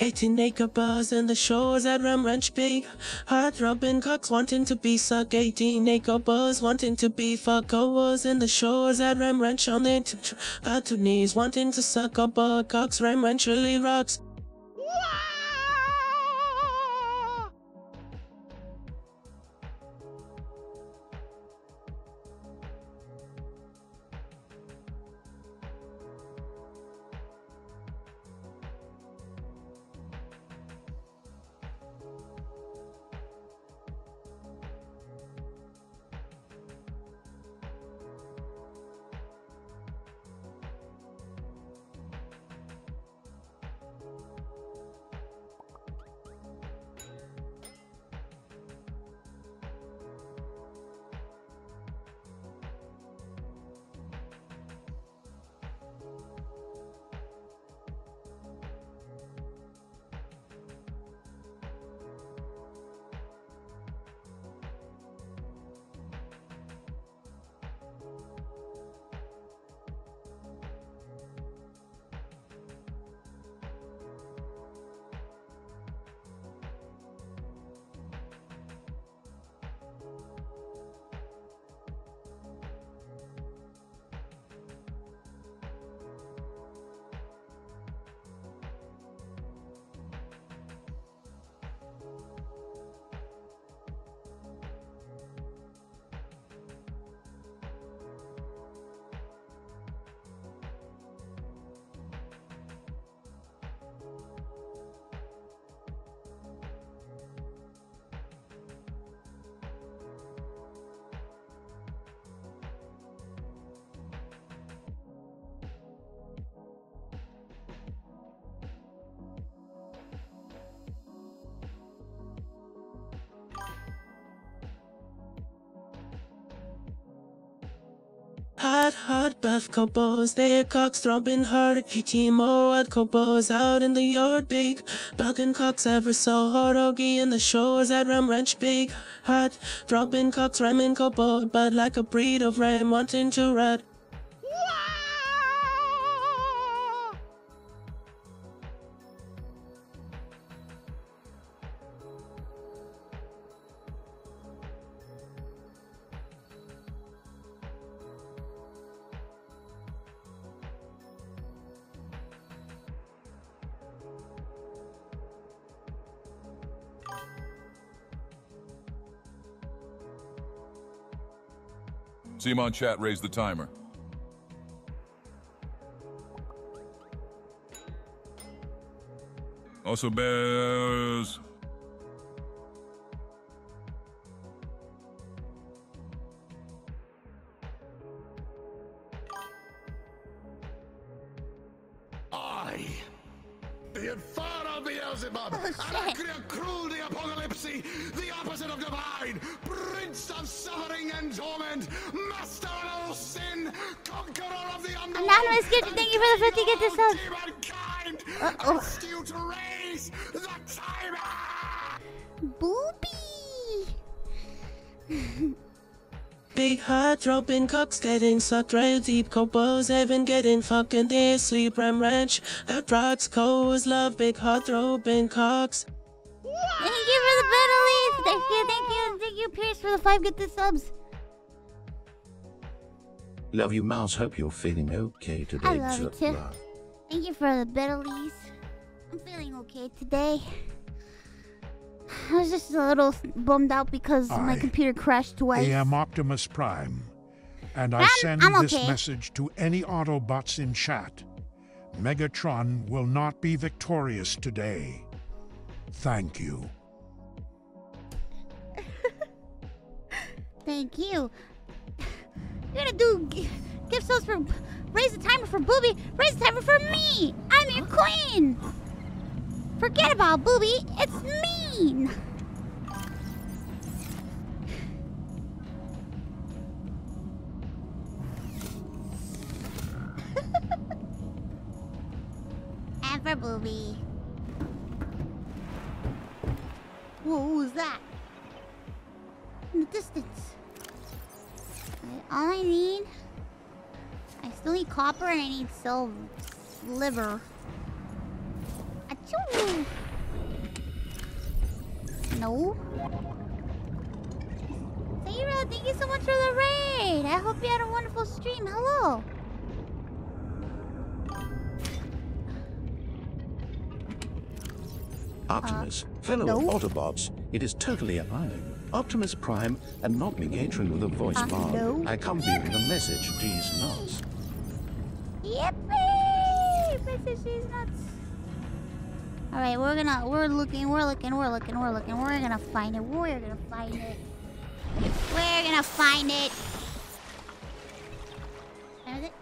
Eighteen acre bars and the shores at Ram Ranch Big. Heart throbbing cocks wanting to be suck. Eighteen acre bars wanting to be fuck. Goers in the shores at Ram Ranch on their t- t- two knees wanting to suck up bar cocks. Ram Ranch really rocks. Bath couples, their cocks throbbing hard. Timo at couples out in the yard, big. Bucking cocks ever so hard. Ogie in the shores at Ram Ranch, big. Hot, throbbing cocks, ramming couple, but like a breed of ram wanting to ride. Simon chat raised the timer. Also bears. Dropping cocks getting sucked real deep. Couples even getting fucking their sleep. Ram Ranch, that rocks. Co's love big hot dropping cocks. Thank you for the Bettleys. Thank you, thank you, thank you, Pierce, for the five get the subs. Love you, Mouse. Hope you're feeling okay today. I love you too. love. Thank you for the Bettleys. I'm feeling okay today. [sighs] I was just a little bummed out because my computer crashed twice. I am Optimus Prime, and I I'm- send I'm this okay. message to any Autobots in chat. Megatron will not be victorious today. Thank you. [laughs] Thank you. You're gonna do gift subs for raise the timer for Booby, raise the timer for me. I'm your queen. Forget about Booby. It's mean. For Booby. Whoa, who was that? In the distance. All I need. I still need copper and I need silver. Liver. Achoo! No. Sarah, thank you so much for the raid. I hope you had a wonderful stream. Hello. Optimus, fellow no. Autobots, it is totally I, Optimus Prime, and not Megatron with a voice Uh, bar. no. I come bearing a message, these nuts. Yippee! Message these nuts. All right, we're gonna, we're looking, we're looking, we're looking, we're looking. We're gonna find it. We're gonna find it. We're gonna find it. Is it?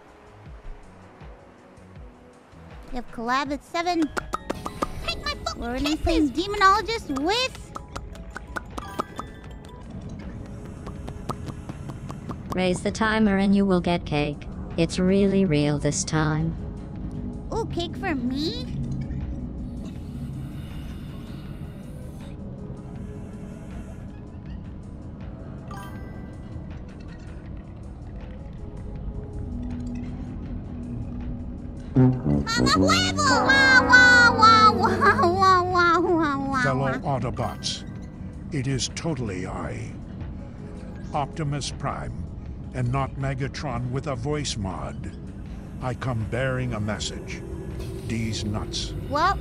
You have collab at seven. Take my fucking We're gonna Demonologist with. Raise the timer and you will get cake. It's really real this time. Ooh, cake for me. Wow, wow, wow, Fellow Autobots, it is totally I, Optimus Prime, and not Megatron with a voice mod. I come bearing a message. These nuts. Well,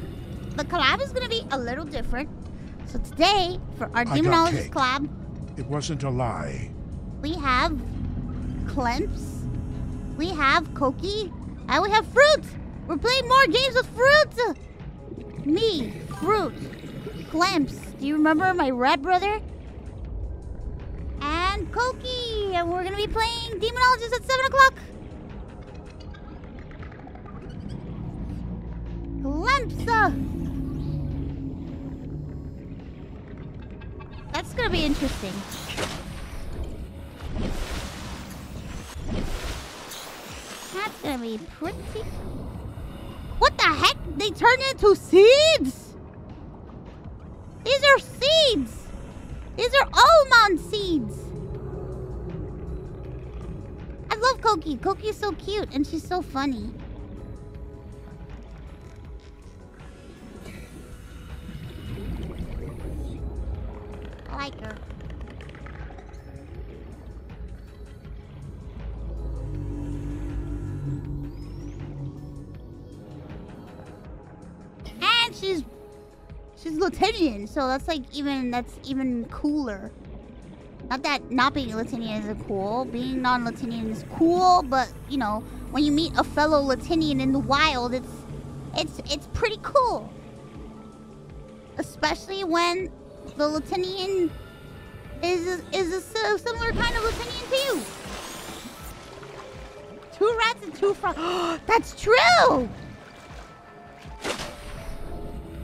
the collab is gonna be a little different. So today, for our Demonologist collab, It wasn't a lie. we have Clemps, we have Koki, and we have Fruit. We're playing more games with Fruit. Me, Fruit, Clemps. Do you remember my red brother? And Koki, and we're gonna be playing Demonologist at seven o'clock. Clemps. uh, That's gonna be interesting. That's gonna be pretty. What the heck? They turned into seeds? These are seeds! These are almond seeds! I love Koki. Koki is so cute and she's so funny. I like her. And she's she's Latinian, so that's like even that's even cooler. Not that not being Latinian isn't cool. Being non-Latinian is cool, but you know, when you meet a fellow Latinian in the wild, it's it's it's pretty cool. Especially when the Latinian is is a similar kind of Latinian to you. Two rats and two frogs. [gasps] That's true.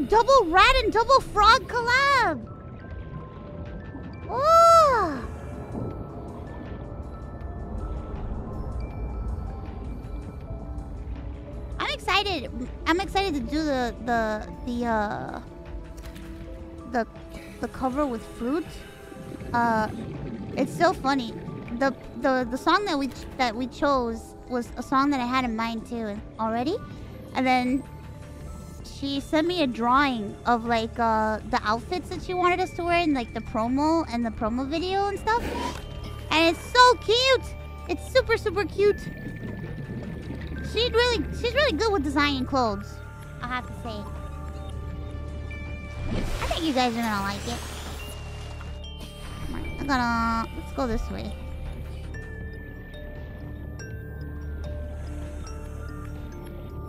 Double rat and double frog collab. Oh. I'm excited. I'm excited to do the the the uh the the cover with fruit. Uh, it's so funny. The the the song that we that we chose was a song that I had in mind too already, and then she sent me a drawing of like uh the outfits that she wanted us to wear in like the promo and the promo video and stuff. And it's so cute. It's super super cute. She really she's really good with designing clothes. I have to say. I think you guys are gonna like it. I'm gonna let's go this way.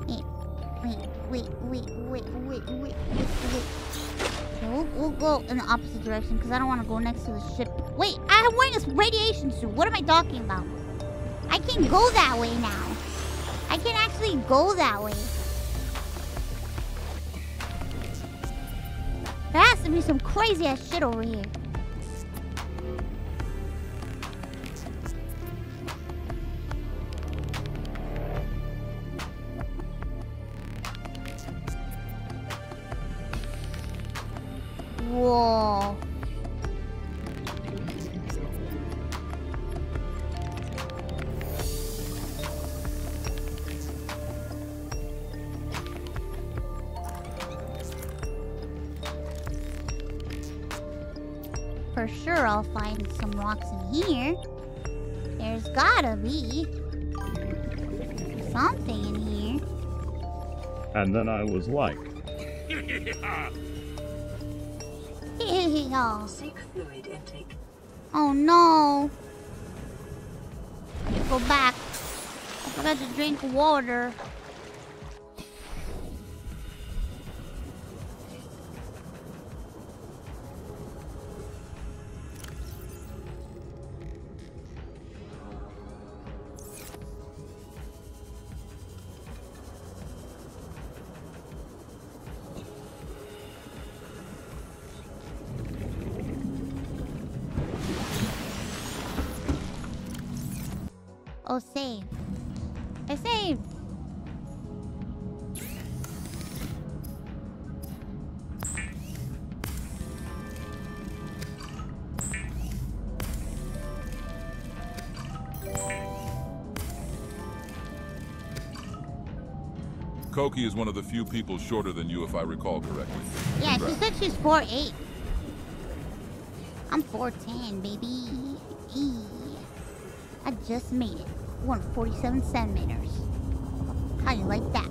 Wait, wait, wait, wait, wait, wait, wait, wait. Okay, we'll, we'll go in the opposite direction because I don't want to go next to the ship. Wait, I'm wearing a radiation suit. What am I talking about? I can go that way now. I can actually go that way. There has to be some crazy ass shit over here. Whoa. For sure I'll find some rocks in here. There's gotta be something in here. And then I was like, [laughs] oh. [laughs] Seek fluid intake. Oh no. Go back. I forgot to drink water. Oh, save. I saved. Koki is one of the few people shorter than you, if I recall correctly. Yeah, she said she's 4'8". I'm 4'10", baby. Eee. I just made it. 147 centimeters. How you like that?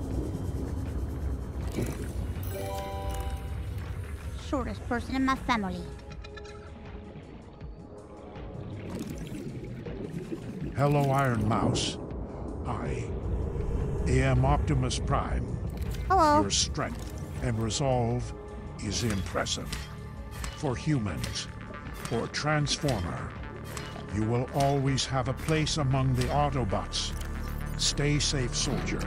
Shortest person in my family. Hello, Ironmouse. I am Optimus Prime. Hello. Your strength and resolve is impressive. For humans, for Transformer, you will always have a place among the Autobots. Stay safe, soldier.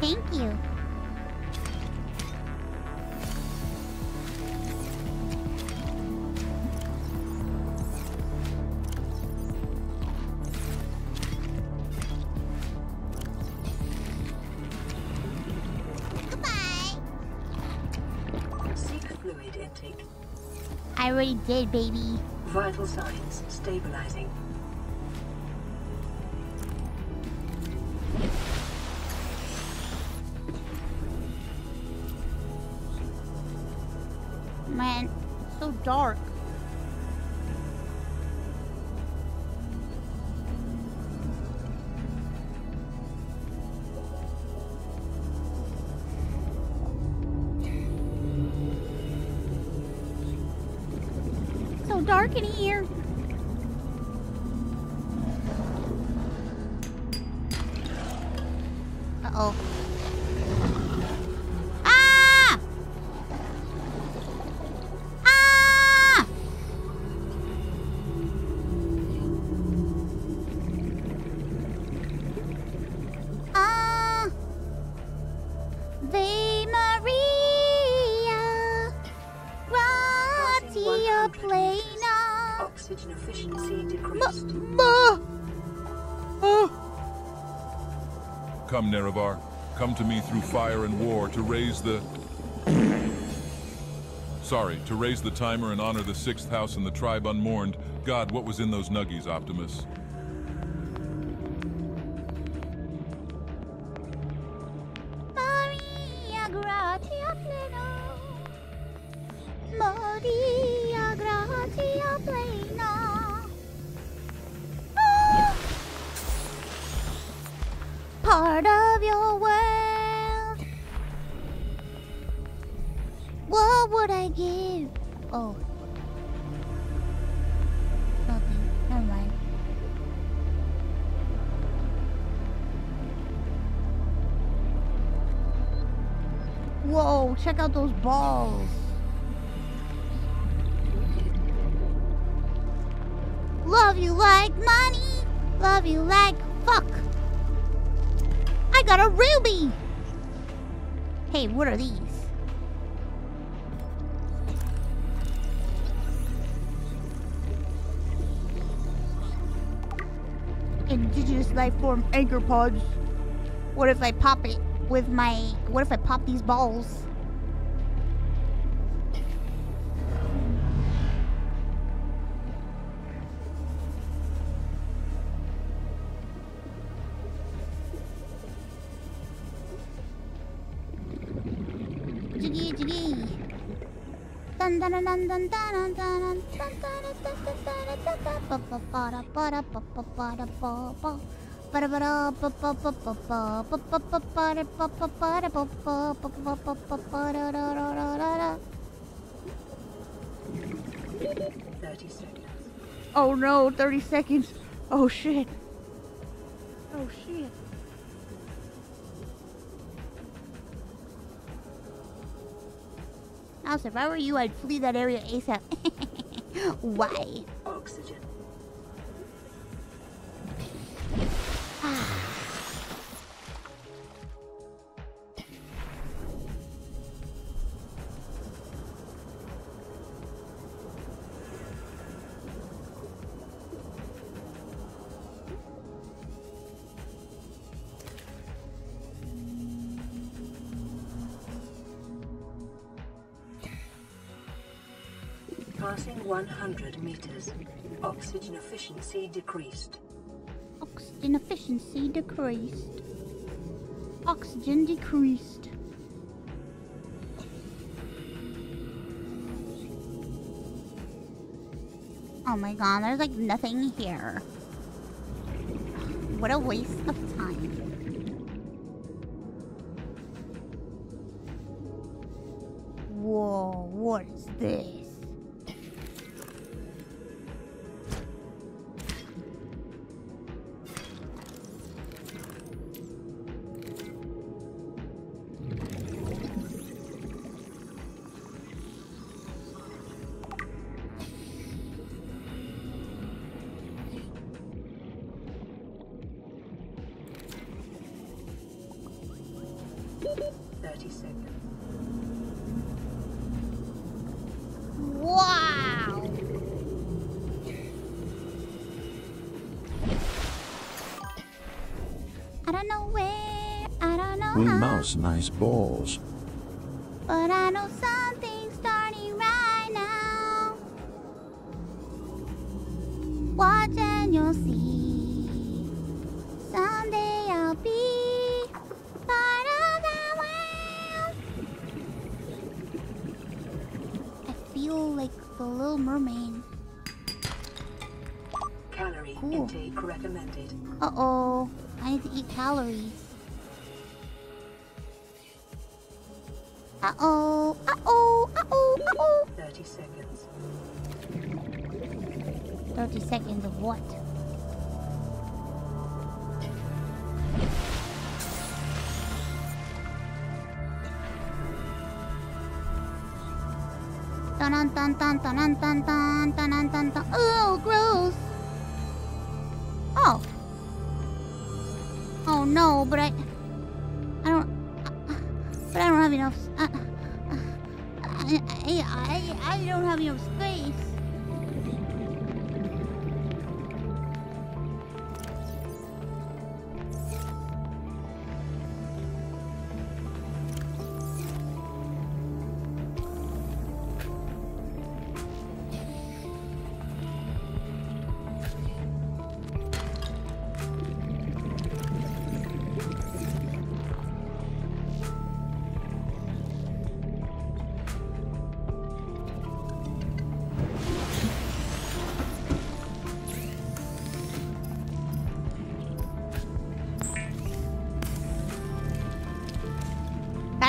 Thank you. Already did, baby. Vital signs stabilizing. Dark in here. Come, Nerevar. Come to me through fire and war to raise the... Sorry, to raise the timer and honor the sixth house and the tribe unmourned. God, what was in those nuggies, Optimus? Anchor pods. What if I pop it with my. What if I pop these balls? Jiggy jiggy. Dun dun dun dun dun dun dun dun dun dun Oh no, 30 seconds. Oh shit. Oh shit. Now, if I were you, I'd flee that area ASAP. Why? Oxygen. Passing 100 meters. Oxygen efficiency decreased. Oxygen efficiency decreased. Oxygen decreased. Oh my god, there's like nothing here. What a waste of time. Whoa, what is this? Balls. Dun dun dun dun dun dun dun dun dun dun dun dun. Oh, gross. Oh. Oh no, but I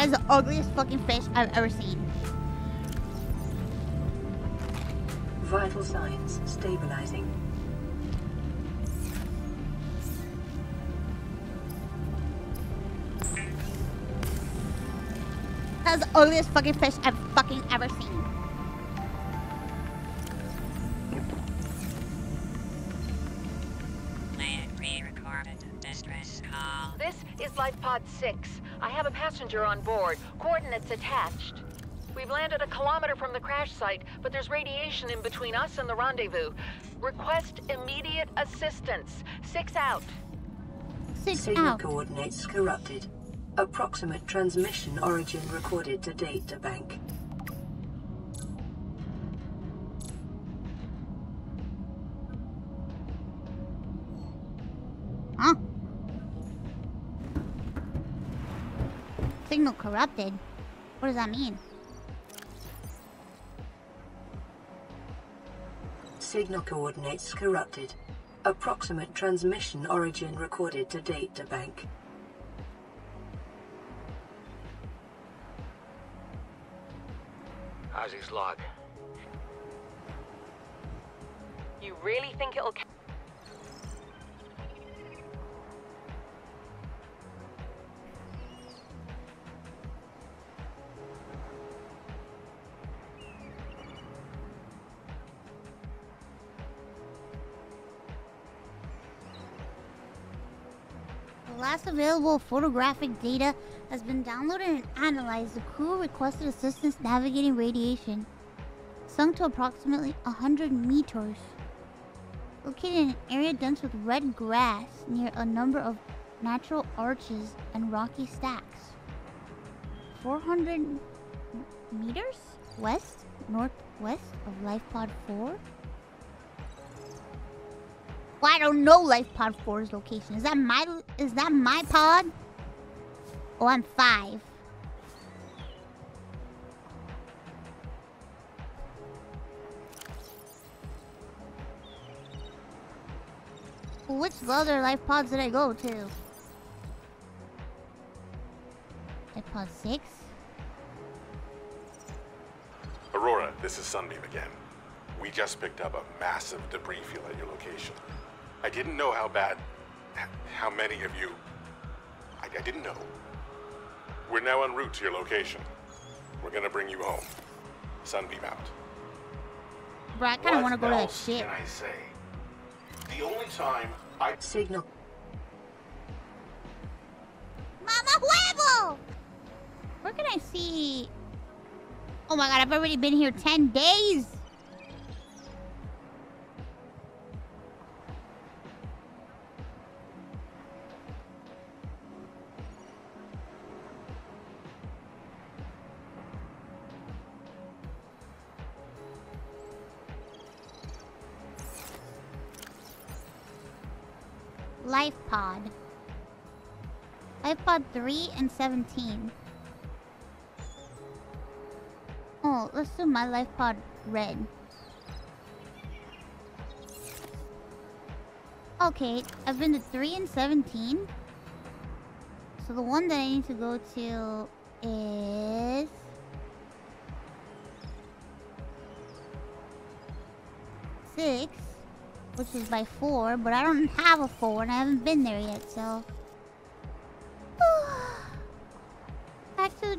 is the ugliest fucking fish I've ever seen. Vital signs stabilizing. That is the ugliest fucking fish I've fucking ever seen. Passenger on board. Coordinates attached. We've landed a kilometer from the crash site, but there's radiation in between us and the rendezvous. Request immediate assistance. Six out. Six Signal out. coordinates corrupted. Approximate transmission origin recorded to data bank. Signal corrupted. What does that mean? Signal coordinates corrupted. Approximate transmission origin recorded to data bank. How's his log? You really think it'll... last available photographic data has been downloaded and analyzed. The crew requested assistance navigating radiation. Sunk to approximately 100 meters. Located in an area dense with red grass near a number of natural arches and rocky stacks. 400 meters west, northwest of Life Pod 4? Well, I don't know Life Pod 4's location. Is that my is that my pod? Oh, I'm five. Which other life pods did I go to? Life pod six? Aurora, this is Sunbeam again. We just picked up a massive debris field at your location. I didn't know how bad, how many of you. I, I didn't know. We're now en route to your location. We're gonna bring you home. Sunbeam out. Bro, I kind of want to go to that else shit. Can I say? The only time I signal. Mama huevo! Where can I see? Oh my god, I've already been here 10 days! Pod 3 and 17. Oh, let's do my Life Pod red. Okay, I've been to 3 and 17. So the one that I need to go to is... Six, which is by four, but I don't have a four and I haven't been there yet, so...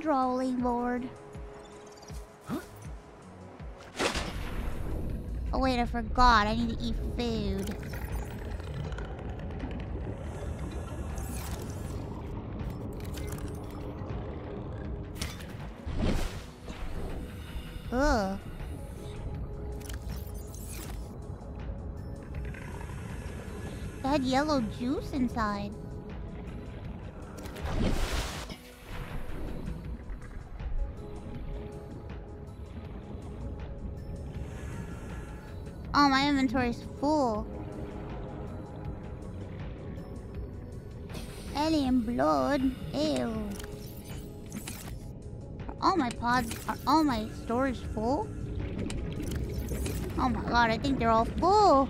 drawing board. Oh wait, I forgot. I need to eat food. Ugh. It had yellow juice inside. Inventory's full. Alien blood. Ew. Are all my pods, are all my storage full? Oh my god, I think they're all full.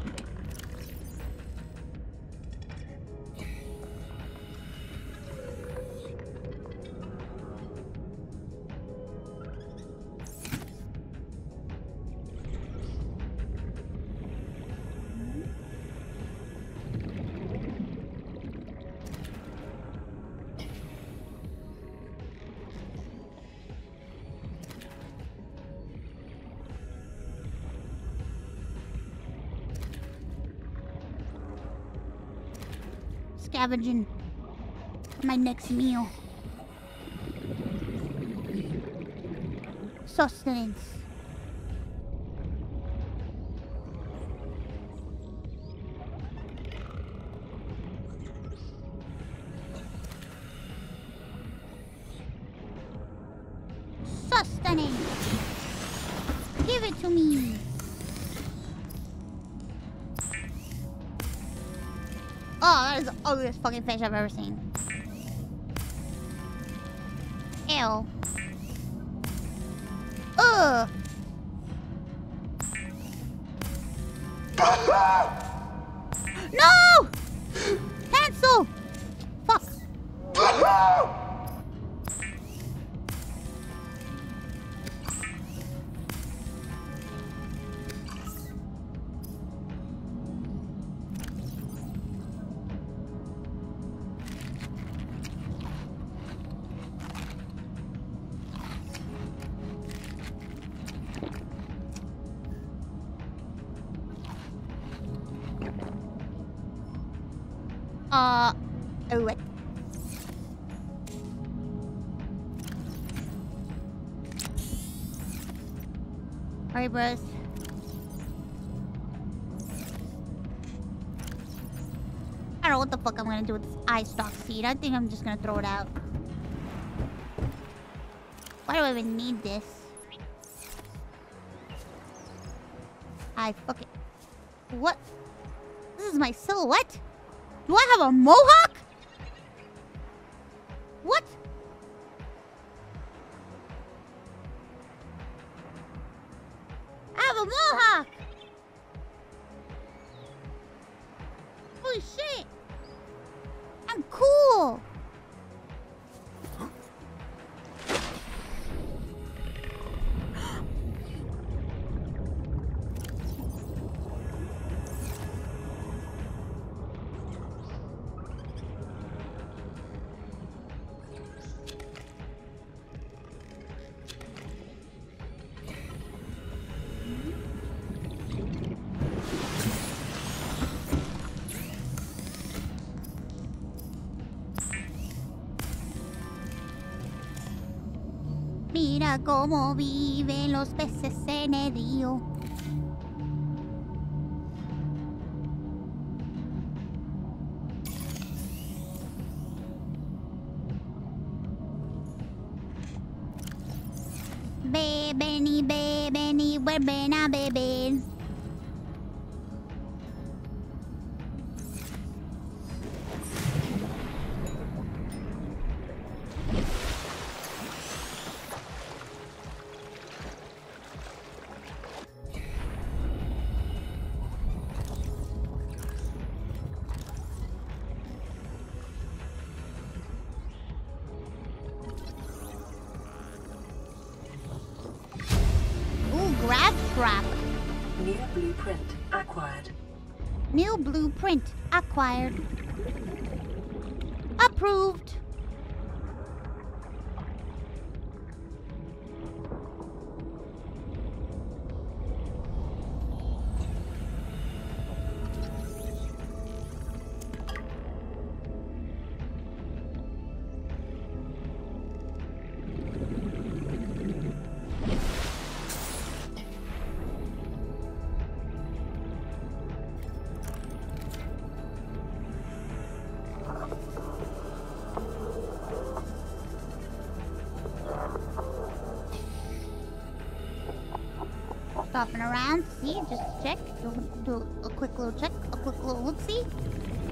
Scavenging. my next meal. Sustenance. Sustenance. Fucking fish I've ever seen. Ew. Gonna do with this eye stalk seed. I think I'm just gonna throw it out. Why do I even need this? I fuck it. What? This is my silhouette? Do I have a mohawk? Cómo viven los peces en el río. Stopping around, see, just check, do, do a quick little check, a quick little look see,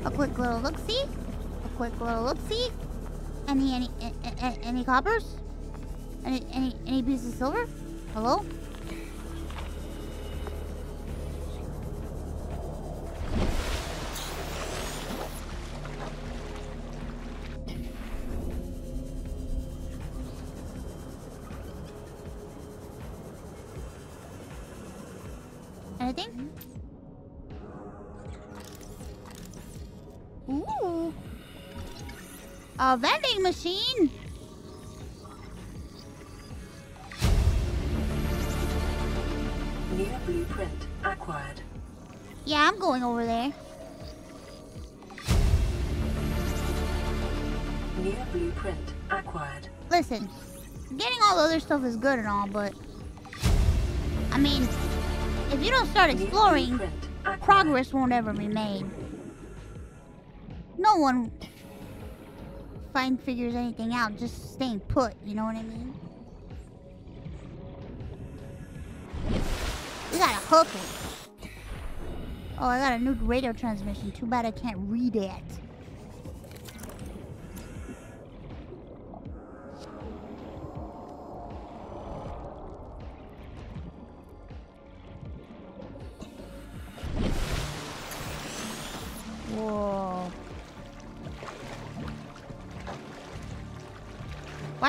a quick little look see, a quick little look see. Any any a- a- a- any coppers? Any any any pieces of silver? Hello? Machine. New blueprint acquired. Yeah, I'm going over there. Engineer blueprint acquired. Listen, getting all the other stuff is good and all, but I mean, if you don't start exploring, progress won't ever be made. No one find figures anything out just staying put, you know what I mean? We gotta hook it. Oh, I got a new radio transmission. Too bad I can't read it.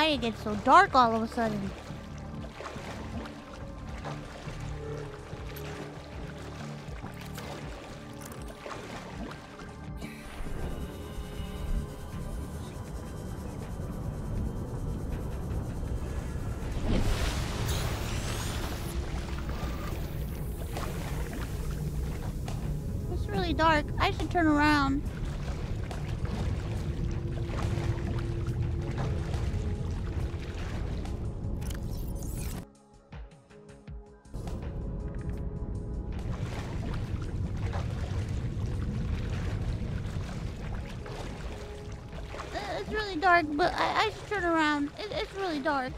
Why it gets so dark all of a sudden? Dark, but I, I should turn around. It, it's really dark.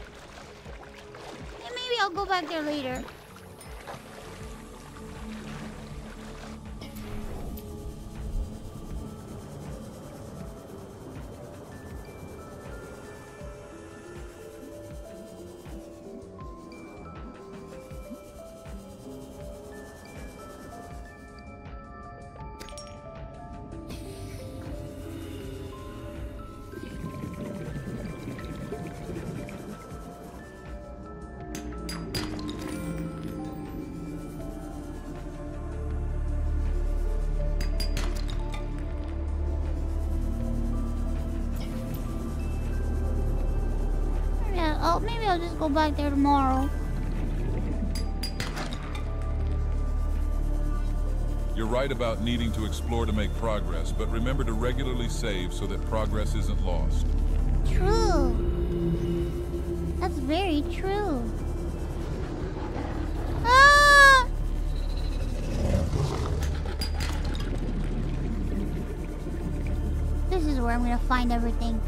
Yeah, maybe I'll go back there later. Go back there tomorrow. You're right about needing to explore to make progress, but remember to regularly save so that progress isn't lost. True. That's very true. Ah! This is where I'm gonna find everything.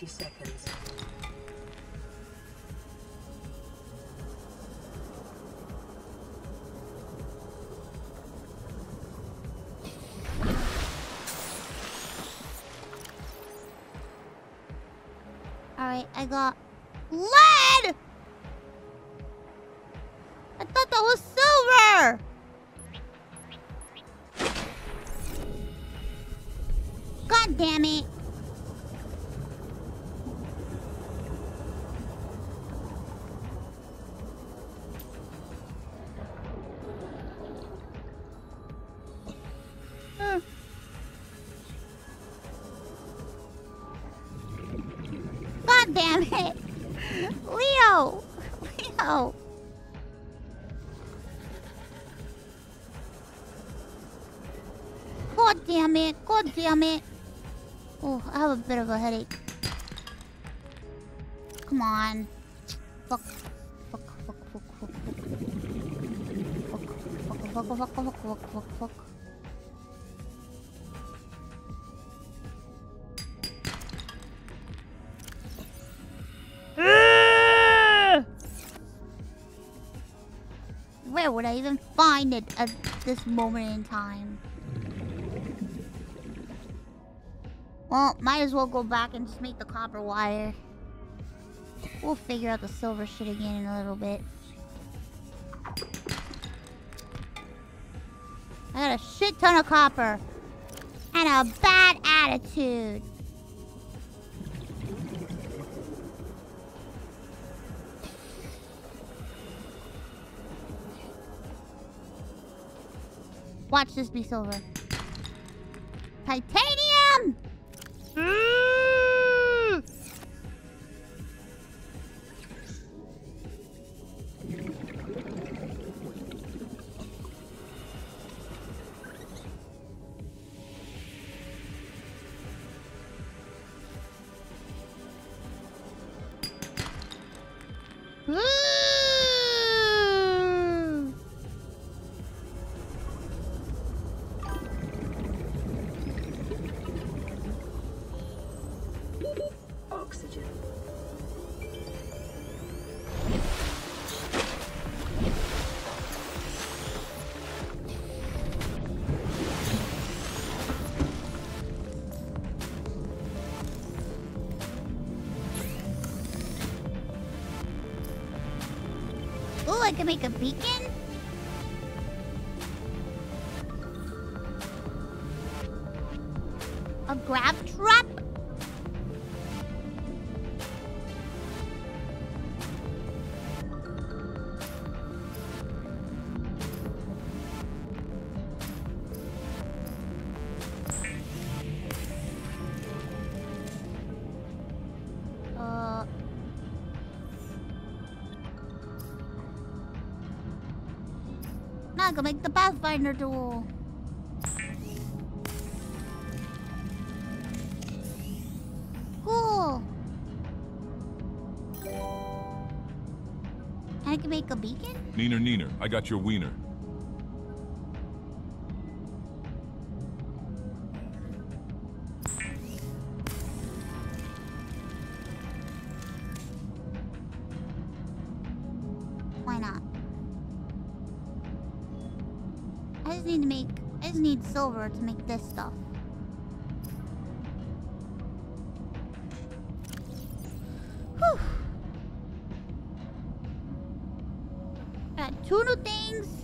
30 seconds. Alright, I got... Left! It! Oh, I have a bit of a headache. Come on. Fuck, fuck, fuck, fuck, fuck. Fuck, fuck, fuck, fuck, fuck, fuck, fuck, fuck. Where would I even find it at this moment in time? Well, might as well go back and just make the copper wire. We'll figure out the silver shit again in a little bit. I got a shit ton of copper. And a bad attitude. Watch this be silver. Titanium! Can make a beacon? Can make the Pathfinder tool. Cool. I can make a beacon? Neener, neener, I got your wiener. Got two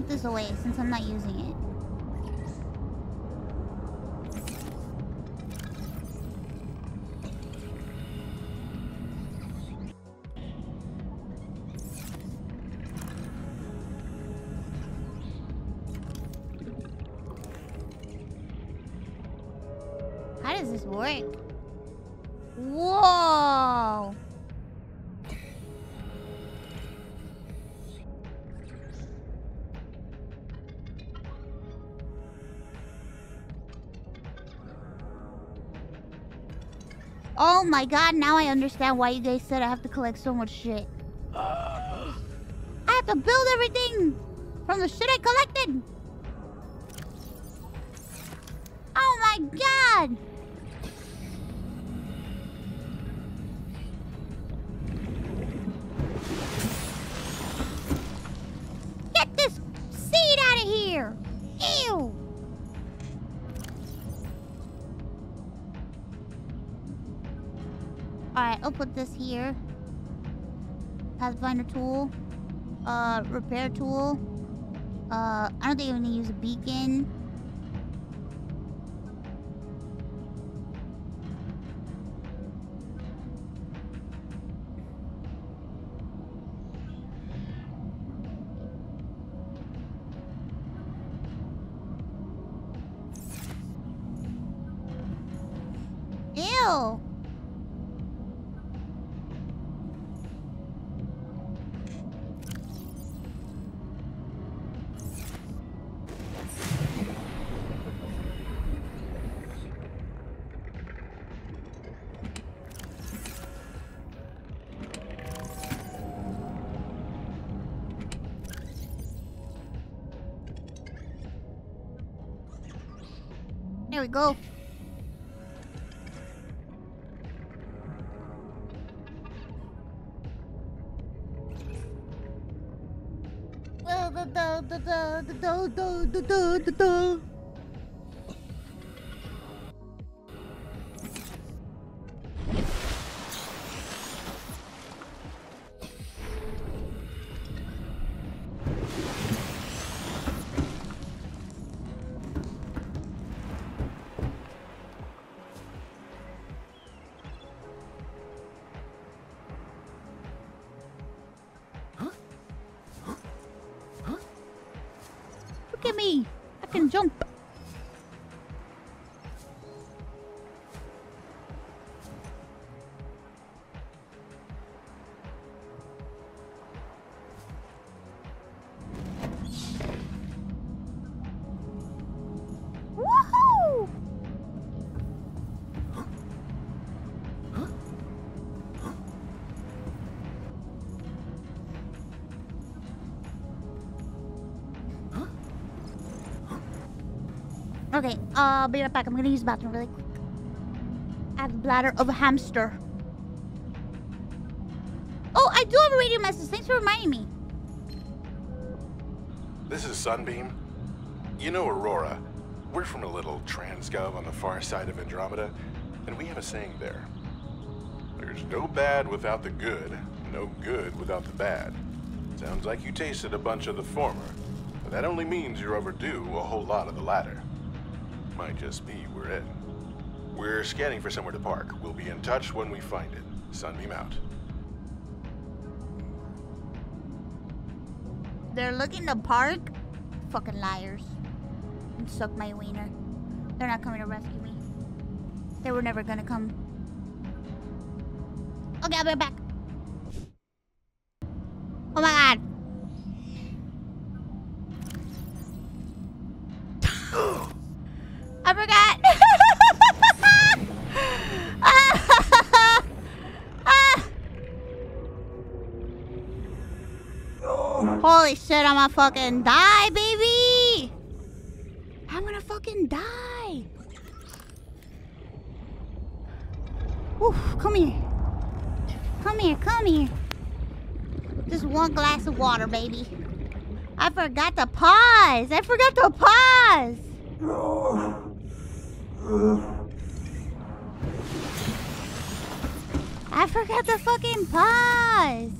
put this away since I'm not using it. My god, now I understand why you guys said I have to collect so much shit. [sighs] I have to build everything from the shit I collected. Here. Pathfinder tool. Uh, repair tool. Uh, I don't think I'm gonna use a beacon. Here we go. Da, da, da, da, da, da, da, da, da, uh, I'll be right back. I'm gonna use the bathroom really quick. I have the bladder of a hamster. Oh, I do have a radio message. Thanks for reminding me. This is Sunbeam. You know Aurora. We're from a little transgov on the far side of Andromeda, and we have a saying there. There's no bad without the good, no good without the bad. Sounds like you tasted a bunch of the former, but that only means you're overdue a whole lot of the latter. Might just be we're in. We're scanning for somewhere to park. We'll be in touch when we find it. Sunbeam out. They're looking to park? Fucking liars. And suck my wiener. They're not coming to rescue me. They were never gonna come. Okay, I'll be back. Gonna fucking die, baby! I'm gonna fucking die! Oof, come here. Come here, come here. Just one glass of water, baby. I forgot to pause! I forgot to pause! I forgot to fucking pause!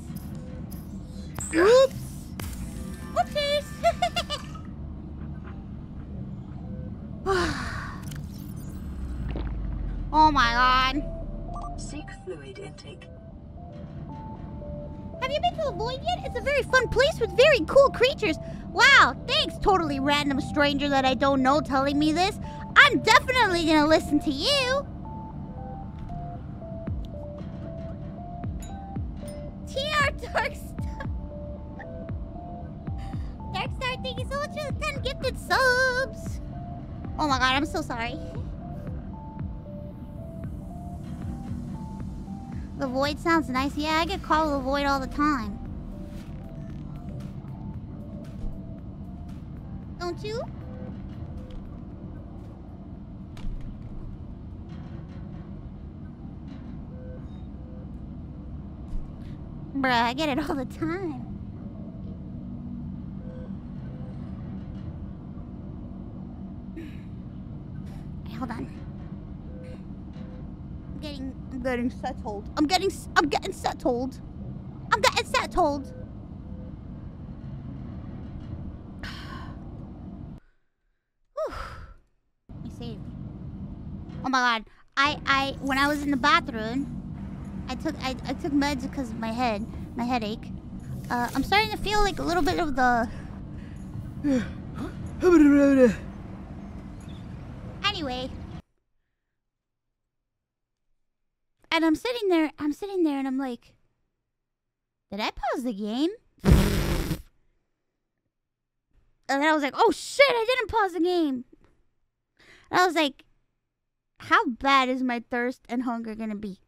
Very cool creatures. Wow, thanks, totally random stranger that I don't know telling me this. I'm definitely gonna listen to you. TR Darkstar. Darkstar, thank you so much for the 10 gifted subs. Oh my god, I'm so sorry. The void sounds nice. Yeah, I get called the void all the time. Don't you? Bruh, I get it all the time. Hold on. I'm getting, I'm getting settled. I'm getting, I'm getting settled. I'm getting settled. Whew. Let me see. Oh my god. I, I, when I was in the bathroom, I took, I, I took meds because of my head, my headache. Uh, I'm starting to feel like a little bit of the. [sighs] Anyway. And I'm sitting there, I'm sitting there and I'm like, did I pause the game? And then I was like, oh shit, I didn't pause the game. And I was like, how bad is my thirst and hunger gonna be?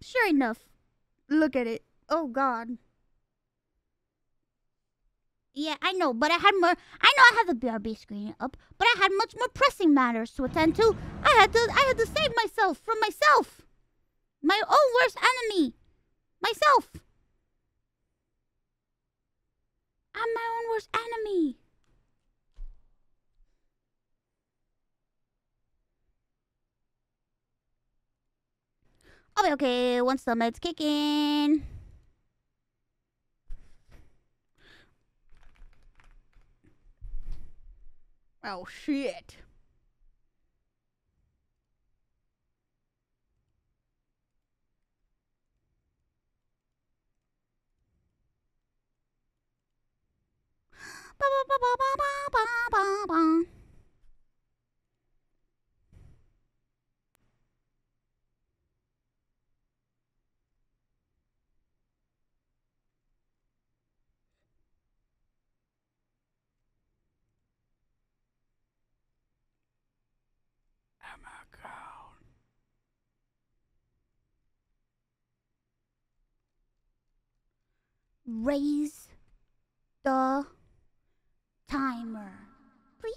Sure enough, look at it. Oh god. Yeah, I know, but I had more. I know I had the BRB screen up, but I had much more pressing matters to attend to. I had to. I had to save myself from myself, my own worst enemy, myself. I'm my own worst enemy. Okay, okay. Once the meds kick in. Oh shit. Ba ba ba ba ba ba ba ba. Raise the timer, please.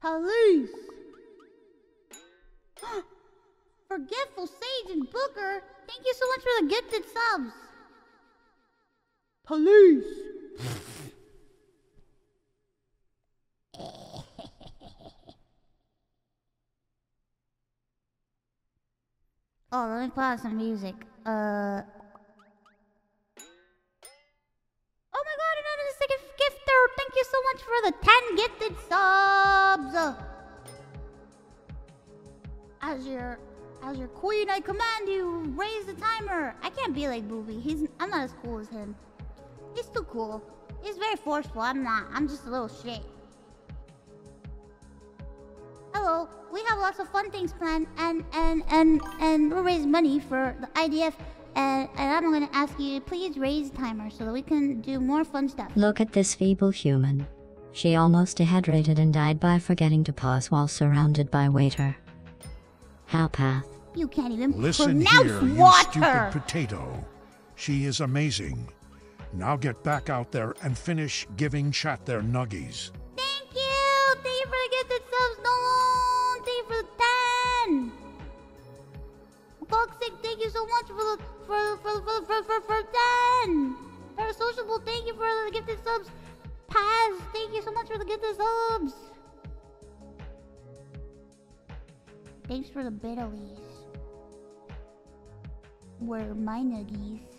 Police! [gasps] Forgetful Sage and Booker, thank you so much for the gifted subs. Police! [laughs] oh, let me pause some music. Uh. Oh my god, another second gifter! Thank you so much for the 10 gifted subs! As your as your queen, I command you, raise the timer. I can't be like Booby. He's I'm not as cool as him. He's too cool. He's very forceful. I'm not. I'm just a little shit. Hello. We have lots of fun things planned, and and and and we'll raise money for the IDF. And, and I'm gonna ask you to please raise the timer so that we can do more fun stuff. Look at this feeble human. She almost dehydrated and died by forgetting to pause while surrounded by waiter. How path. You can't even Listen pronounce here, you stupid potato. She is amazing. Now get back out there and finish giving chat their nuggies. Thank you. Thank you for the gifted subs, Nolan. Thank you for the ten. Toxic, thank you so much for the for for for for for, for ten. Parasociable, thank you for the gifted subs. Paz, thank you so much for the gifted subs. Thanks for the bitterlies. Where are my nuggies?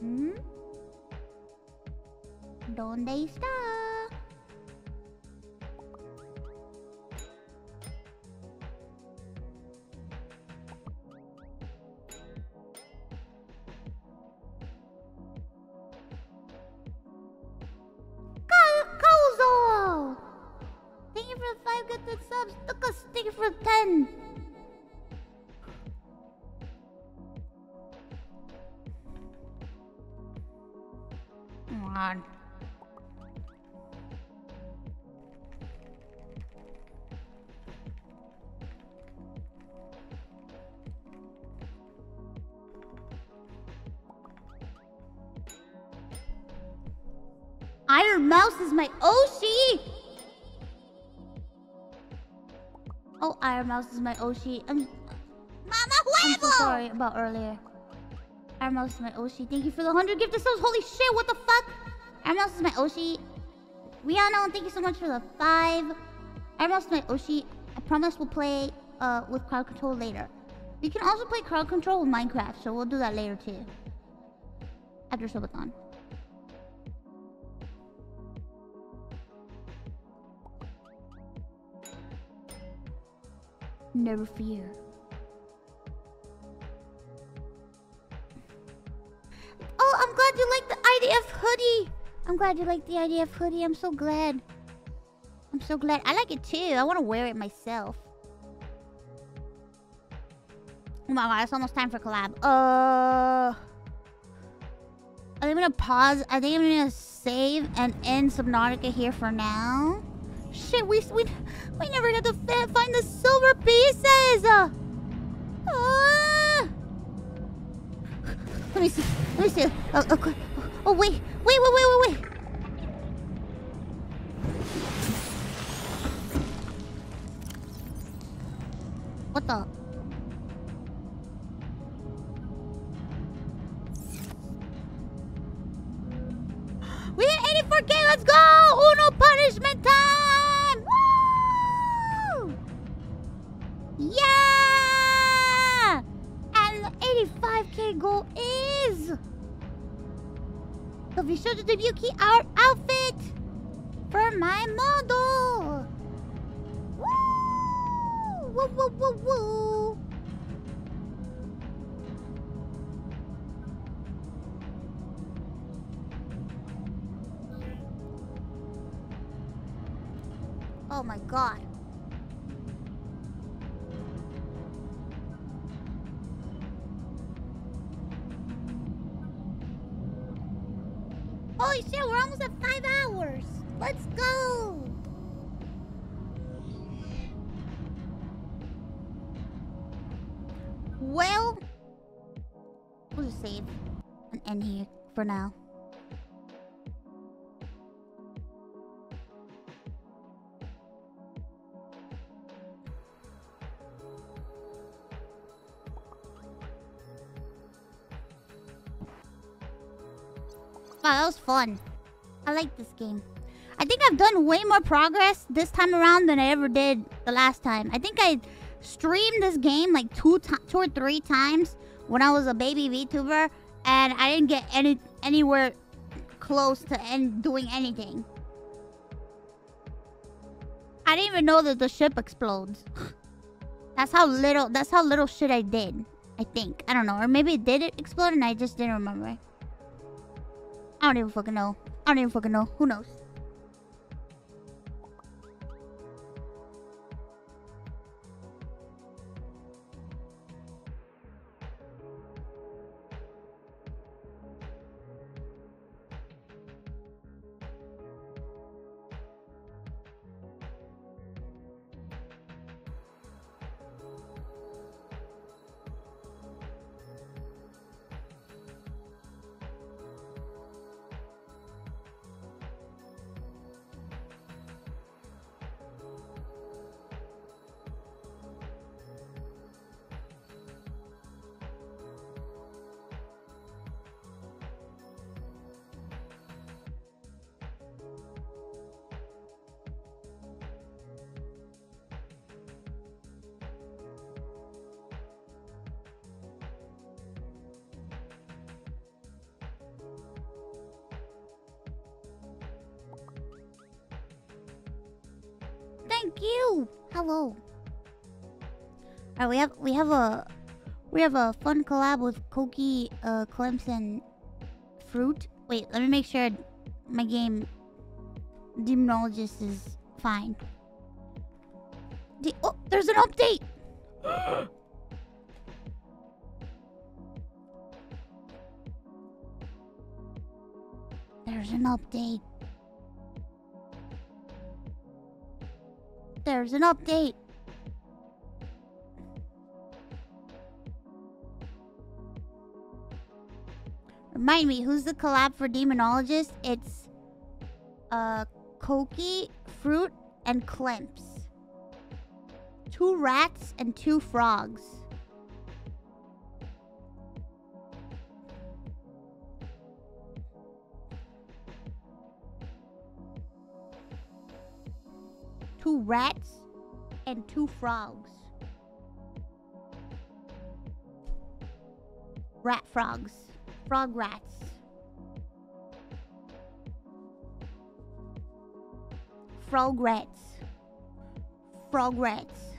Hmm? ¿Dónde está? Thank you for five subs. You for ten. Iron Mouse is my OC! Oh, Iron Mouse is my OC. I'm, uh, I'm so sorry about earlier. Iron Mouse is my OC. Thank you for the 100 gifted subs. Holy shit, what the fuck? Mouse is my OC. Rihanna, thank you so much for the 5. Iron Mouse is my Oshi. I promise we'll play uh, with crowd control later. We can also play crowd control with Minecraft, so we'll do that later too. After Subathon. Never fear. Oh, I'm glad you like the IDF hoodie. I'm glad you like the IDF hoodie. I'm so glad. I'm so glad. I like it too. I want to wear it myself. Oh my god, it's almost time for collab. Uh, I think I'm gonna pause. I think I'm gonna save and end Subnautica here for now. Shit, we we we never got to find the silver pieces. Uh, ah. Let me see. Let me see. Oh, okay. oh wait, wait, wait, wait, wait, wait. What the? For now. Wow, that was fun. I like this game. I think I've done way more progress this time around than I ever did the last time. I think I streamed this game like two, two or three times when I was a baby VTuber, and I didn't get any anywhere close to en- doing anything. I didn't even know that the ship explodes. [laughs] that's how little. That's how little shit I did. I think. I don't know, or maybe it did explode and I just didn't remember. I don't even fucking know. I don't even fucking know. Who knows? We have we have a we have a fun collab with Koki uh Clemson Fruit. Wait, let me make sure my game Demonologist is fine. De- oh, [gasps] there's an update! There's an update. There's an update. Remind me, who's the collab for Demonologist? It's uh Koki, Fruit, and Clemps. Two rats and two frogs. Two rats and two frogs. Rat frogs. Frog rats. Frog rats. Frog rats.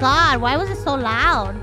God, why was it so loud?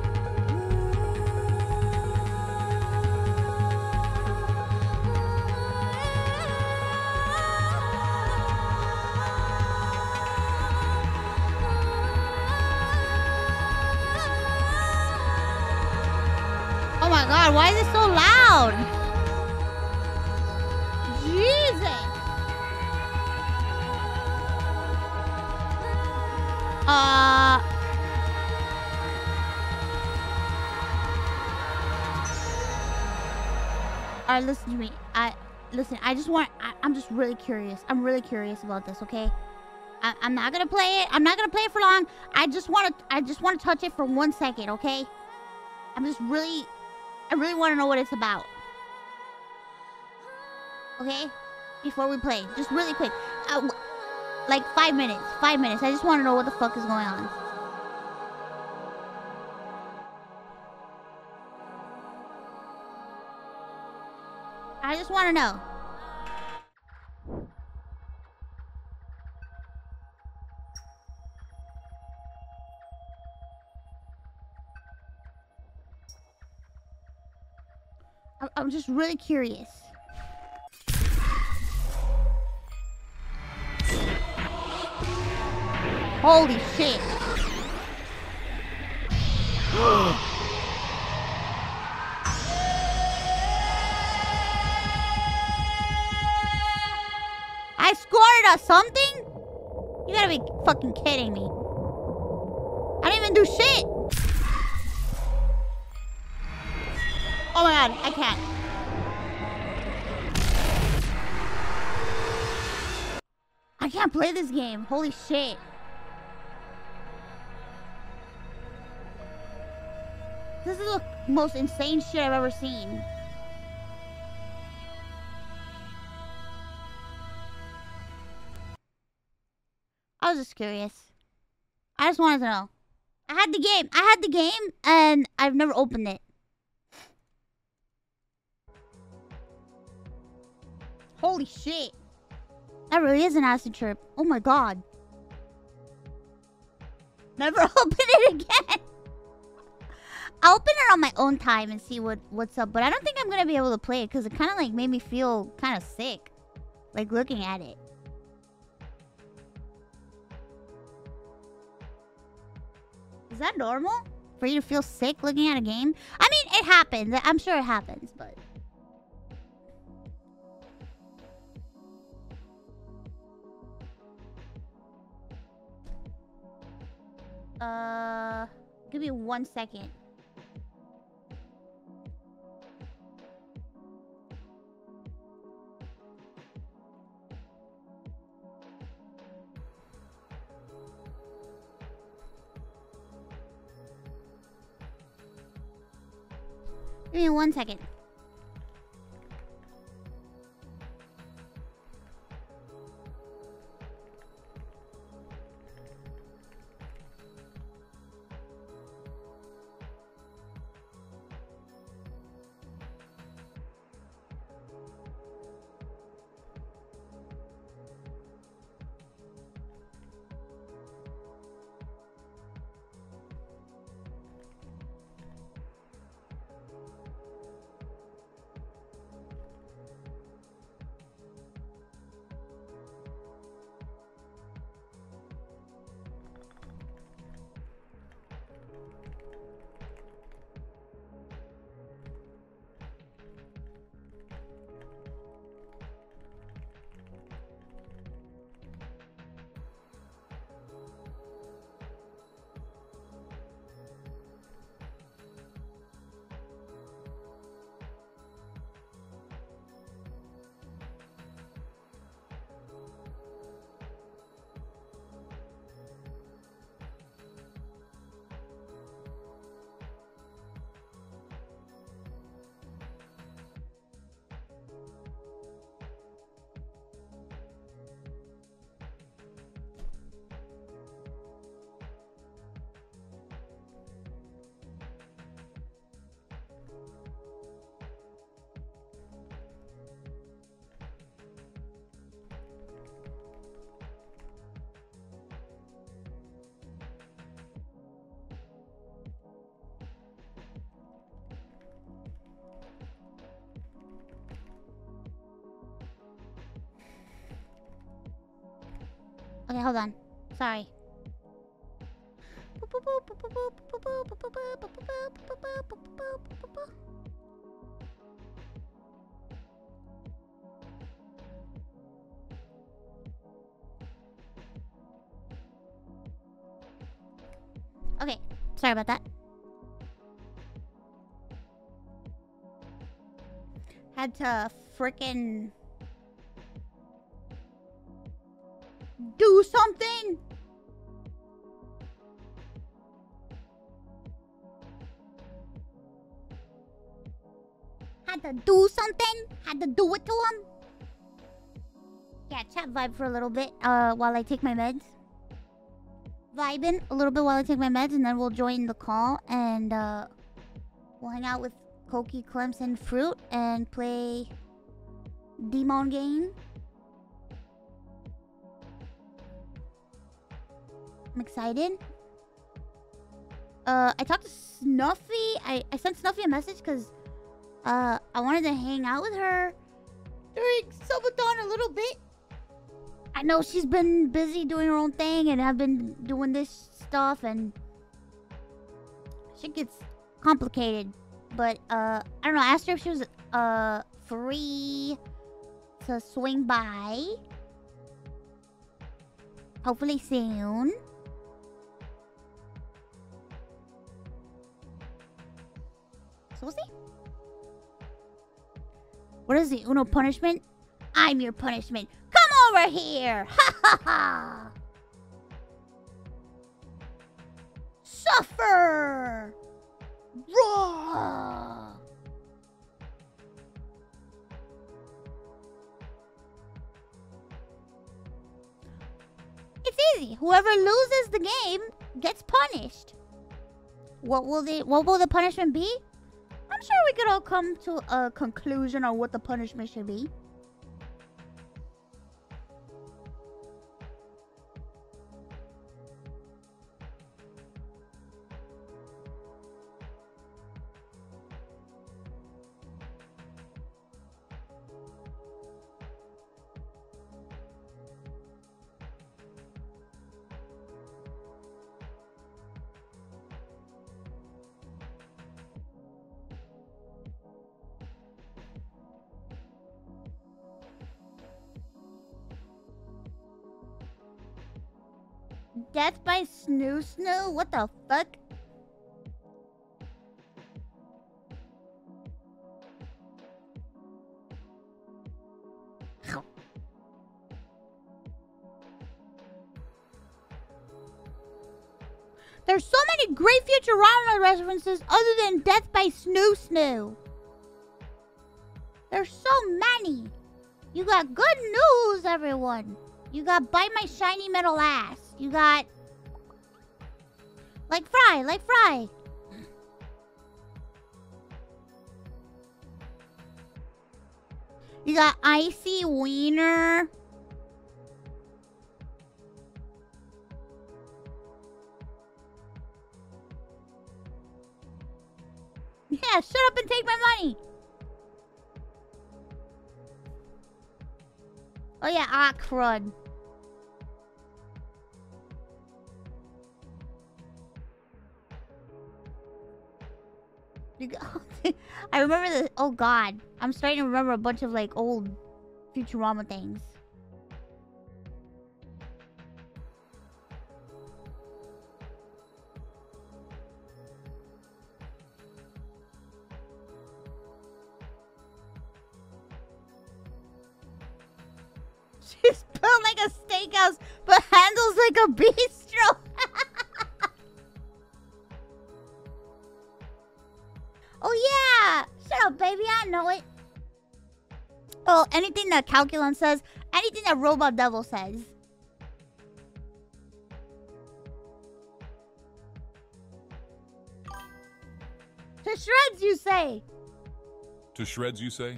Listen. I just want. I, I'm just really curious. I'm really curious about this. Okay. I, I'm not gonna play it. I'm not gonna play it for long. I just want to. I just want to touch it for one second. Okay. I'm just really. I really want to know what it's about. Okay. Before we play, just really quick. Uh, like five minutes. Five minutes. I just want to know what the fuck is going on. I just want to know. I'm- just really curious. Holy shit. [gasps] I scored a something? You gotta be fucking kidding me. I didn't even do shit. Oh my god, I can't. I can't play this game. Holy shit. This is the most insane shit I've ever seen. I was just curious. I just wanted to know. I had the game. I had the game, and I've never opened it. Holy shit. That really is an acid trip. Oh my god. Never [laughs] open it again. I'll open it on my own time and see what what's up, but I don't think I'm gonna be able to play it because it kind of like made me feel kind of sick, like looking at it. Is that normal for you to feel sick looking at a game? I mean, it happens. I'm sure it happens, but uh, give me one second. Give me one second. Hold on. Sorry. Okay, sorry about that. Had to frickin' vibe for a little bit uh, while I take my meds. Vibing a little bit while I take my meds, and then we'll join the call and uh, we'll hang out with Koki, Clemson, Fruit, and play Demon Game. I'm excited. Uh, I talked to Snuffy. I, I sent Snuffy a message because uh, I wanted to hang out with her during Subathon a little bit. I know she's been busy doing her own thing, and I've been doing this stuff, and shit gets complicated. But uh, I don't know. I asked her if she was uh free to swing by. Hopefully soon. So we'll see. What is the Uno punishment? I'm your punishment. Over here! Ha ha ha! Suffer! Raw! It's easy. Whoever loses the game gets punished. What will the what will the punishment be? I'm sure we could all come to a conclusion on what the punishment should be. Snoo Snoo? What the fuck? There's so many great Futurama references other than Death by Snoo Snoo. There's so many. You got good news, everyone. You got Bite My Shiny Metal Ass. You got... Like Fry, like Fry. You got Icy Wiener. Yeah, shut up and take my money. Oh yeah, ah crud. [laughs] I remember the. Oh god, I'm starting to remember a bunch of like old Futurama things. [laughs] She's built like a steakhouse, but handles like a bistro. Up, baby. I know it. Oh, anything that Calculon says, anything that Robot Devil says. To shreds, you say. To shreds, you say?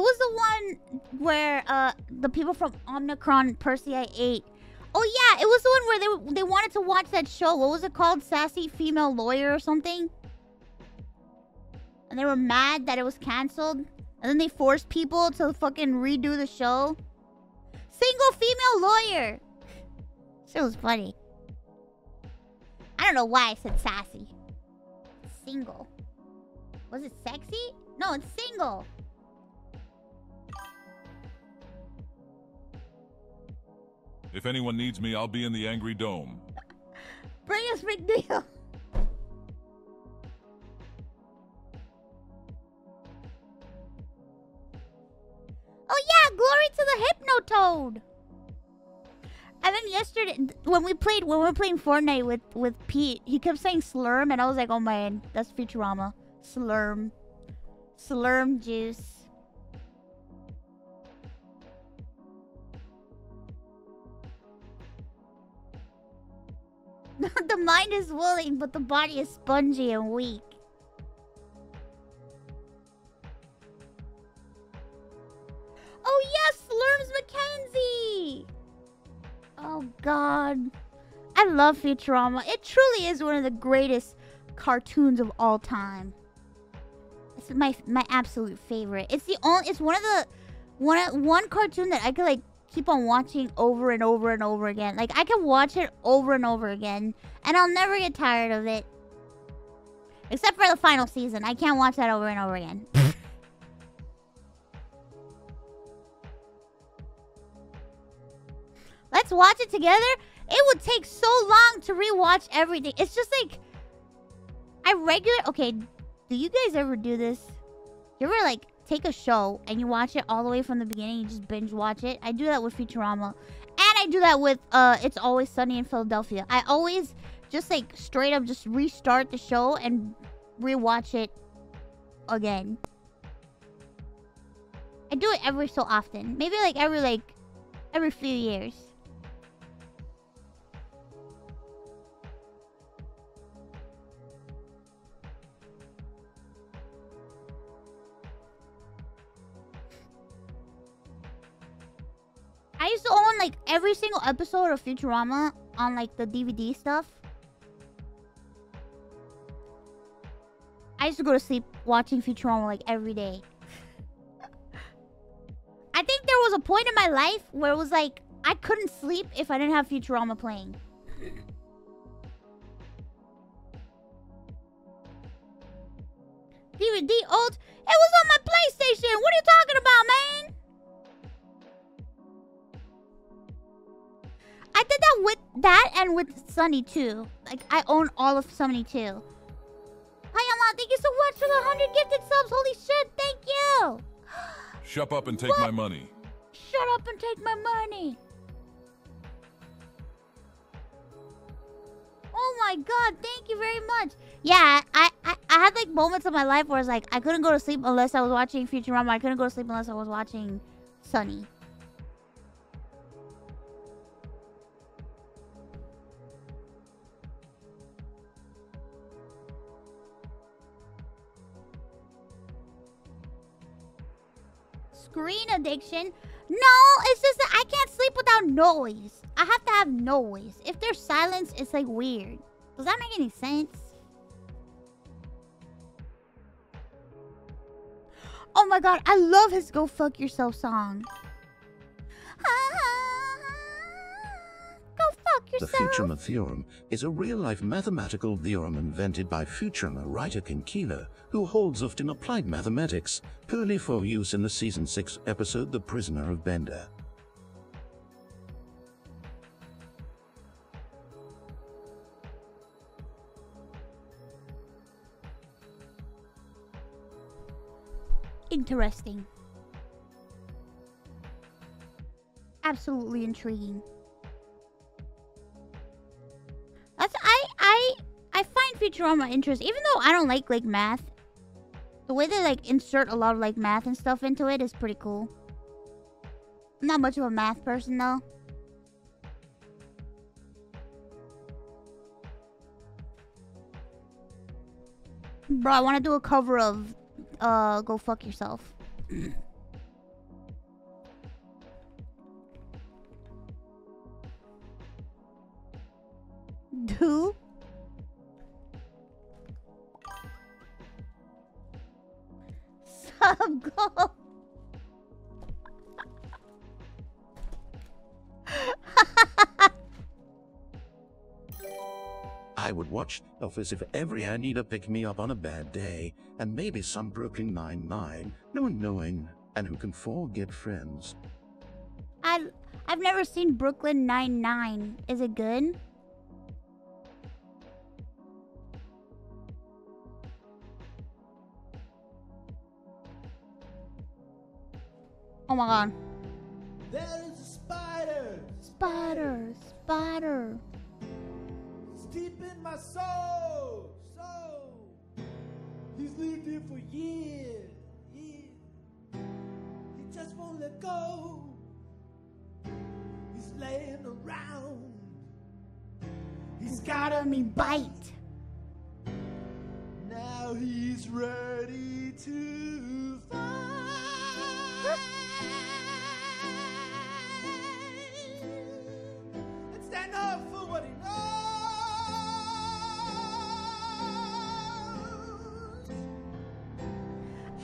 What was the one where uh the people from Omicron Persei 8 Oh yeah, it was the one where they they wanted to watch that show. What was it called? Sassy Female Lawyer or something? And they were mad that it was canceled. And then they forced people to fucking redo the show. Single female lawyer. Shit was funny. I don't know why I said sassy. Single. Was it sexy? No, it's single. If anyone needs me, I'll be in the Angry Dome. [laughs] Bring us McNeil. Oh yeah, glory to the Hypnotoad. And then yesterday, when we played, when we were playing Fortnite with with Pete, he kept saying slurm, and I was like, oh man, that's Futurama. Slurm, slurm juice. [laughs] the mind is willing, but the body is spongy and weak. Oh yes, Slurms Mackenzie! Oh god. I love Futurama. It truly is one of the greatest cartoons of all time. It's my my absolute favorite. It's the only it's one of the one one cartoon that I could like keep on watching over and over and over again. Like I can watch it over and over again and I'll never get tired of it. Except for the final season. I can't watch that over and over again. [laughs] Let's watch it together. It would take so long to rewatch everything. It's just like I regular okay, do you guys ever do this? You ever like take a show and you watch it all the way from the beginning, you just binge watch it? I do that with Futurama. And I do that with uh It's Always Sunny in Philadelphia. I always just like straight up just restart the show and rewatch it again. I do it every so often. Maybe like every like every few years. Every single episode of Futurama on like the DVD stuff. I used to go to sleep watching Futurama like every day. [laughs] I think there was a point in my life where it was like I couldn't sleep if I didn't have Futurama playing. DVD old? It was on my PlayStation. What are you talking about, man? I did that with that and with Sunny too. Like I own all of Sunny too. Hi Yama, thank you so much for the 100 gifted subs. Holy shit, thank you. [gasps] Shut up and take my money. Shut up and take my money. Oh my god, thank you very much. Yeah, I, I I had like moments of my life where I was like I couldn't go to sleep unless I was watching Futurama. I couldn't go to sleep unless I was watching Sunny. Screen addiction? No, it's just that I can't sleep without noise. I have to have noise. If there's silence, it's like weird. Does that make any sense? Oh my god, I love his Go Fuck Yourself song. Ah, Fuck The yourself. Futurama theorem is a real-life mathematical theorem invented by Futurama writer Ken Keeler, who holds oft in applied mathematics, purely for use in the season 6 episode The Prisoner of Bender. Interesting. Absolutely intriguing. That's I I I find Futurama interesting, even though I don't like like math. The way they like insert a lot of like math and stuff into it is pretty cool. I'm not much of a math person though. Bro, I want to do a cover of uh Go Fuck Yourself. [clears throat] Do? Sub go. I would watch The Office if every I need to pick me up on a bad day, and maybe some Brooklyn Nine-Nine, no one knowing, and who can forget friends. I I've never seen Brooklyn Nine Nine. Is it good? Oh my god. There is a spider. Spider, spider. It's deep in my soul. Soul. He's lived here for years. Years. He just won't let go. He's laying around. He's got me bite. Now he's ready to fight.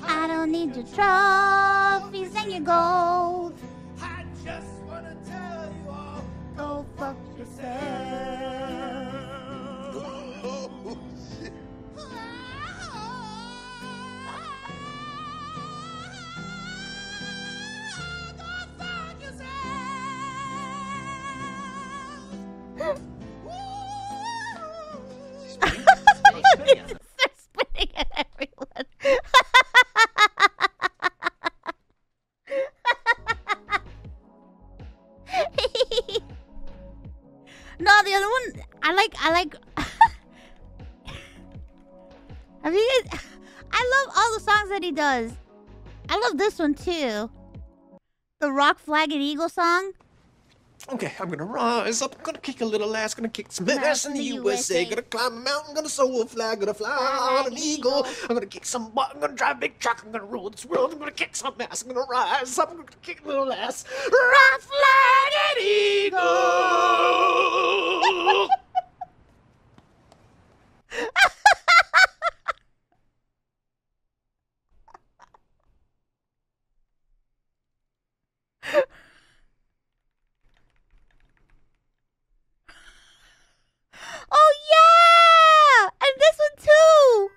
I don't need your trophies and your gold. I just wanna tell you all, go fuck yourself. [laughs] They're spitting at everyone. [laughs] no, the other one I like. I like. [laughs] I mean, I love all the songs that he does. I love this one too. The Rock, Flag, and Eagle song. Okay, I'm gonna rise up, gonna kick a little ass, gonna kick some ass in the USA. Gonna climb a mountain, gonna sew a flag, gonna fly on an eagle. I'm gonna kick some butt, I'm gonna drive a big truck, I'm gonna rule this world, I'm gonna kick some ass, I'm gonna rise up, I'm gonna kick a little ass. Rock, flag, and eagle. Oh yeah! And this one too!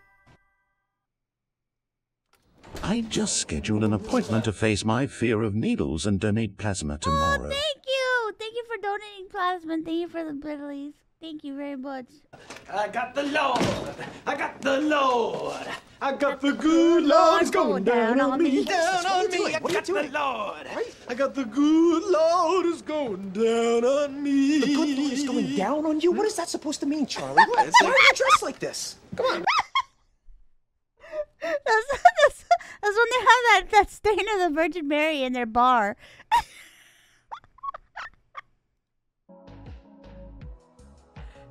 I just scheduled an appointment to face my fear of needles and donate plasma oh, tomorrow. Oh, Thank you! Thank you for donating plasma and thank you for the biddies. Thank you very much. I got the Lord, I got the Lord, I got the good Lord's going down on me, down on me. I got the Lord, I got the good Lord is going down on me. The good Lord is going down on you? What is that supposed to mean, Charlie? Why are you dressed like this? Come on. That's, that's, that's when they have that, that [laughs] stain of the Virgin Mary in their bar. [laughs]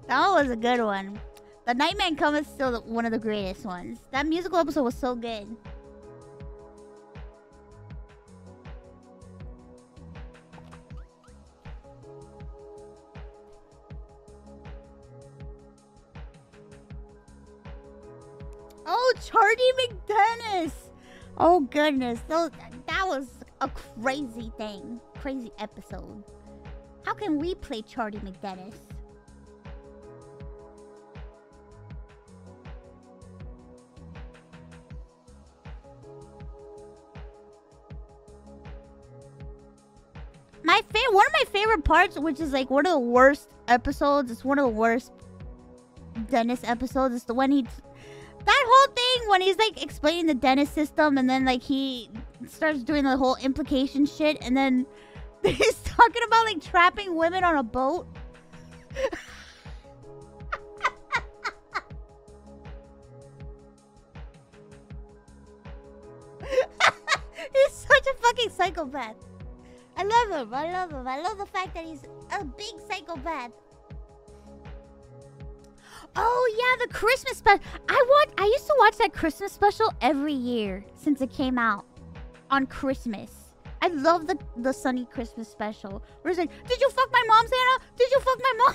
that was a good one. The Nightman Cometh is still one of the greatest ones. That musical episode was so good. Oh, Chardee MacDennis. Oh goodness, those, that was a crazy thing, crazy episode. How can we play Chardee MacDennis? My favorite, one of my favorite parts, which is like one of the worst episodes. It's one of the worst Dennis episodes. Is the one he that whole thing when he's like explaining the D.E.N.N.I.S. system and then like he starts doing the whole implication shit and then [laughs] he's talking about like trapping women on a boat. [laughs] he's such a fucking psychopath. I love him. I love him. I love the fact that he's a big psychopath. Oh yeah, the Christmas special. I want. I used to watch that Christmas special every year since it came out on Christmas. I love the the Sunny Christmas special. Where it's like, did you fuck my mom, Santa? Did you fuck my mom?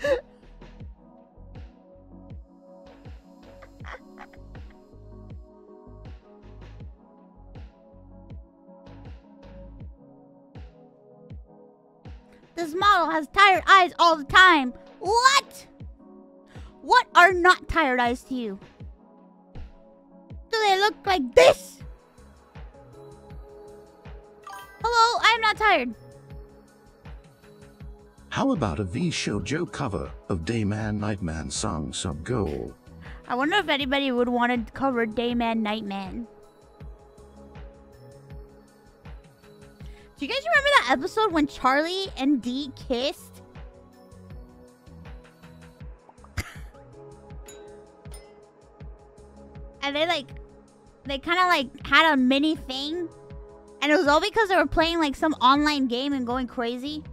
[laughs] [laughs] model has tired eyes all the time. What? What are not tired eyes to you? Do they look like this? Hello, I am not tired. How about a VShojo cover of Dayman Nightman song Sub Goal? I wonder if anybody would want to cover Dayman Nightman. Do you guys remember that episode when Charlie and Dee kissed? [laughs] and they like, they kind of like had a mini thing. And it was all because they were playing like some online game and going crazy.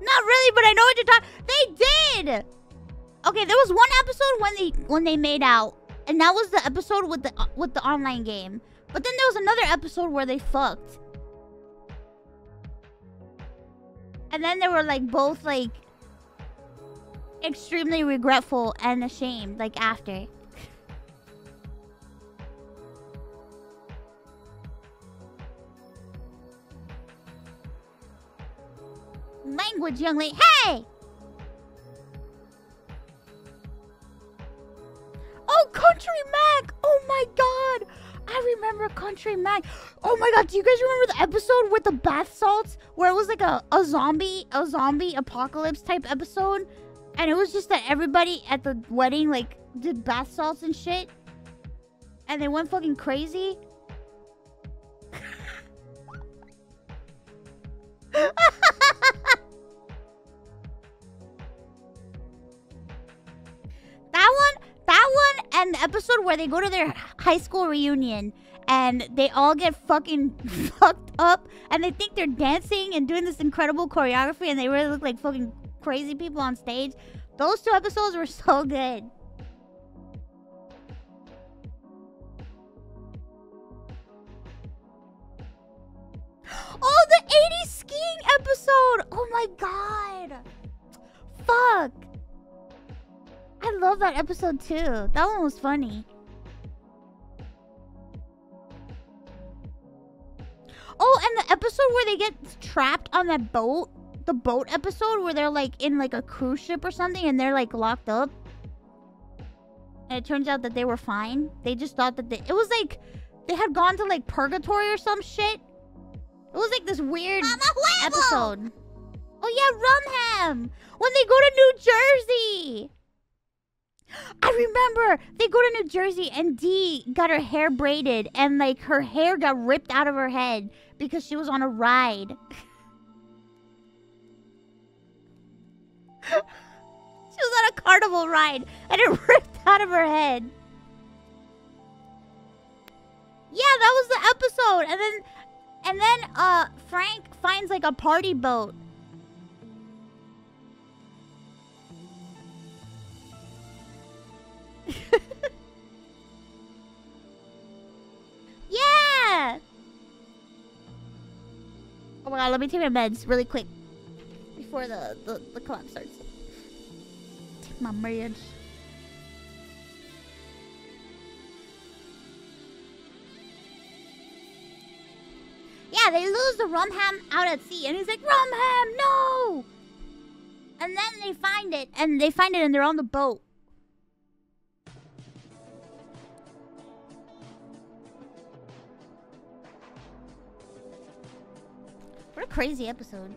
Not really, but I know what you're talking. They did. Okay, there was one episode when they when they made out, and that was the episode with the with the online game. But then there was another episode where they fucked, and then they were like both like extremely regretful and ashamed, like after. Language, young lady. Hey! Oh, Country Mac! Oh my god! I remember Country Mac. Oh my god, do you guys remember the episode with the bath salts? Where it was like a, a zombie, a zombie apocalypse type episode? And it was just that everybody at the wedding like did bath salts and shit. And they went fucking crazy. [laughs] That and the episode where they go to their high school reunion and they all get fucking [laughs] fucked up and they think they're dancing and doing this incredible choreography and they really look like fucking crazy people on stage. Those two episodes were [laughs] so good. Oh, the 80s skiing episode! Oh my god! Fuck! I love that episode too. That one was funny. Oh, and the episode where they get trapped on that boat, the boat episode where they're like in like a cruise ship or something and they're like locked up. And it turns out that they were fine. They just thought that they it was like they had gone to like purgatory or some shit. It was like this weird episode. Oh yeah, Rumham! When they go to New Jersey! I remember they go to New Jersey and Dee got her hair braided and like her hair got ripped out of her head because she was on a ride. [laughs] she was on a carnival ride and it [laughs] ripped out of her head. Yeah, that was the episode. And then and then uh Frank finds like a party boat. [laughs] yeah. Oh my god, let me take my meds really quick before the the, the collapse starts. Take my meds. Yeah, they lose the Rumham out at sea, and he's like, Rumham, no! And then they find it, and they find it, and they're on the boat. What a crazy episode.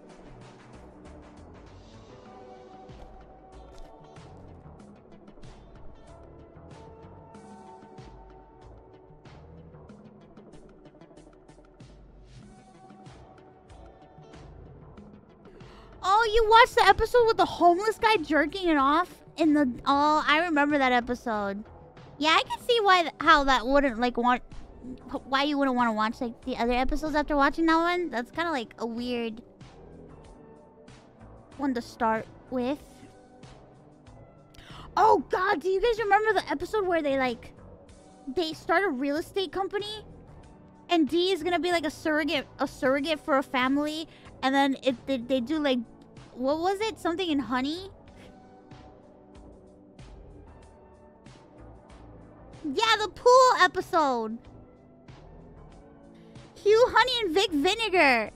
Oh, you watched the episode with the homeless guy jerking it off in the. Oh, I remember that episode. Yeah, I can see why how that wouldn't like want why you wouldn't want to watch like the other episodes after watching that one. That's kind of like a weird one to start with. Oh God, do you guys remember the episode where they like they start a real estate company and Dee is gonna be like a surrogate a surrogate for a family and then it they, they do like what was it something in honey Yeah, the pool episode. Hugh Honey and Vic Vinegar.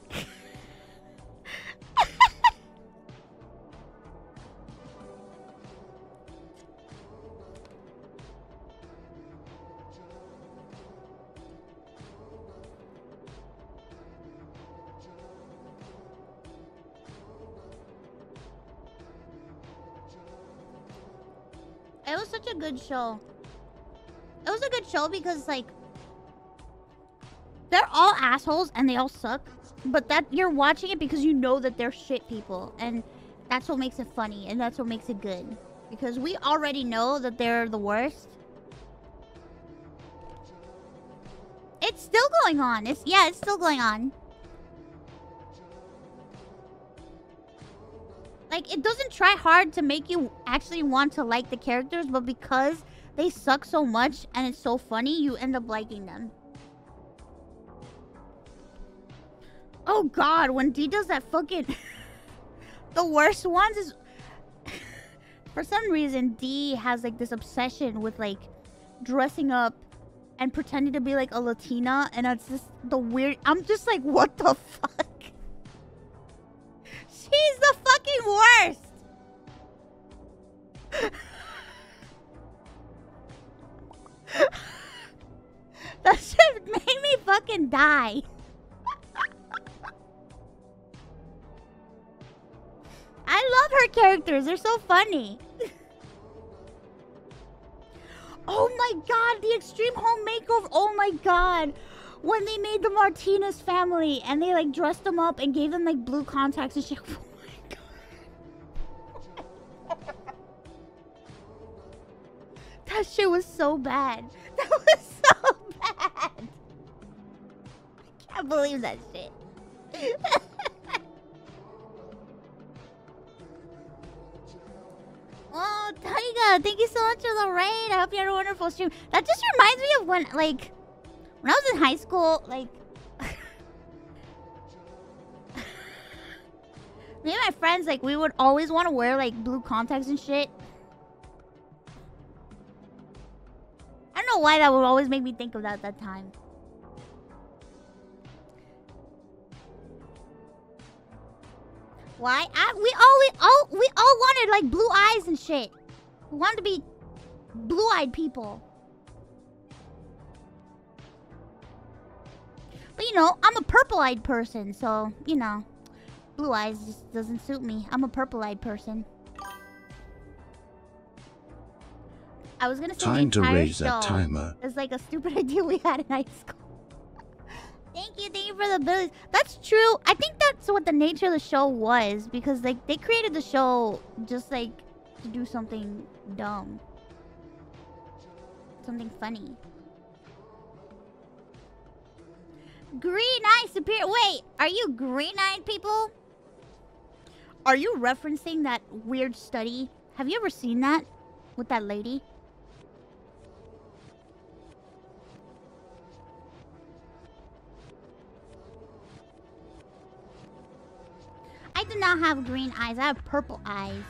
It was such a good show. It was a good show because like they're all assholes and they all suck, but that you're watching it because you know that they're shit people and that's what makes it funny and that's what makes it good. Because we already know that they're the worst. It's still going on. It's yeah, it's still going on. Like it doesn't try hard to make you actually want to like the characters, but because they suck so much and it's so funny, you end up liking them. Oh god, when Dee does that fucking [laughs] the worst ones is [laughs] for some reason Dee has like this obsession with like dressing up and pretending to be like a Latina and it's just the weird I'm just like what the fuck? [laughs] She's the fucking worst. that shit made me fucking die. I love her characters. They're so funny. [laughs] oh my god, the extreme home makeover. Oh my god. When they made the Martinez family and they like dressed them up and gave them like blue contacts and shit. [laughs] Oh my god. [laughs] that shit was so bad. That was so bad. I can't believe that shit. Oh, Taiga, thank you so much for the raid. I hope you had a wonderful stream. That just reminds me of when, like, when I was in high school, like, [laughs] me and my friends, like, we would always want to wear, like, blue contacts and shit. I don't know why that would always make me think of that at that time. Why? I, we all we all we all wanted like blue eyes and shit. We wanted to be blue-eyed people. But you know, I'm a purple-eyed person, so you know, blue eyes just doesn't suit me. I'm a purple-eyed person. I was gonna say Time the to raise that timer. It's like a stupid [laughs] idea we had in high school. Thank you, thank you for the abilities. That's true. I think that's what the nature of the show was because like they created the show just like to do something dumb, something funny. Green eye superior. Wait, are you green-eyed people? Are you referencing that weird study? Have you ever seen that with that lady? I do not have green eyes. I have purple eyes.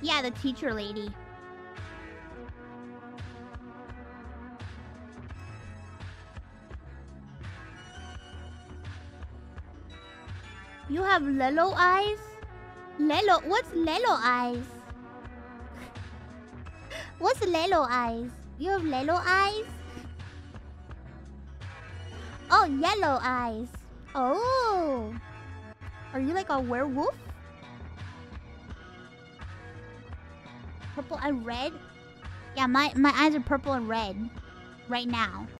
Yeah, the teacher lady. You have Lelo eyes? Lelo, what's Lelo eyes? [laughs] What's Lelo eyes? You have Lelo eyes? Oh, yellow eyes. Oh. Are you like a werewolf? Purple and red? Yeah, my, my eyes are purple and red. Right now.